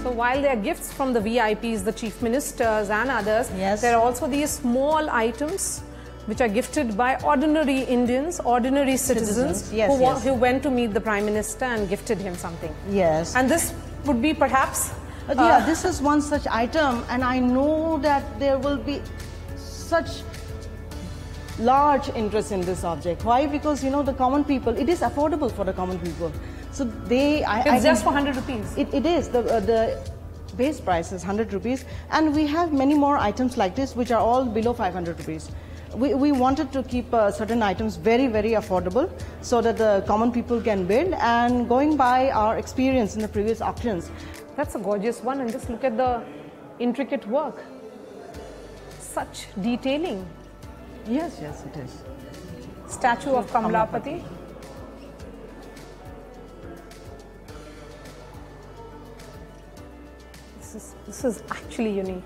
So while there are gifts from the VIPs, the chief ministers and others, Yes. there are also these small items which are gifted by ordinary Indians, ordinary citizens, Citizens, yes, who, yes. who went to meet the prime minister and gifted him something. Yes. And this would be perhaps uh, yeah, this is one such item, and I know that there will be such large interest in this object. Why? Because you know the common people. It is affordable for the common people. So they. I, it's I just for 100 rupees. It, it is the uh, the base price is 100 rupees, and we have many more items like this which are all below 500 rupees. We, we wanted to keep uh, certain items very very affordable so that the common people can bid. And going by our experience in the previous auctions, That's a gorgeous one, and just look at the intricate work. Such detailing. yes, yes, it is. Statue of Kamlapati. This is, this is actually unique.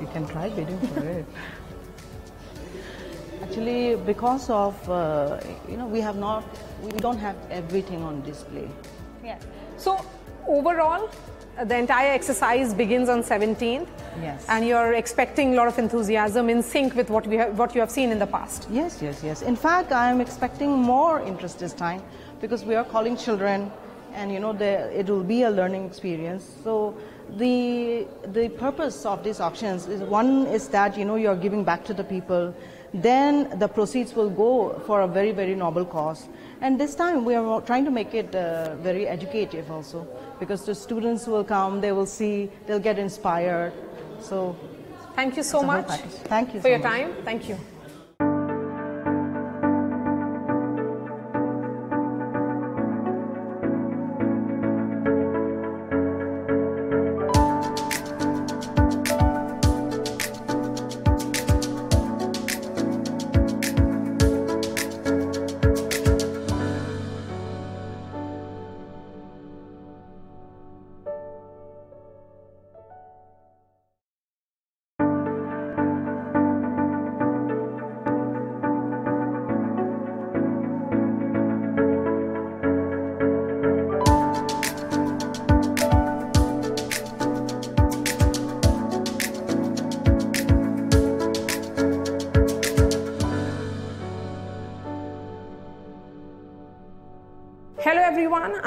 You can try bidding for it. Actually, because of uh, you know we have not, we don't have everything on display. Yeah. So overall, the entire exercise begins on 17th. Yes. And you're expecting a lot of enthusiasm in sync with what we have, what you have seen in the past. Yes, yes, yes. In fact, I am expecting more interest this time because we are calling children, and you know the, it will be a learning experience. So the the purpose of these auctions is one is that you know you are giving back to the people. Then the proceeds will go for a very very noble cause. And this time we are trying to make it uh, very educative also because the students will come, they will see, they'll get inspired. So Thank you so It's a whole much. Thank you for so your much. time. Thank you.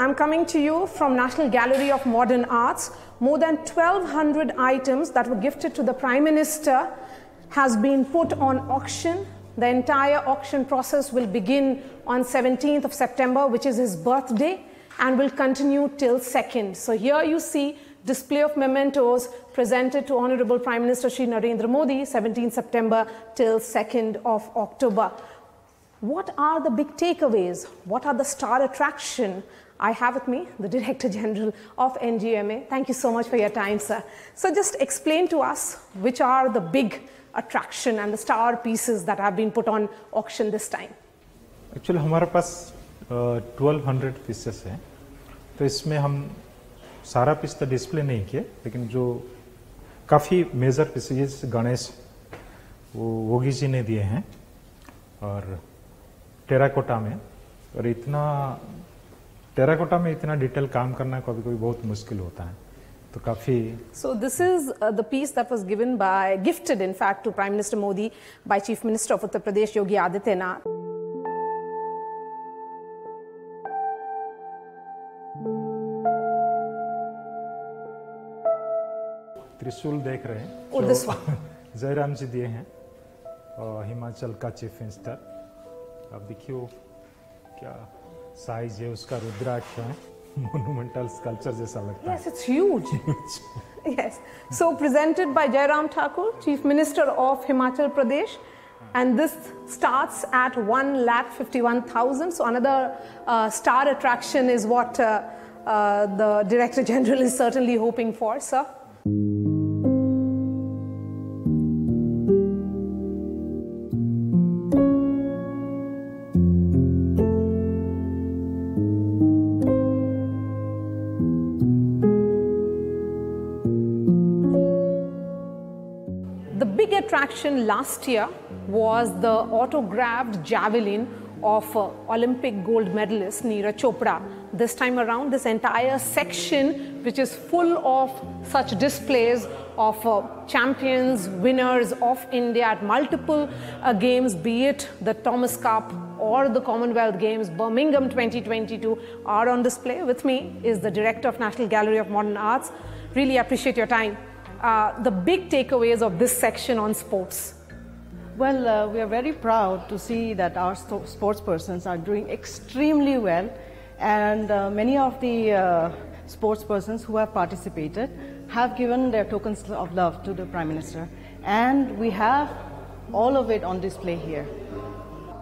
I'm coming to you from National Gallery of Modern Arts. More than 1200 items that were gifted to the Prime Minister has been put on auction. The entire auction process will begin on 17th of September, which is his birthday, and will continue till 2nd. So here you see display of mementos presented to Honorable Prime Minister Shri Narendra Modi, 17 September till 2nd of October. What are the big takeaways? What are the star attraction? I have with me the Director General of NGMA. Thank you so much for your time, sir. So just explain to us which are the big attraction and the star pieces that have been put on auction this time. Actually, हमारे पास 1200 pieces pieces हैं तो इसमें हम सारा piece display नहीं किए लेकिन जो काफ़ी मेजर पीसेस गणेश वो योगी जी ने दिए हैं और टेराकोटा में और इतना टेराकोटा में इतना डिटेल काम करना कभी कभी बहुत मुश्किल होता है। तो काफ़ी so this is the piece that was given by gifted in fact to prime minister Modi by chief minister of Uttar Pradesh Yogi Adityanath trishul देख रहे हैं। जयराम जी दिए हैं और हिमाचल का चीफ मिनिस्टर अब देखियो क्या साइज है उसका रुद्राक्ष है मोनुमेंटल स्कल्पचर जैसा लगता Yes, it's huge. yes. So, presented by Jairam Thakur, Chief Minister of Himachal Pradesh. And this starts at 1 lakh 51,000. So, another uh, star attraction is what uh, uh, the Director General is certainly hoping for, sir. Attraction last year was the autographed javelin of uh, Olympic gold medalist Neeraj Chopra. This time around, this entire section, which is full of such displays of uh, champions, winners of India at multiple uh, games, be it the Thomas Cup or the Commonwealth Games, Birmingham 2022, are on display. With me is the Director of National Gallery of Modern Arts. Really appreciate your time. Uh, the big takeaways of this section on sports. Well, uh, we are very proud to see that our sto- sports persons are doing extremely well, and uh, many of the uh, sports persons who have participated have given their tokens of love to the Prime Minister, and we have all of it on display here.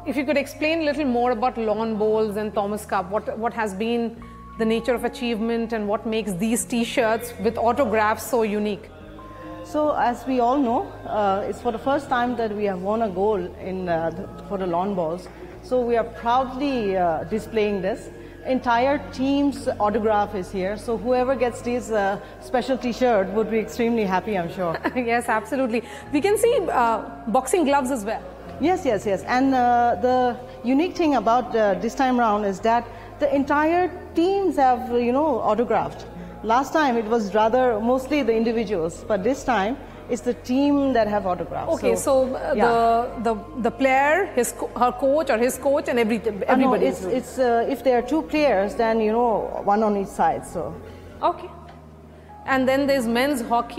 If you could explain a little more about lawn bowls and Thomas Cup, what, what has been the nature of achievement and what makes these t shirts with autographs so unique? So, as we all know, uh, it's for the first time that we have won a gold in, uh, the, for the lawn bowls. So, we are proudly uh, displaying this. Entire team's autograph is here. So, whoever gets this uh, special T-shirt would be extremely happy, I'm sure. yes, absolutely. We can see uh, boxing gloves as well. yes, yes, yes. And uh, the unique thing about uh, this time round is that the entire teams have, you know, autographed. Last time it was rather mostly the individuals, but this time it's the team that have autographs. Okay, so, uh, yeah. the, the, the player, his, co- her coach or his coach, and every, Uh, no, everybody. it's, it's uh, if there are two players, then you know one on each side. So Okay. And then there's men's hockey.